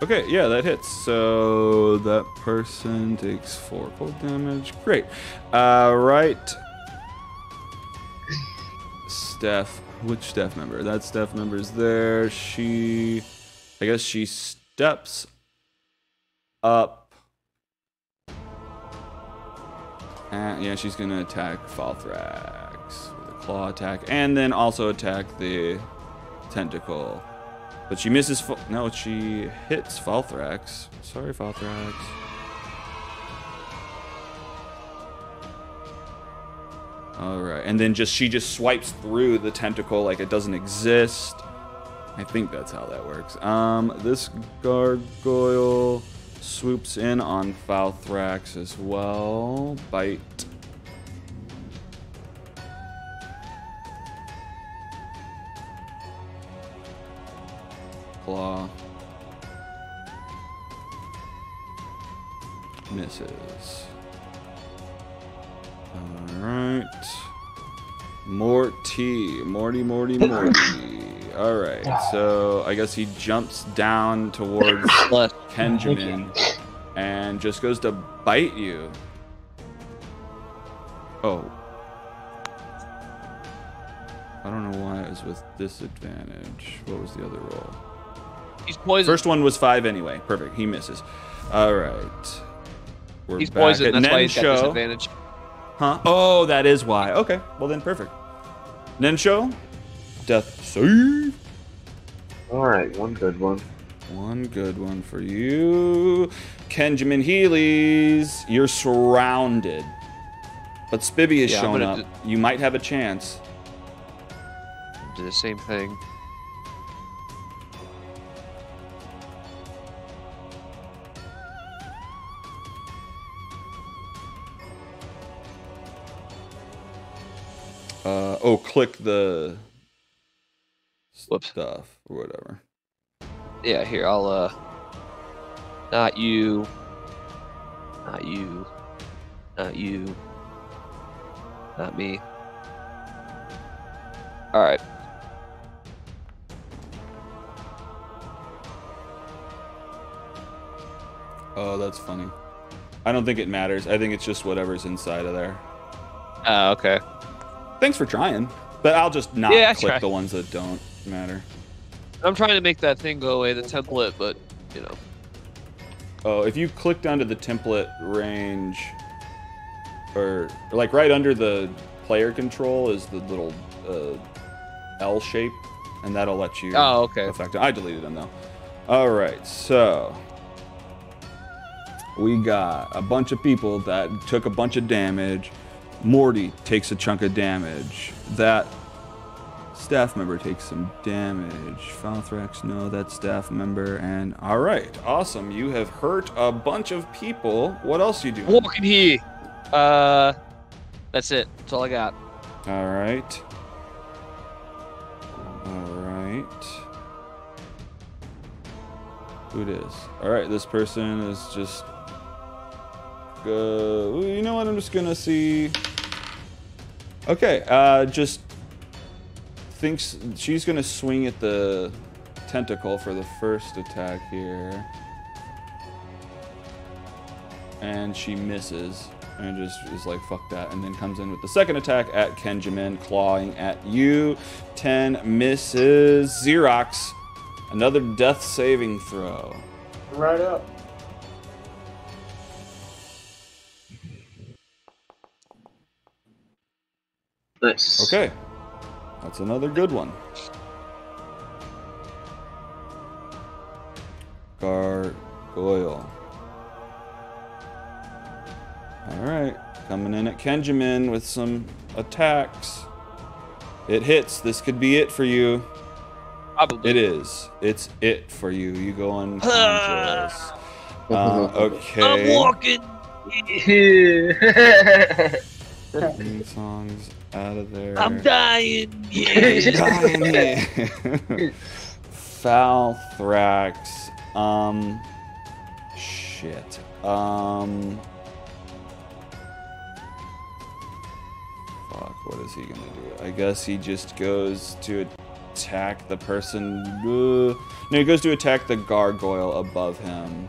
Okay, yeah, that hits. So that person takes four cold damage. Great. Uh, right. Staff. Which staff member? That staff member is there. She. I guess she steps up. And yeah, she's gonna attack Falthrax with a claw attack, and then also attack the tentacle. But she misses. No, she hits Falthrax. Sorry, Falthrax. All right, and then just she just swipes through the tentacle like it doesn't exist. I think that's how that works. Um, this gargoyle swoops in on Falthrax as well. Bite. Claw. Misses. Alright. Morty. Morty, Morty, Morty. Alright, so I guess he jumps down towards Benjamin and just goes to bite you. Oh. I don't know why it was with disadvantage. What was the other roll? He's poisoned. First one was five anyway. Perfect. He misses. All right. We're he's back poisoned. at That's why he's got Nencho. disadvantage. Huh? Oh, that is why. Okay. Well then, perfect. Nencho, death save. All right, one good one. One good one for you. Kenjamin Healy's. You're surrounded. But Spibby is Yeah, I'm shown up. You might have a chance. Do the same thing. Oh, click the Whoops. stuff or whatever. Yeah, here, I'll, uh. Not you. Not you. Not you. Not me. Alright. Oh, that's funny. I don't think it matters. I think it's just whatever's inside of there. Oh, okay. Thanks for trying. But I'll just not Yeah, click tried. the ones that don't matter. I'm trying to make that thing go away, the template, but, you know. Oh, if you click down to the template range, or, or like right under the player control is the little uh, L shape, and that'll let you Oh, okay. affect it. I deleted them though. All right, so we got a bunch of people that took a bunch of damage. Morty takes a chunk of damage. That staff member takes some damage. Falthrax, no, that staff member. And all right, awesome. You have hurt a bunch of people. What else you doing? Walking here! Uh. That's it. That's all I got. All right. All right. Who it is? All right, this person is just. Go. You know what? I'm just gonna see. Okay. Uh, just thinks she's gonna swing at the tentacle for the first attack here, and she misses and just is like fuck that and then comes in with the second attack at kenjamin clawing at you 10 misses xerox another death saving throw Right up. Nice. Okay. That's another good one. Gargoyle. Alright. Coming in at Kenjamin with some attacks. It hits. This could be it for you. Probably. It is. It's it for you. You go on. uh, okay. I'm walking. songs out of there. I'm dying. Dying here. Foul Thrax. Um. Shit. Um. Fuck. What is he gonna do? I guess he just goes to attack the person. Uh, no, he goes to attack the gargoyle above him.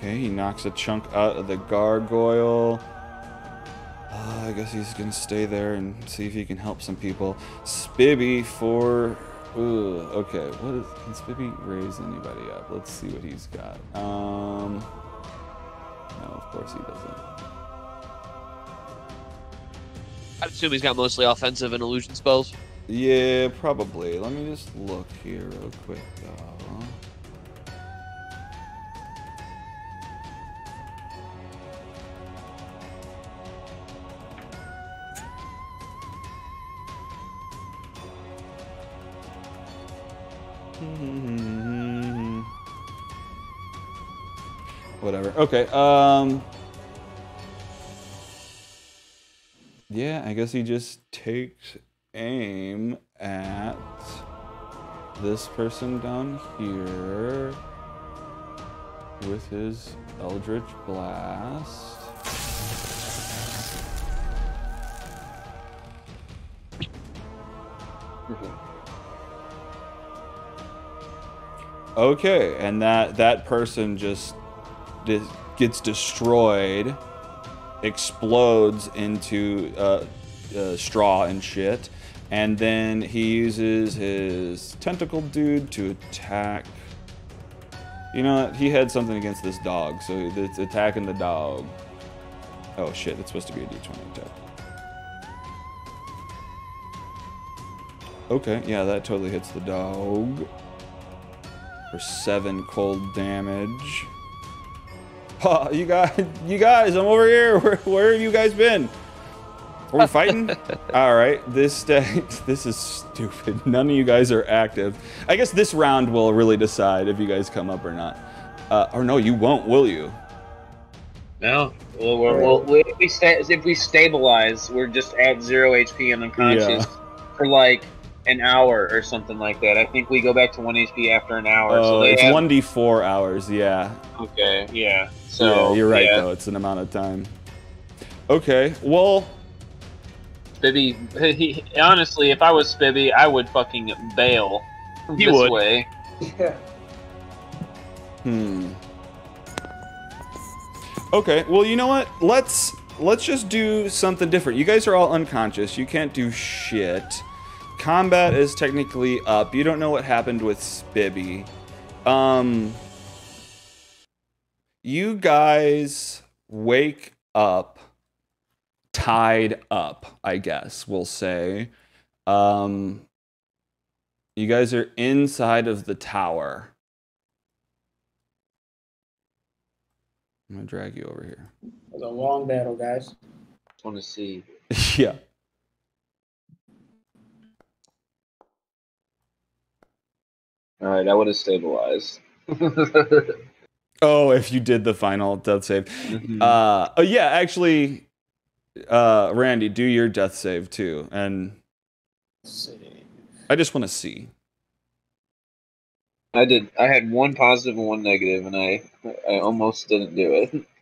Okay, he knocks a chunk out of the gargoyle. Uh, I guess he's gonna stay there and see if he can help some people. Spibby for. Ooh, okay, what is. Can Spibby raise anybody up? Let's see what he's got. Um. No, of course he doesn't. I assume he's got mostly offensive and illusion spells. Yeah, probably. Let me just look here real quick, though. Whatever. Okay. Um. Yeah, I guess he just takes aim at this person down here with his Eldritch Blast. Okay, and that that person just gets destroyed, explodes into uh, uh, straw and shit, and then he uses his tentacle dude to attack. You know, he had something against this dog, so it's attacking the dog. Oh shit! It's supposed to be a d20 attack. Okay, yeah, that totally hits the dog for seven cold damage. Ha, you guys, you guys, I'm over here. Where, where have you guys been? Are we fighting? All right, this day, this is stupid. None of you guys are active. I guess this round will really decide if you guys come up or not. Uh, or no, you won't, will you? No. Well, we're, well if, we sta- if we stabilize, we're just at zero HP and unconscious for like an hour or something like that. I think we go back to one HP after an hour. Oh, so they it's one d four hours. Yeah. Okay. Yeah. So yeah, you're right yeah. though. It's an amount of time. Okay. Well, Spibby, he, honestly, if I was Spibby, I would fucking bail He this would. way. Yeah. Hmm. Okay, well, you know what? Let's let's just do something different. You guys are all unconscious. You can't do shit. Combat is technically up. You don't know what happened with Spibby. Um You guys wake up tied up, I guess we'll say. Um you guys are inside of the tower. I'm gonna drag you over here. It was a long battle, guys. Just want to see. yeah. All right, I would have stabilized. Oh, if you did the final death save. Mhm. Uh oh yeah, actually uh Randy, do your death save too. And See. I just want to see. I did. I had one positive and one negative, and I I almost didn't do it.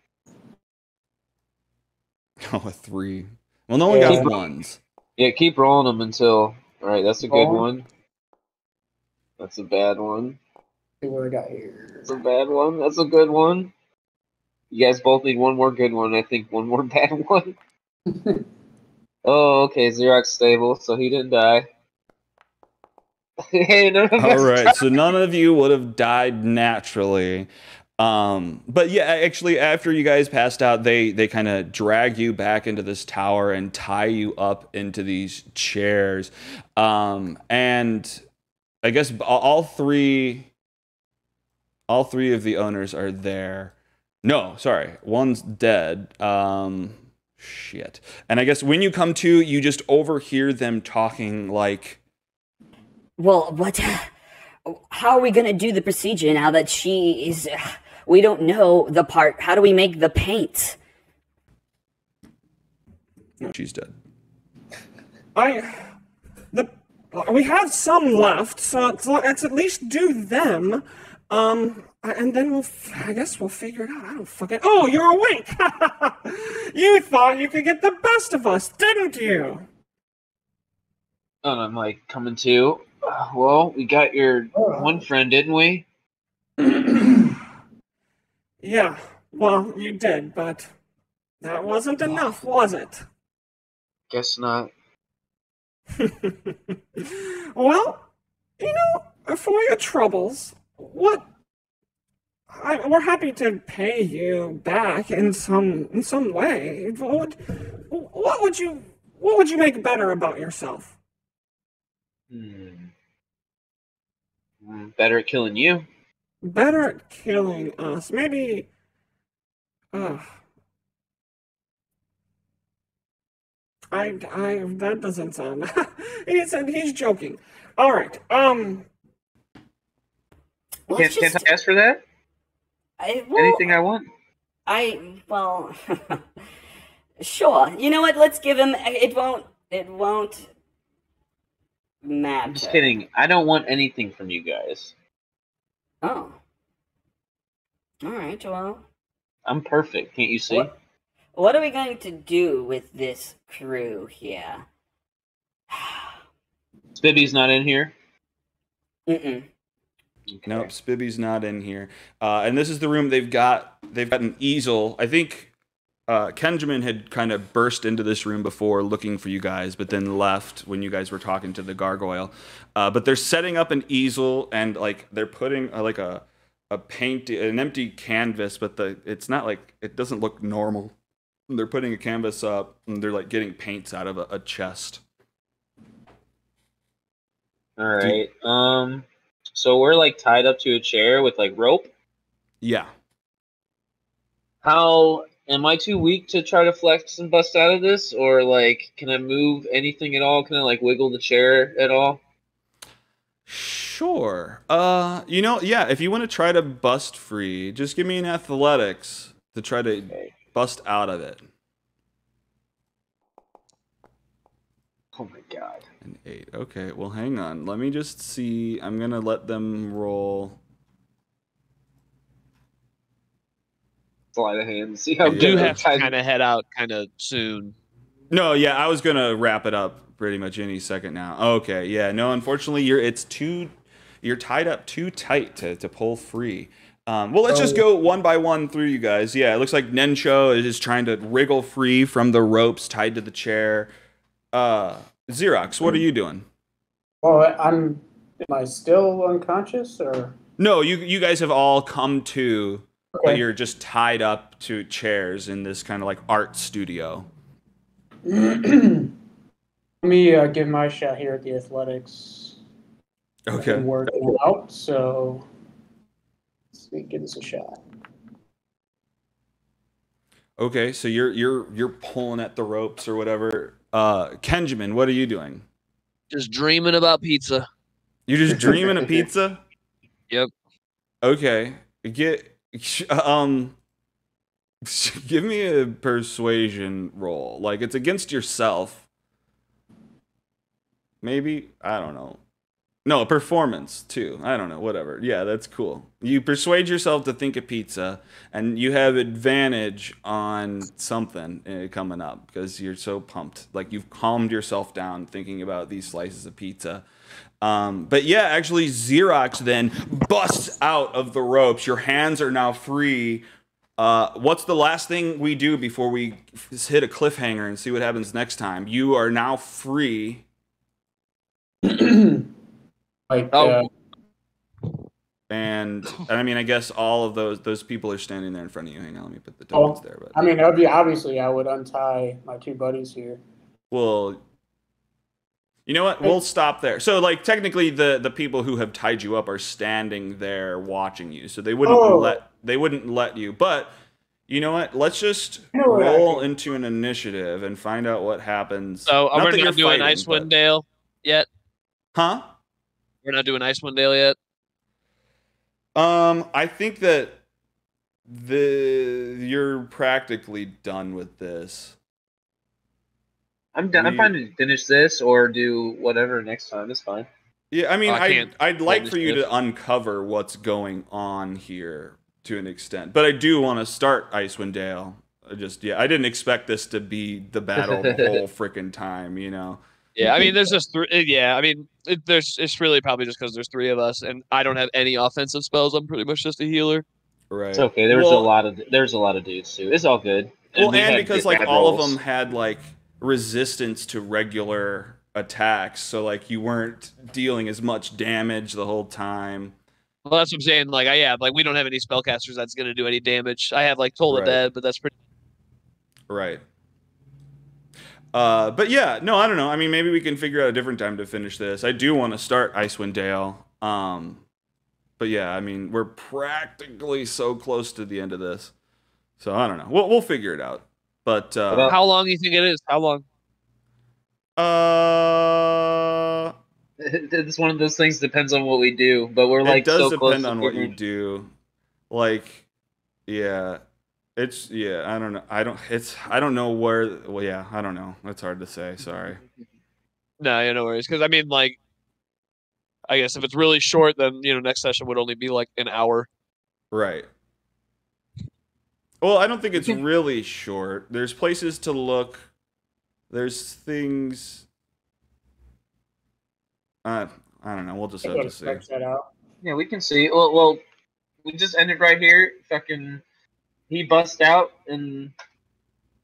Oh, a three. Well, no one Yeah. got ones. Yeah, keep rolling them until. All right, that's a good Roll. one. That's a bad one. See what I got here. That's a bad one. That's a good one. You guys both need one more good one. I think one more bad one. Oh, okay. Xerox stable, so he didn't die. hey, none of us All right, so none of you would have died naturally. Um, but yeah, actually, after you guys passed out, they they kind of drag you back into this tower and tie you up into these chairs. Um, and I guess all- all three, all three of the owners are there. No, sorry, one's dead. Um, shit. And I guess when you come to, you just overhear them talking like. Well, what? How are we gonna do the procedure now that she is? We don't know the part. How do we make the paint? She's dead. I, the, we have some left, so let's, at least do them. Um, and then we'll, f- I guess we'll figure it out. I don't fucking. Oh, you're awake. you thought you could get the best of us, didn't you? And I'm like coming to. "Uh, Well, we got your one friend, didn't we? Yeah. Well, you did, but that wasn't enough, was it? Guess not. well, you know, for your troubles, what? I, we're happy to pay you back in some in some way. What would, what would you what would you make better about yourself? Hmm. Better at killing you. Better at killing us? Maybe. Uh, I I that doesn't sound. he said he's joking. All right. Um. Can't, just- can't I ask for that? I, well, Anything I want? I well, sure. You know what? Let's give him. It won't. It won't matter. I'm just kidding. I don't want anything from you guys. Oh. All right. Well, I'm perfect. Can't you see? What? What are we going to do with this crew here? Spibby's not in here. Mm-mm. Okay. Nope, Spibby's not in here. Uh, and this is the room they've got. They've got an easel. I think uh, Kenjamin had kind of burst into this room before looking for you guys, but then left when you guys were talking to the gargoyle. Uh, but they're setting up an easel and like they're putting uh, like a a paint an empty canvas, but the it's not like it doesn't look normal. They're putting a canvas up and they're like getting paints out of a, a chest. All right. Um. So we're like tied up to a chair with like rope. Yeah. How am I too weak to try to flex and bust out of this, or like can I move anything at all? Can I like wiggle the chair at all? Sure. Uh, you know, yeah. If you want to try to bust free, just give me an athletics to try to Okay. Bust out of it. Oh my god. An eight. Okay. Well, hang on. Let me just see. I'm gonna let them roll. Sleight of hand. See how I I Yeah. do good have to kind of head out kind of soon. No, yeah, I was gonna wrap it up pretty much any second now. Okay. Yeah. No, unfortunately, you're it's too you're tied up too tight to to pull free. Um, well, let's just go one by one through you guys. Yeah, it looks like Nencho is trying to wriggle free from the ropes tied to the chair. Uh, Xerox, what are you doing? Well, I'm. Am I still unconscious or? No, you you guys have all come to, but you're just tied up to chairs in this kind of like art studio. Let me uh, give my shot here at the athletics. Okay. And work out. So let's give this a shot. Okay, so you're you're you're pulling at the ropes or whatever. Uh, Kenjamin, what are you doing? Just dreaming about pizza. You're just dreaming of pizza. Yep. Okay. Get um. Give me a persuasion roll. Like it's against yourself. Maybe I don't know. No, performance too. I don't know. Whatever. Yeah, that's cool. You persuade yourself to think of pizza, and you have advantage on something uh, coming up because you're so pumped. Like you've calmed yourself down thinking about these slices of pizza. Um, but yeah, actually, Xerox then busts out of the ropes. Your hands are now free. Uh, what's the last thing we do before we hit a cliffhanger and see what happens next time? You are now free. like, Oh. uh, and and I mean, I guess all of those those people are standing there in front of you. Hang on, let me put the Oh, tokens there. But I mean, that would be obviously I would untie my two buddies here. well, you know what? We'll stop there. So, like, technically, the the people who have tied you up are standing there watching you, so they wouldn't Oh. let they wouldn't let you. But you know what? Let's just I know what I roll into an initiative and find out what happens. So are Not we that not you're doing fighting, Icewind but- Dale yet? Huh? We're not doing Icewind Dale yet. Um, I think that the you're practically done with this. I'm done. I'm fine to finish this or do whatever next time. It's fine. Yeah, I mean, I I can't I'd like for you this. to uncover what's going on here to an extent, but I do want to start Icewind Dale. I just yeah, I didn't expect this to be the battle the whole freaking time, you know. Yeah, I mean, there's just three. Eh, yeah, I mean, it, there's. It's really probably just because there's three of us, and I don't have any offensive spells. I'm pretty much just a healer. Right. It's okay. There was Well- a lot of there's a lot of dudes too. It's all good. Well, we and because like bad all of them had like resistance to regular attacks, so like you weren't dealing as much damage the whole time. Well, that's what I'm saying. Like, I yeah, like we don't have any spellcasters that's gonna do any damage. I have like Toll the Right. Dead, but that's pretty. Right. Uh, but yeah, no, I don't know. I mean, maybe we can figure out a different time to finish this. I do want to start Icewind Dale. Um, but yeah, I mean, we're practically so close to the end of this, so I don't know. We'll we'll figure it out. But uh, How long do you think it is? How long? uh, it's one of those things. Depends on what we do, but we're like it does so close depend to on what you do. Like, yeah, it's yeah. I don't know. I don't. It's I don't know where. Well, yeah, I don't know. It's hard to say. Sorry. No, yeah, no worries. Because I mean, like, I guess if it's really short, then you know, next session would only be like an hour. Right. Well, I don't think it's really short. There's places to look. There's things. Uh, I don't know. We'll just have gotta see. that out. Yeah, we can see. Well, well, we just ended right here. Fucking, he bust out and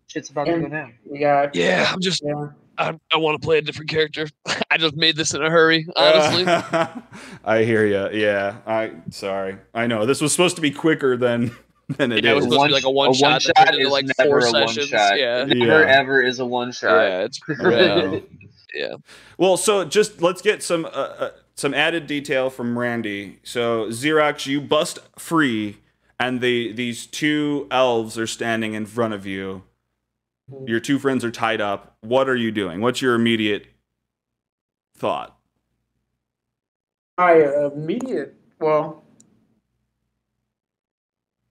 shit's about to go down. We got Yeah, I'm just. yeah. I, I want to play a different character. I just made this in a hurry, honestly. I hear you. Yeah. I sorry. I know this was supposed to be quicker than than it Yeah, it is. was supposed to be like a one shot that turned into, is like, never four a one sessions. shot. Yeah. Never Yeah. ever is a one shot. yeah, it's Yeah. yeah. Well, so just let's get some uh, uh, some added detail from Randy. So Xerox, you bust free, and the these two elves are standing in front of you. Your two friends are tied up. What are you doing? What's your immediate thought? My immediate well.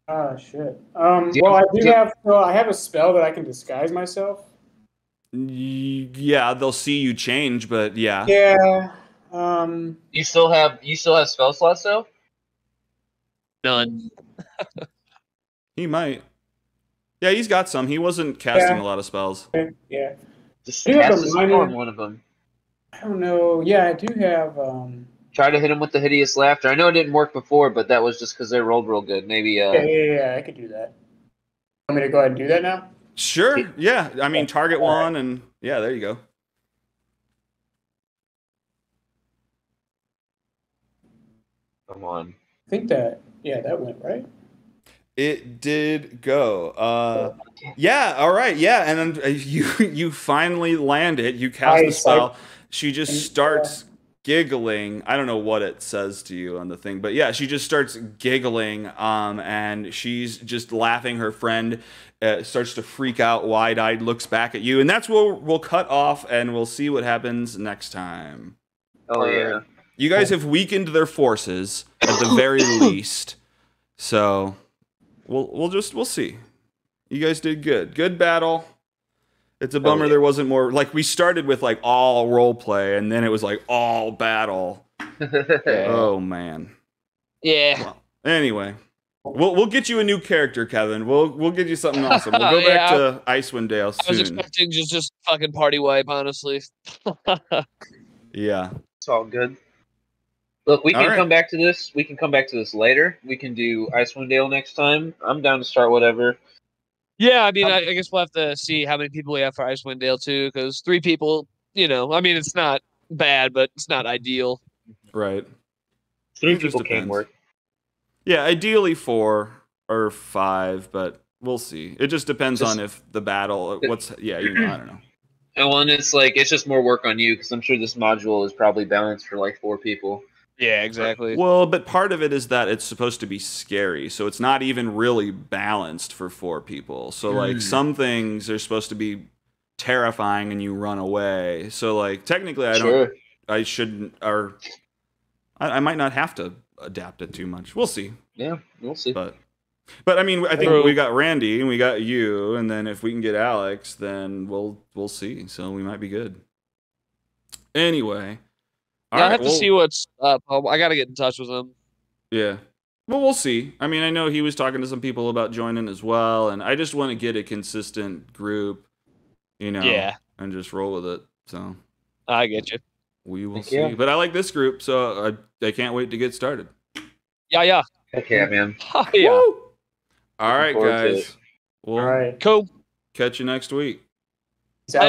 Ah shit. Um. Do you Well, I do do have. Well, I have a spell that I can disguise myself. Yeah, they'll see you change, but yeah. Yeah. Um. You still have you still have spell slots though. None. He might. Yeah, he's got some. He wasn't casting Yeah. a lot of spells. Yeah. Just You have cast a a minor- storm one of them. I don't know. Yeah, I do have. Um. Try to hit him with the hideous laughter. I know it didn't work before, but that was just because they rolled real good. Maybe uh, Yeah, yeah, yeah. I could do that. Want me to go ahead and do that now? Sure. Yeah. I mean, target one, and yeah, there you go. come on. I think that. Yeah, that went right. It did go. Uh, yeah. All right. Yeah, and then uh, you you finally land it. You cast the Nice, spell. She just and, starts giggling. I don't know what it says to you on the thing, but yeah, she just starts giggling. Um, and she's just laughing. Her friend uh, starts to freak out, wide eyed, looks back at you, and that's where we'll cut off, and we'll see what happens next time. Oh yeah. You guys have weakened their forces at the very least. So we'll we'll just we'll see. You guys did good. Good battle. It's a oh, bummer yeah. there wasn't more like we started with like all role play and then it was like all battle. Oh man. Yeah. Well, anyway. We'll we'll get you a new character, Kevin. We'll we'll get you something awesome. We'll go back Yeah. to Icewind Dale soon. I was expecting just just fucking party wipe, honestly. Yeah. It's all good. Look, we All can right. come back to this. We can come back to this later. We can do Icewind Dale next time. I'm down to start whatever. yeah, I mean, I, I guess we'll have to see how many people we have for Icewind Dale too, because three people, you know, I mean, it's not bad, but it's not ideal. Right. Three It just people can depends. work. Yeah, ideally four or five, but we'll see. It just depends Just- on if the battle. Uh, what's yeah, you, I don't know. And one, it's like it's just more work on you because I'm sure this module is probably balanced for like four people. Yeah, exactly. Well, but part of it is that it's supposed to be scary, so it's not even really balanced for four people. So like Mm. some things are supposed to be terrifying and you run away. So like technically, I don't. I shouldn't or I, I might not have to adapt it too much. We'll see. Yeah, we'll see. But but I mean, I think True. we got Randy and we got you, and then if we can get Alex, then we'll we'll see. So we might be good. Anyway, all Yeah, I right, have to see what's up. I got to get in touch with him. Yeah. Well, we'll see. I mean, I know he was talking to some people about joining as well, and I just want to get a consistent group, you know, Yeah. and just roll with it. So I get you. we will Heck see. yeah. But I like this group, so I I can't wait to get started. Yeah, yeah. Heck yeah, man. yeah. Woo! All right, guys. We'll All right. Cool. catch you next week.